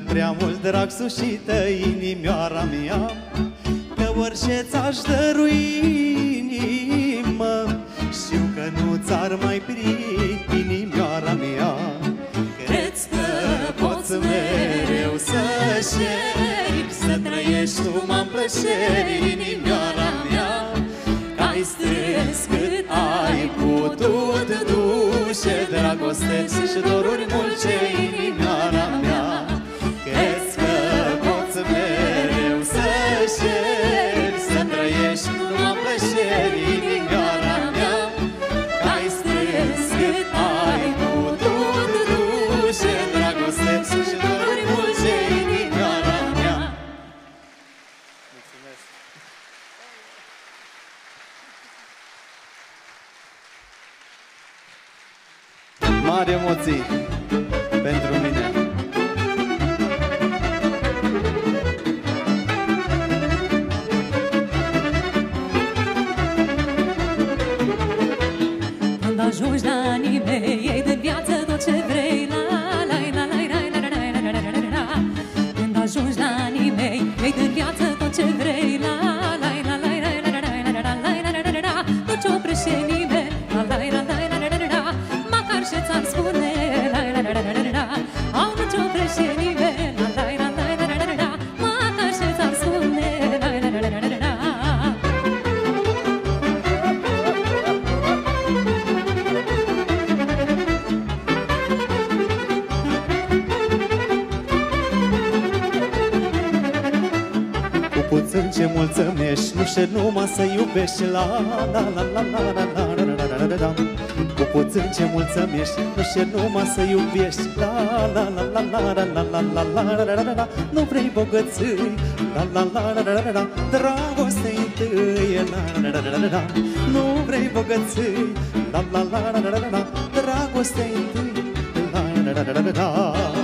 Speaker 2: prea mult drag sușită inimioara mea Că orice ți-aș dărui inimă Știu că nu ți-ar mai pri inimioara mea. Crezi că poți mereu să șeri Să trăiești numai în plăceri inimioara mea. Că ai strâns cât ai putut duce Dragoste și doruri mulce inimioara iubești La la la la la la la la la la la la Cu puțin ce mulțumești Nu știu numai să iubești La la la la la la la la la la la la la la Nu vrei bogății La la la la la la la Dragoste întâi La la la la la la Nu vrei bogății La la la la la la la Dragoste întâi La la la la la la
Speaker 6: Când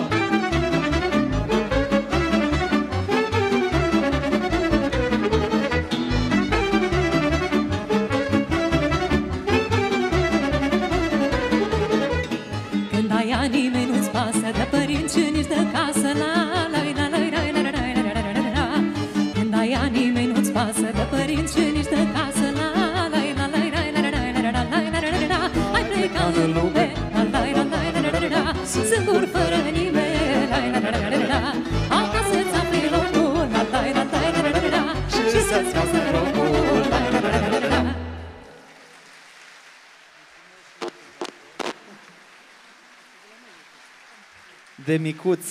Speaker 6: De
Speaker 4: micuț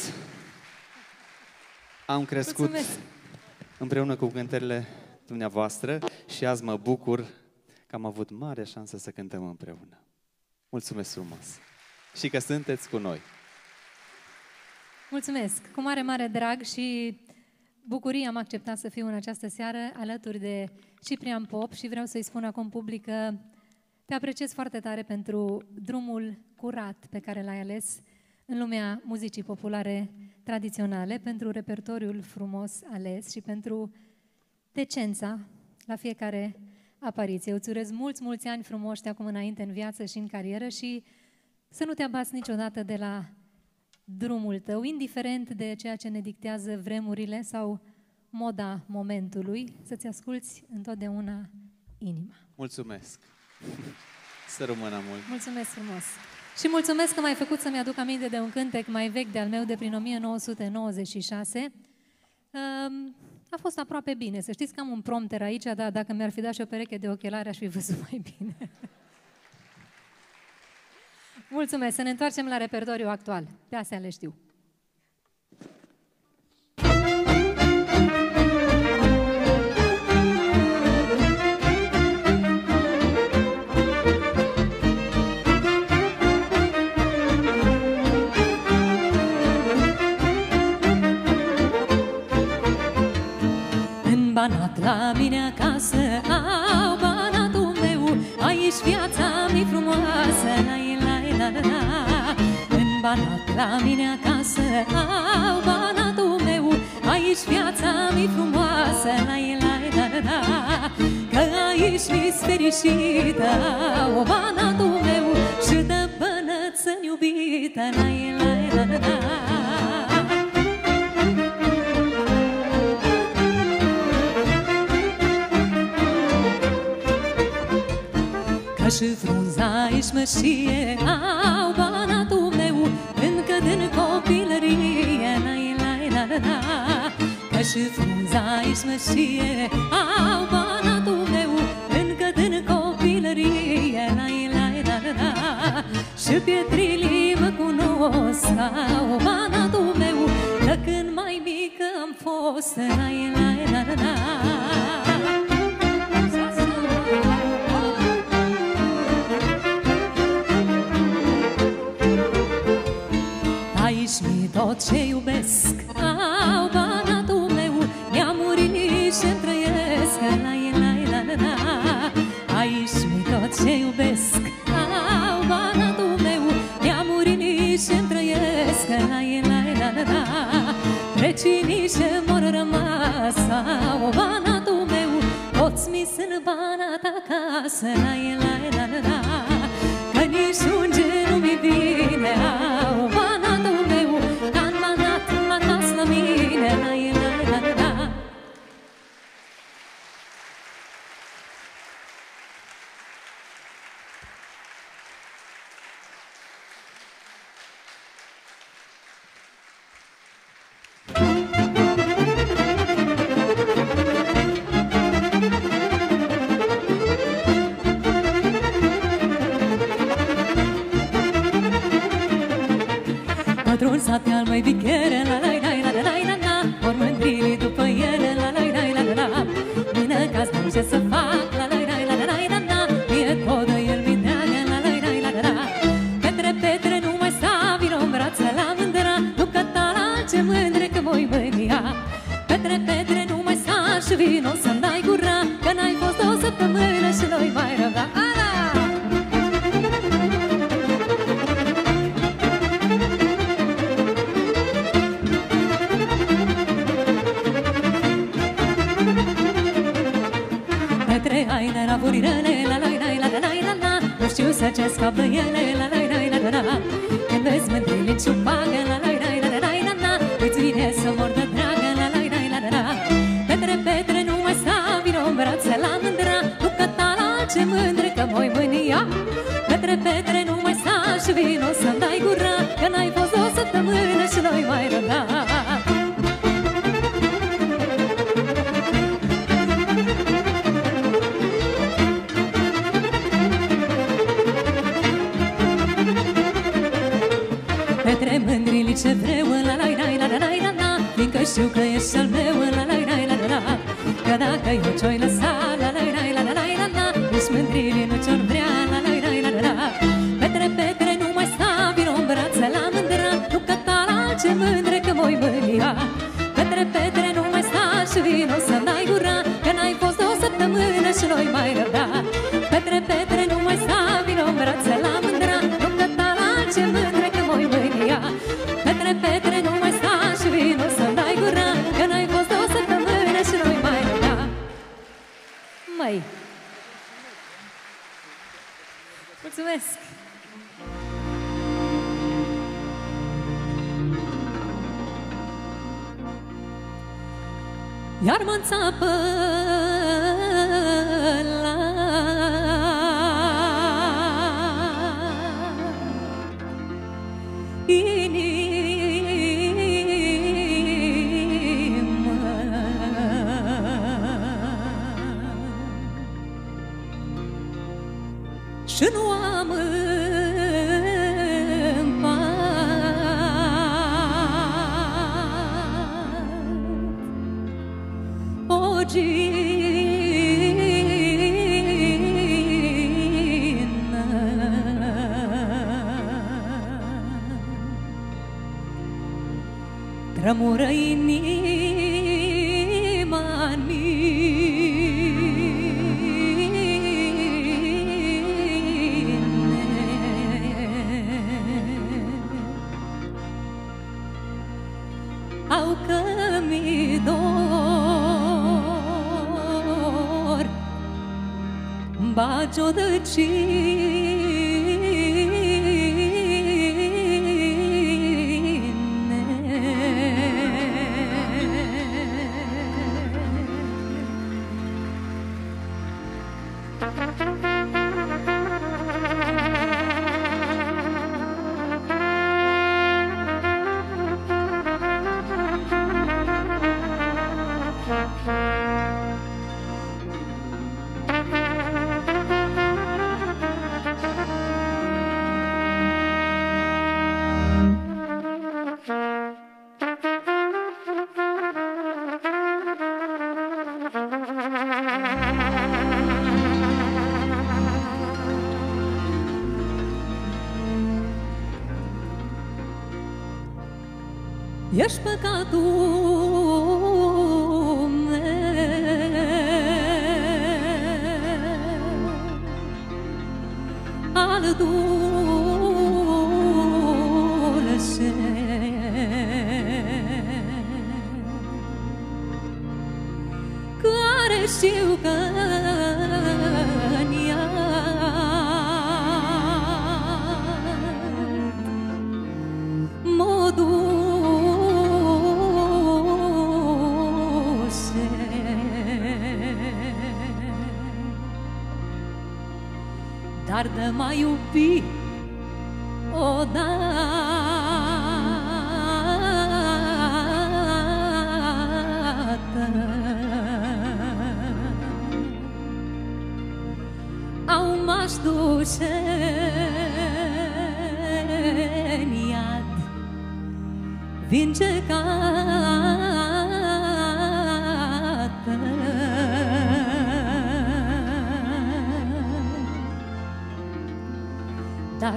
Speaker 4: am crescut
Speaker 3: Mulțumesc.
Speaker 4: împreună cu cântările dumneavoastră și azi mă bucur că am avut mare șansă să cântăm împreună. Mulțumesc frumos! Și că sunteți cu noi.
Speaker 22: Mulțumesc! Cu mare, mare drag și bucurie am acceptat să fiu în această seară alături de Ciprian Pop și vreau să-i spun acum public că te apreciez foarte tare pentru drumul curat pe care l-ai ales în lumea muzicii populare tradiționale, pentru repertoriul frumos ales și pentru decența la fiecare apariție. Eu îți urez mulți, mulți ani frumoși de acum înainte în viață și în carieră și să nu te abați niciodată de la drumul tău, indiferent de ceea ce ne dictează vremurile sau moda momentului, să-ți asculți întotdeauna inima.
Speaker 4: Mulțumesc! (laughs) Să rămână mult!
Speaker 22: Mulțumesc frumos! Și mulțumesc că m-ai făcut să-mi aduc aminte de un cântec mai vechi de-al meu de prin 1996. Um, A fost aproape bine. Să știți că am un prompter aici, dar dacă mi-ar fi dat și o pereche de ochelari, aș fi văzut mai bine. Mulțumesc! Să ne întoarcem la repertoriu actual. Pe astea le știu.
Speaker 6: La mine acasă Au banatul meu. Aici viața mi frumoasă. La la la la la. În banat la mine acasă Au banatul meu. Aici viața mi frumoasă. La la la la la. Că aici mi-s fericită. Au banatul meu. Și de bănățăni iubită. La la la la la Ca și frunza își mășie Au banatul meu Încă din copilărie. La la la la la. Ca și frunza își mășie Au banatul meu Încă din copilărie. La la la la la. Și pietrilii mă cunosc Au banatul meu Că când mai mică am fost. La la la la la tot ce iubesc. Au banatul meu Neamurii și trăiesc. La la la la la. Aici mi tot ce iubesc. Au banatul meu Neamurii și trăiesc. La la la la la. Recinii ce mor rămas. Au banatul meu Toți mi sunt banat acasă. La la la la la. Că nici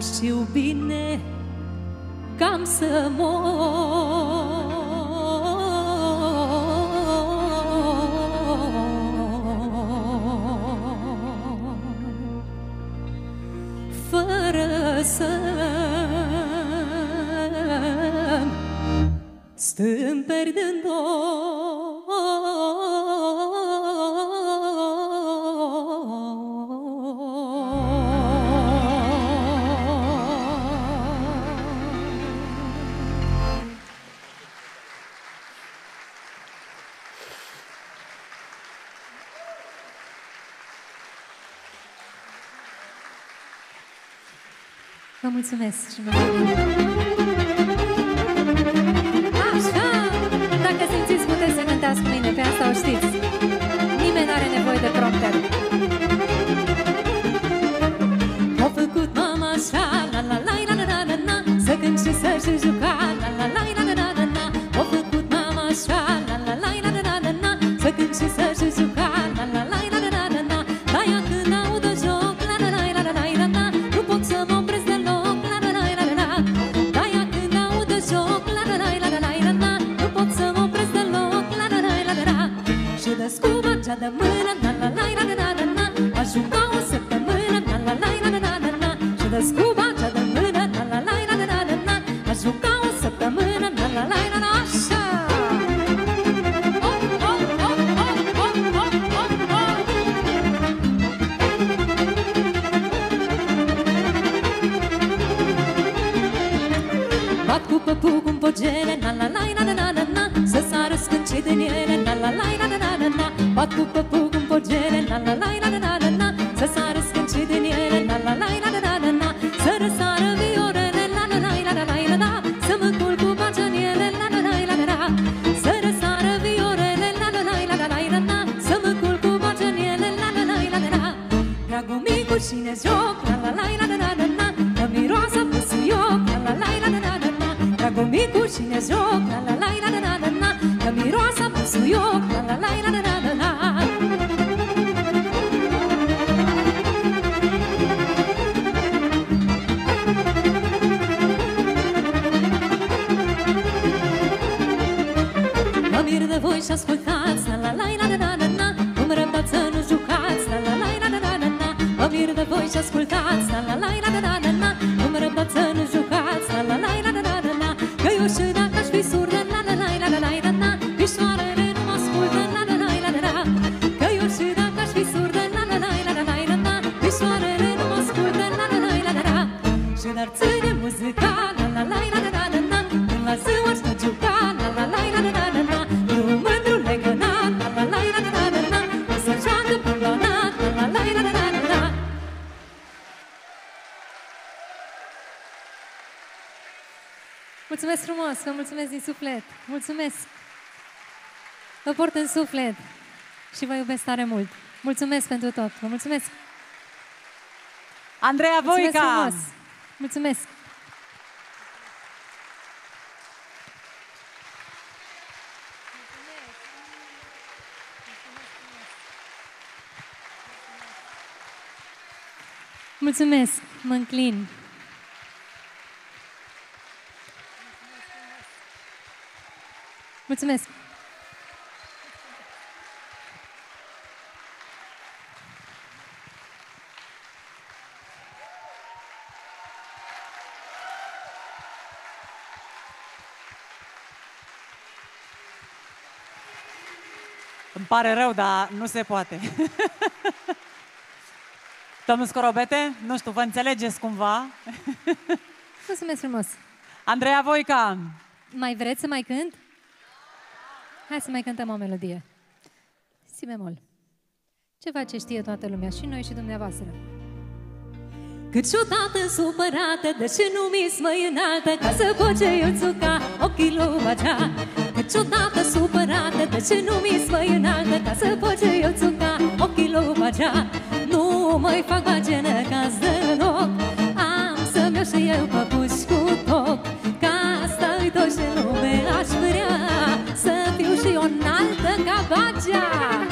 Speaker 6: știu bine că am să mor
Speaker 22: Vă mulțumesc și vă Așa! Dacă simțiți, puteți să cântați cu mine, pe asta o știți. Nimeni nu are nevoie de prompter.
Speaker 6: M-a făcut mama așa, la la la la la la la, să cânt și să-și jucă.
Speaker 22: mulțumesc! Vă port în suflet și vă iubesc tare mult. Mulțumesc pentru tot. Vă mulțumesc!
Speaker 3: Andreea Voica!
Speaker 22: Mulțumesc frumos. Mulțumesc! Mulțumesc, mă înclin. Mulțumesc!
Speaker 3: Îmi pare rău, dar nu se poate. (laughs) Domnul Scorobete, nu știu, vă înțelegeți cumva. (laughs)
Speaker 22: Mulțumesc frumos!
Speaker 3: Andreea Voica!
Speaker 22: Mai vreți să mai cânt? Hai să mai cântăm o melodie. Si bemol. Ceva ce știe toată lumea și noi și dumneavoastră.
Speaker 6: Cât și odată supărată, de ce nu mi mă înaltă, ca să pot eu țuca ochii lui bacea. Cât și odată supărată, de ce nu mi mă înaltă, ca să pot eu țuca ochii lui bacea. Nu mai fac bagenă ca loc, am să-mi iau și eu păpuși cu toc, ca asta-i tot și lume aș vrea. Donald Gabagia.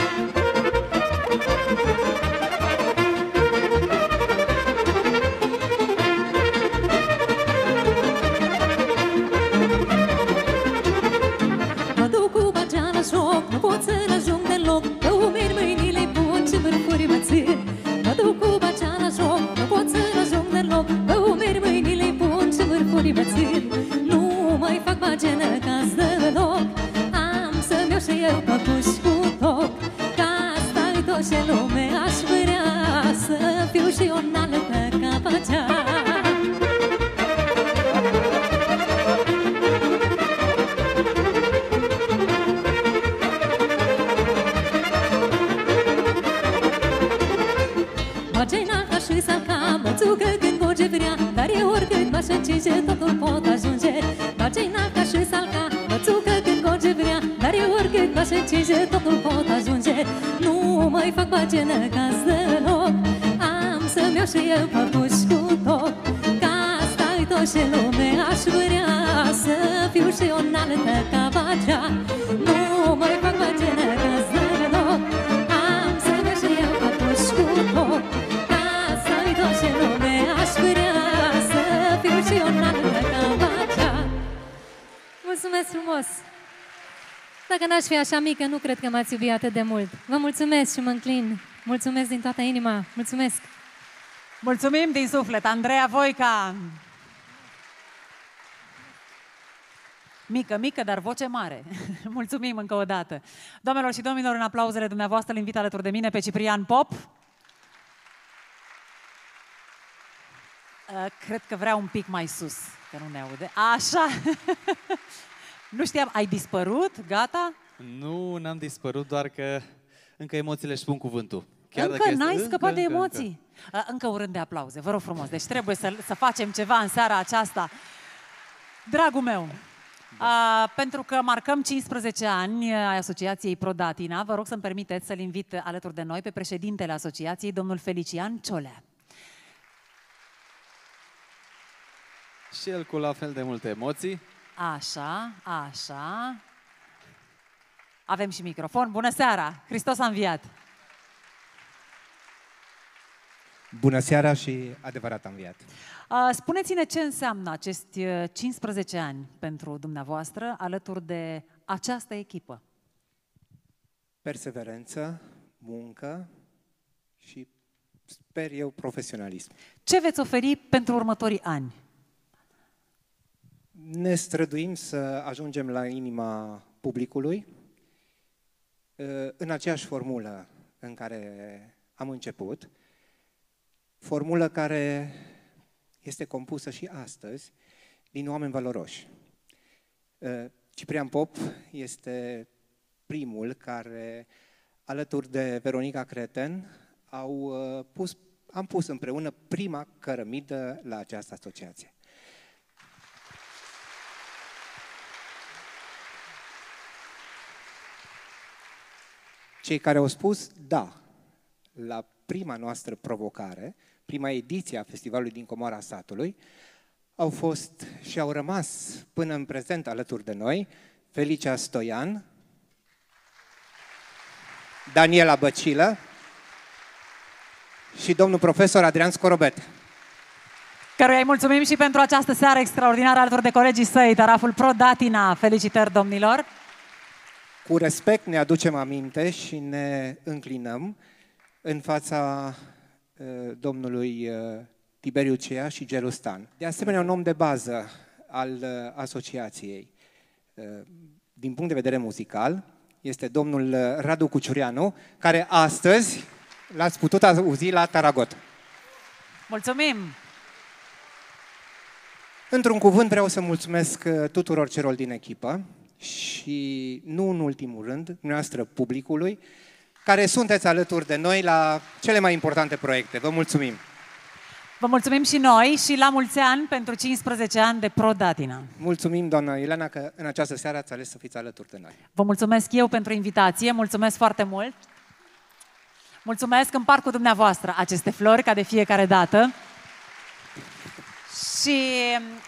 Speaker 6: Dar eu oricât m-aș încinge, totul pot ajunge Nu mai fac pace ca. casă am să-mi iau și eu păpuși cu toc Ca asta-i tot și lume aș vrea Să fiu și eu înaltă ca bacea Nu mai fac pagină ca deloc Am să-mi iau și eu păpuși cu toc Ca asta-i tot și lume aș vrea Să fiu și eu înaltă ca bacea
Speaker 22: Mulțumesc frumos! Dacă n-aș fi așa mică, nu cred că m-ați iubit atât de mult. Vă mulțumesc și mă înclin. Mulțumesc din toată inima. Mulțumesc!
Speaker 3: Mulțumim din suflet, Andreea Voica! Mică, mică, dar voce mare. (laughs) Mulțumim încă o dată. Doamnelor și domnilor, în aplauzele dumneavoastră, îl invit alături de mine pe Ciprian Pop. Uh, Cred că vrea un pic mai sus, că nu ne aude. Așa! (laughs) Nu știam, ai dispărut? Gata?
Speaker 4: Nu, n-am dispărut, doar că încă emoțiile își spun cuvântul.
Speaker 3: Încă
Speaker 4: dacă
Speaker 3: n-ai
Speaker 4: este-
Speaker 3: scăpat de
Speaker 4: încă,
Speaker 3: emoții? Încă. încă un rând de aplauze, vă rog frumos. Deci trebuie să, să facem ceva în seara aceasta. Dragul meu, a, pentru că marcăm 15 ani ai Asociației Prodatina, vă rog să-mi permiteți să-l invit alături de noi pe președintele Asociației, domnul Felician Ciolea.
Speaker 4: Și el cu la fel de multe emoții.
Speaker 3: Așa, așa. Avem și microfon. Bună seara! Hristos a înviat!
Speaker 23: Bună seara și adevărat am viat.
Speaker 3: Uh, Spuneți-ne ce înseamnă acești uh, 15 ani pentru dumneavoastră alături de această echipă.
Speaker 23: Perseverență, muncă și sper eu profesionalism.
Speaker 3: Ce veți oferi pentru următorii ani?
Speaker 23: Ne străduim să ajungem la inima publicului uh, în aceeași formulă în care am început, formulă care este compusă și astăzi din oameni valoroși. Uh, Ciprian Pop este primul care, alături de Veronica Creten, au uh, pus, am pus împreună prima cărămidă la această asociație. Cei care au spus da la prima noastră provocare, prima ediție a Festivalului din Comora Satului, au fost și au rămas până în prezent alături de noi Felicia Stoian, Daniela Băcilă și domnul profesor Adrian Scorobet.
Speaker 3: Căruia îi mulțumim și pentru această seară extraordinară alături de colegii săi, Taraful Pro Datina. Felicitări, domnilor!
Speaker 23: Cu respect ne aducem aminte și ne înclinăm în fața uh, domnului uh, Tiberiu Cea și Gerustan. De asemenea, un om de bază al uh, asociației. Uh, din punct de vedere muzical, este domnul uh, Radu Cuciureanu, care astăzi l-ați putut auzi la Taragot.
Speaker 3: Mulțumim!
Speaker 23: Într-un cuvânt vreau să mulțumesc uh, tuturor celor din echipă și nu în ultimul rând, noastră publicului, care sunteți alături de noi la cele mai importante proiecte. Vă mulțumim!
Speaker 3: Vă mulțumim și noi și la mulți ani pentru 15 ani de Pro Datina.
Speaker 23: Mulțumim, doamna Ileana, că în această seară ați ales să fiți alături de noi.
Speaker 3: Vă mulțumesc eu pentru invitație, mulțumesc foarte mult. Mulțumesc, împart cu dumneavoastră aceste flori, ca de fiecare dată. Și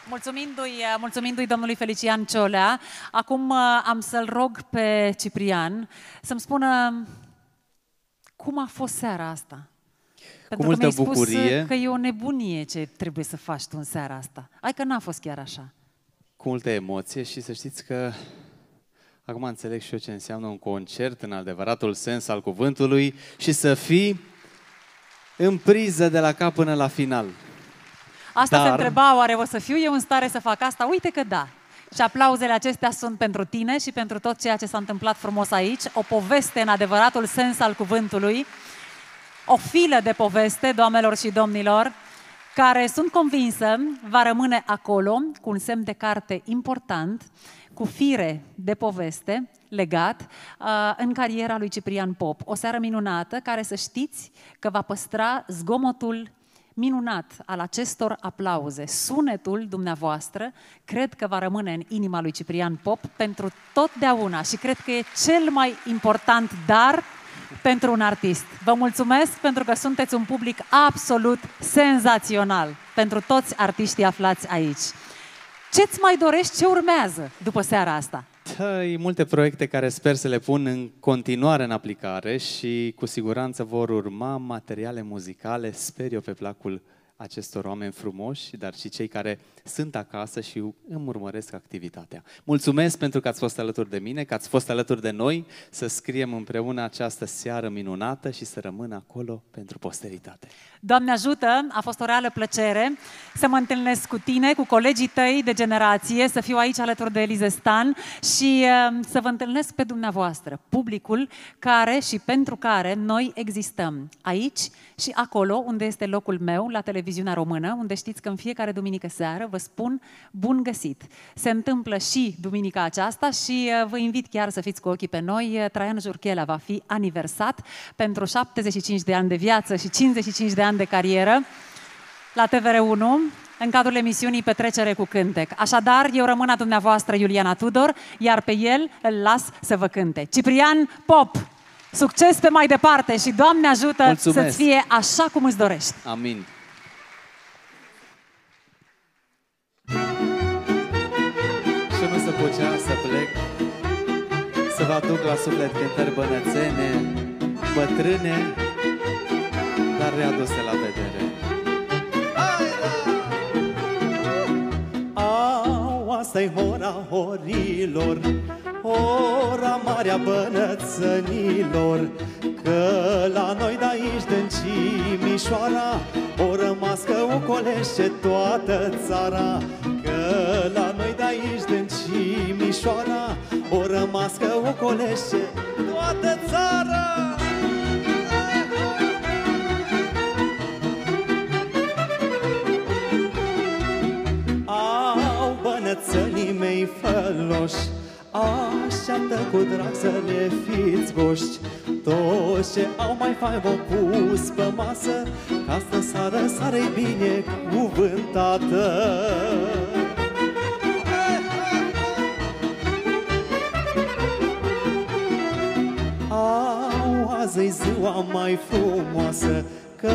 Speaker 3: mulțumindu-i, mulțumindu-i domnului Felician Ciolea, acum uh, am să-l rog pe Ciprian să-mi spună cum a fost seara asta. Pentru
Speaker 4: multă
Speaker 3: că mi-ai spus
Speaker 4: bucurie.
Speaker 3: uh, că e o nebunie ce trebuie să faci tu în seara asta. Ai că n-a fost chiar așa.
Speaker 4: cu multă emoție și să știți că acum înțeleg și eu ce înseamnă un concert în adevăratul sens al cuvântului și să fii în priză de la cap până la final.
Speaker 3: Asta
Speaker 4: Dar-
Speaker 3: se întreba, oare o să fiu eu în stare să fac asta? Uite că da. Și aplauzele acestea sunt pentru tine și pentru tot ceea ce s-a întâmplat frumos aici. O poveste în adevăratul sens al cuvântului. O filă de poveste, doamnelor și domnilor, care sunt convinsă va rămâne acolo cu un semn de carte important, cu fire de poveste legat uh, în cariera lui Ciprian Pop. O seară minunată care să știți că va păstra zgomotul minunat al acestor aplauze, sunetul dumneavoastră, cred că va rămâne în inima lui Ciprian Pop pentru totdeauna și cred că e cel mai important dar pentru un artist. Vă mulțumesc pentru că sunteți un public absolut senzațional pentru toți artiștii aflați aici. Ce-ți mai dorești? Ce urmează după seara asta?
Speaker 4: Tăi, multe proiecte care sper să le pun în continuare în aplicare și cu siguranță vor urma materiale muzicale, sper eu, pe placul acestor oameni frumoși, dar și cei care sunt acasă și îmi urmăresc activitatea. Mulțumesc pentru că ați fost alături de mine, că ați fost alături de noi, să scriem împreună această seară minunată și să rămână acolo pentru posteritate.
Speaker 3: Doamne ajută, a fost o reală plăcere să mă întâlnesc cu tine, cu colegii tăi de generație, să fiu aici alături de Elize Stan și uh, să vă întâlnesc pe dumneavoastră, publicul care și pentru care noi existăm aici și acolo unde este locul meu, la televiziunea română, unde știți că în fiecare duminică seară vă spun bun găsit. Se întâmplă și duminica aceasta și uh, vă invit chiar să fiți cu ochii pe noi. Uh, Traian Jurchela va fi aniversat pentru 75 de ani de viață și 55 de ani de carieră la TVR1 în cadrul emisiunii Petrecere cu cântec. Așadar, eu rămân a dumneavoastră Iuliana Tudor, iar pe el îl las să vă cânte. Ciprian Pop! Succes pe mai departe și Doamne ajută
Speaker 4: Mulțumesc.
Speaker 3: să-ți fie așa cum îți dorești.
Speaker 4: Amin. Și nu se pucea să plec, să vă aduc la suflet cântări bănățene, bătrâne, dar readuse la vedere.
Speaker 2: Asta-i ora horilor, ora marea bănățănilor, Că la noi de aici, din Cimișoara, o rămas că ocolește toată țara. Că la noi de aici, din Cimișoara, o rămas că ocolește toată țara. Bănățănii mei făloși. Așteaptă cu drag să le fiți goști Toți ce au mai fain v pus pe masă Ca asta sară, sară bine cuvântată Au, azi ziua mai frumoasă Că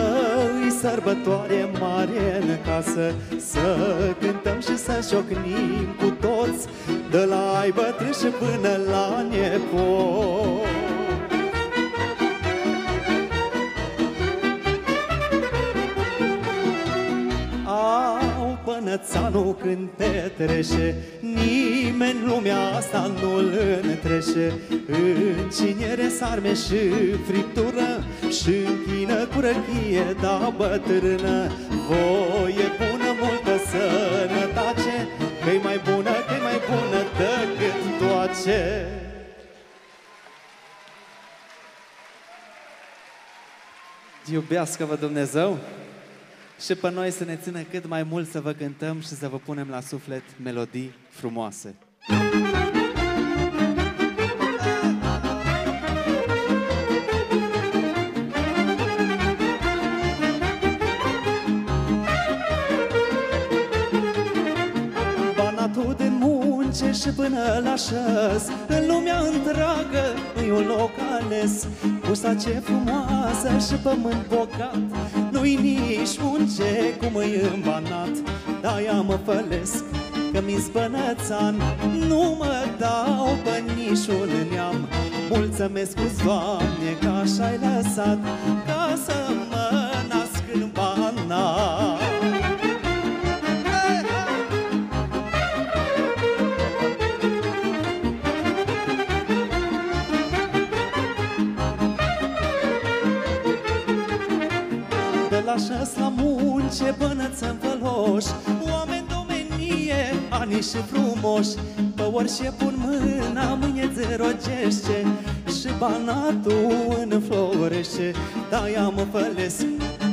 Speaker 2: îi sărbătoare mare în casă. Să cântăm și să șocnim cu toți De la ai bătrân și până la nepot Au bănățanul când petrece Nimeni lumea asta nu-l întrece În ciniere sarme și friptură și închină cu răchie, da bătrână Voie bună, multă sănătate Că-i mai bună, că-i mai bună decât toace
Speaker 4: Iubească-vă Dumnezeu și pe noi să ne țină cât mai mult să vă cântăm și să vă punem la suflet melodii frumoase.
Speaker 2: Banatul și până la șăs În lumea întreagă nu un loc ales. Pusa ce frumoasă și pământ bogat Nu-i nici un ce cum îi în banat De-aia mă fălesc că mi zbănățan Nu mă dau pe niciun neam. Mulțumesc cu Doamne că așa ai lăsat Ca să mă nasc în banat De la șas la munce până ți-am făloși. Oameni domenie, ani și frumoși. Pe orice pun mâna, mâine ți rogește. Și banatul înflorește. De-aia mă fălesc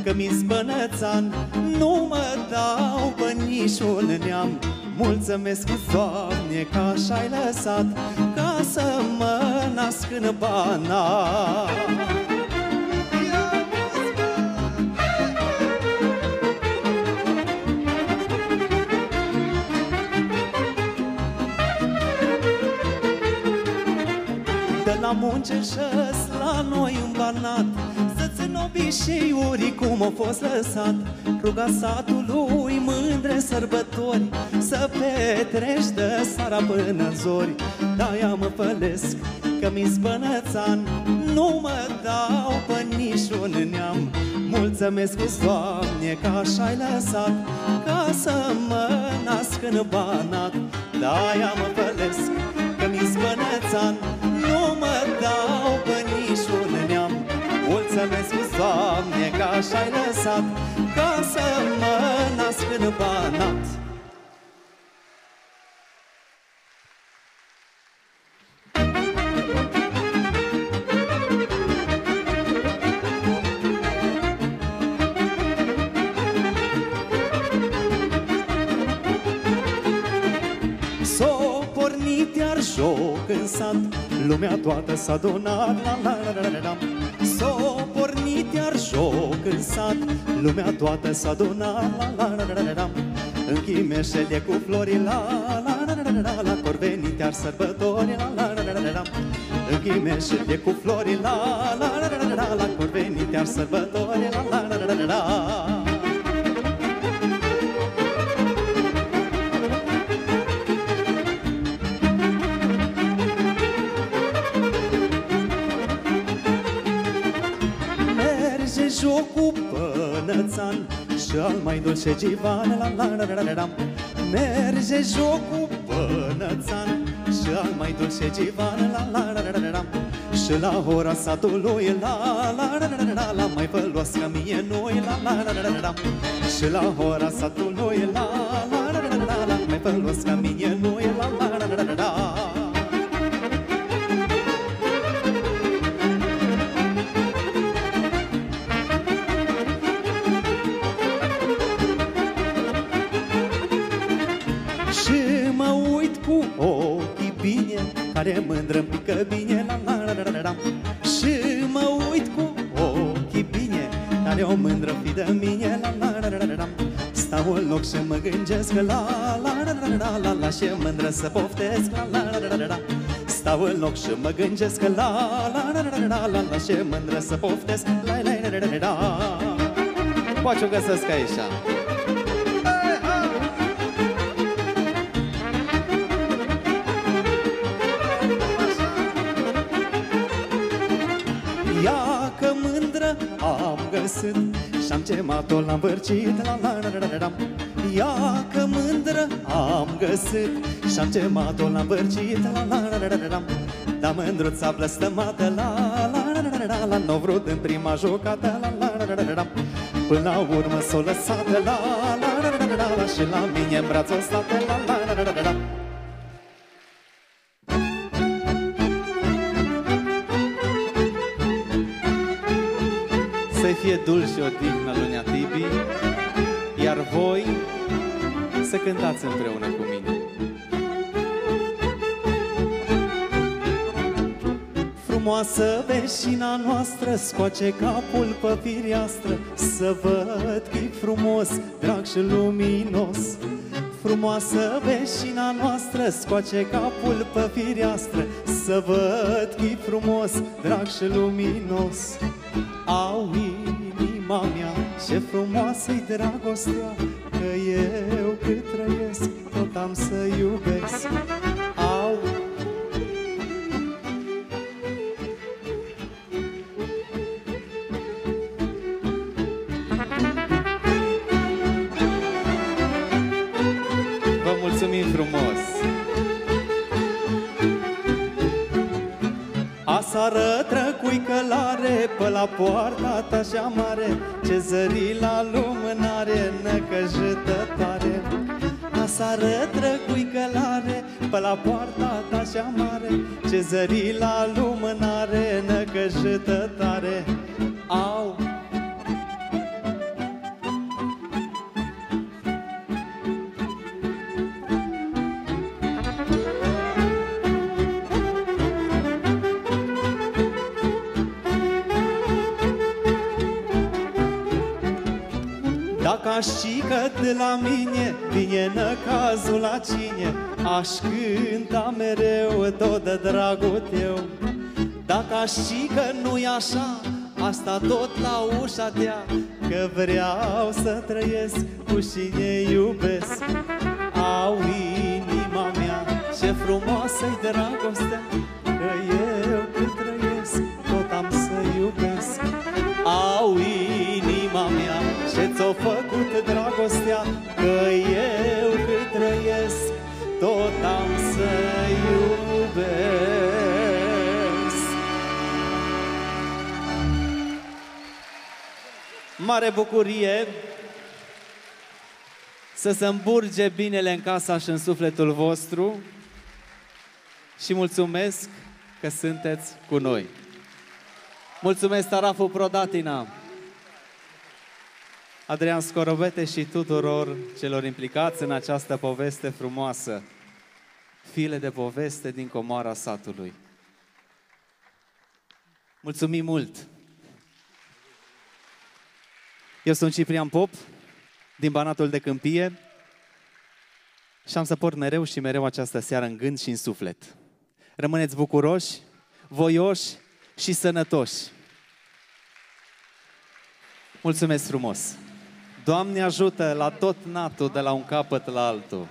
Speaker 2: că mi spănățan Nu mă dau pe niciun neam. Mulțumesc, Doamne, că așa ai lăsat. Ca să mă nasc în banat încerșăs la noi în Banat Să-ți obișeiuri cum au fost lăsat. Ruga satului mândre sărbători Să petrești de seara până în zori. De-aia mă pălesc că mi zbănățan Nu mă dau pe niciun neam. Mulțumesc îți, Doamne, că așa ai lăsat Ca să mă nasc în Banat. De-aia mă pălesc că mi zbănățan Nu mă dau pe niciun neam. Mulțumesc îți, Doamne, că așa ai lăsat Ca să mă nasc în Banat joc în sat Lumea toată s-a adunat la la la la la la S-o pornit iar joc în sat Lumea toată s-a adunat la la la la la la În chimeșele cu flori la la la la la la la Corvenit iar sărbători la la la la la la În chimeșele cu flori la la la la la la la Corvenit iar sărbători la la la la la la Și al mai dulce givan la la la la la la Merge jocul pânățan Și al mai dulce givan la la la la la la Și la ora satului la la la la la la la Mai făluos ca mie noi la la la la la la Și la ora satului la la la la la la la Mai făluos ca mie noi la la la la la la la e mândră, îmi pică bine la la la la la Și mă uit cu ochii bine, care o mândră fi de mine la la la la la la Stau în loc și mă gândesc la la la la la la la Și mândră să poftesc la la la la la la Stau în loc și mă gândesc la la la la la la la Și mândră să poftesc la la la la la la
Speaker 4: Poate o găsesc aici
Speaker 2: găsit Și-am cemat-o l-am vârcit la la la la la la Ia că mândră am găsit Și-am cemat-o l-am vârcit la la la la la la la Da mândruța blăstămată la la la la la la la N-o vrut în prima jocată la la la la la la Până la urmă s-o lăsat la la la la la la la Și la mine în braț o stat la la la la la la
Speaker 4: fie dulce odihnă lui Nea Tibi, iar voi să cântați împreună cu mine.
Speaker 2: Frumoasă veșina noastră Scoace capul pe fireastră Să văd că frumos, drag și luminos Frumoasă veșina noastră Scoace capul pe fireastră Să văd că frumos, drag și luminos Au inima mea Ce frumoasă-i dragostea Că eu cât trăiesc Tot am să iubesc Au
Speaker 4: Vă mulțumim frumos!
Speaker 2: Asară trăcui călare Pe la poarta ta așa mare Ce zări la lumânare Năcăjită tare. Asară trăcui călare Pe la poarta ta așa mare Ce zări la lumânare Năcăjită tare. Au Dacă aș ști că de la mine vine năcazul la cine. Aș cânta mereu tot de dragul tău. Dacă aș ști că nu-i așa? Asta tot la ușa ta Că vreau să trăiesc cu cine iubesc. Au inima mea Ce frumoasă-i dragostea. Că eu cât trăiesc Tot am să iubesc. Au inima mea Ce ți-o făcut Mare bucurie să se îmburge binele în casa și în sufletul vostru și mulțumesc că sunteți cu noi. Mulțumesc Taraful Prodatina, Adrian Scorobete și tuturor celor implicați în această poveste frumoasă, file de poveste din comoara satului. Mulțumim mult! Eu sunt Ciprian Pop, din Banatul de Câmpie și am să port mereu și mereu această seară în gând și în suflet. Rămâneți bucuroși, voioși și sănătoși. Mulțumesc frumos! Doamne ajută la tot natul de la un capăt la altul!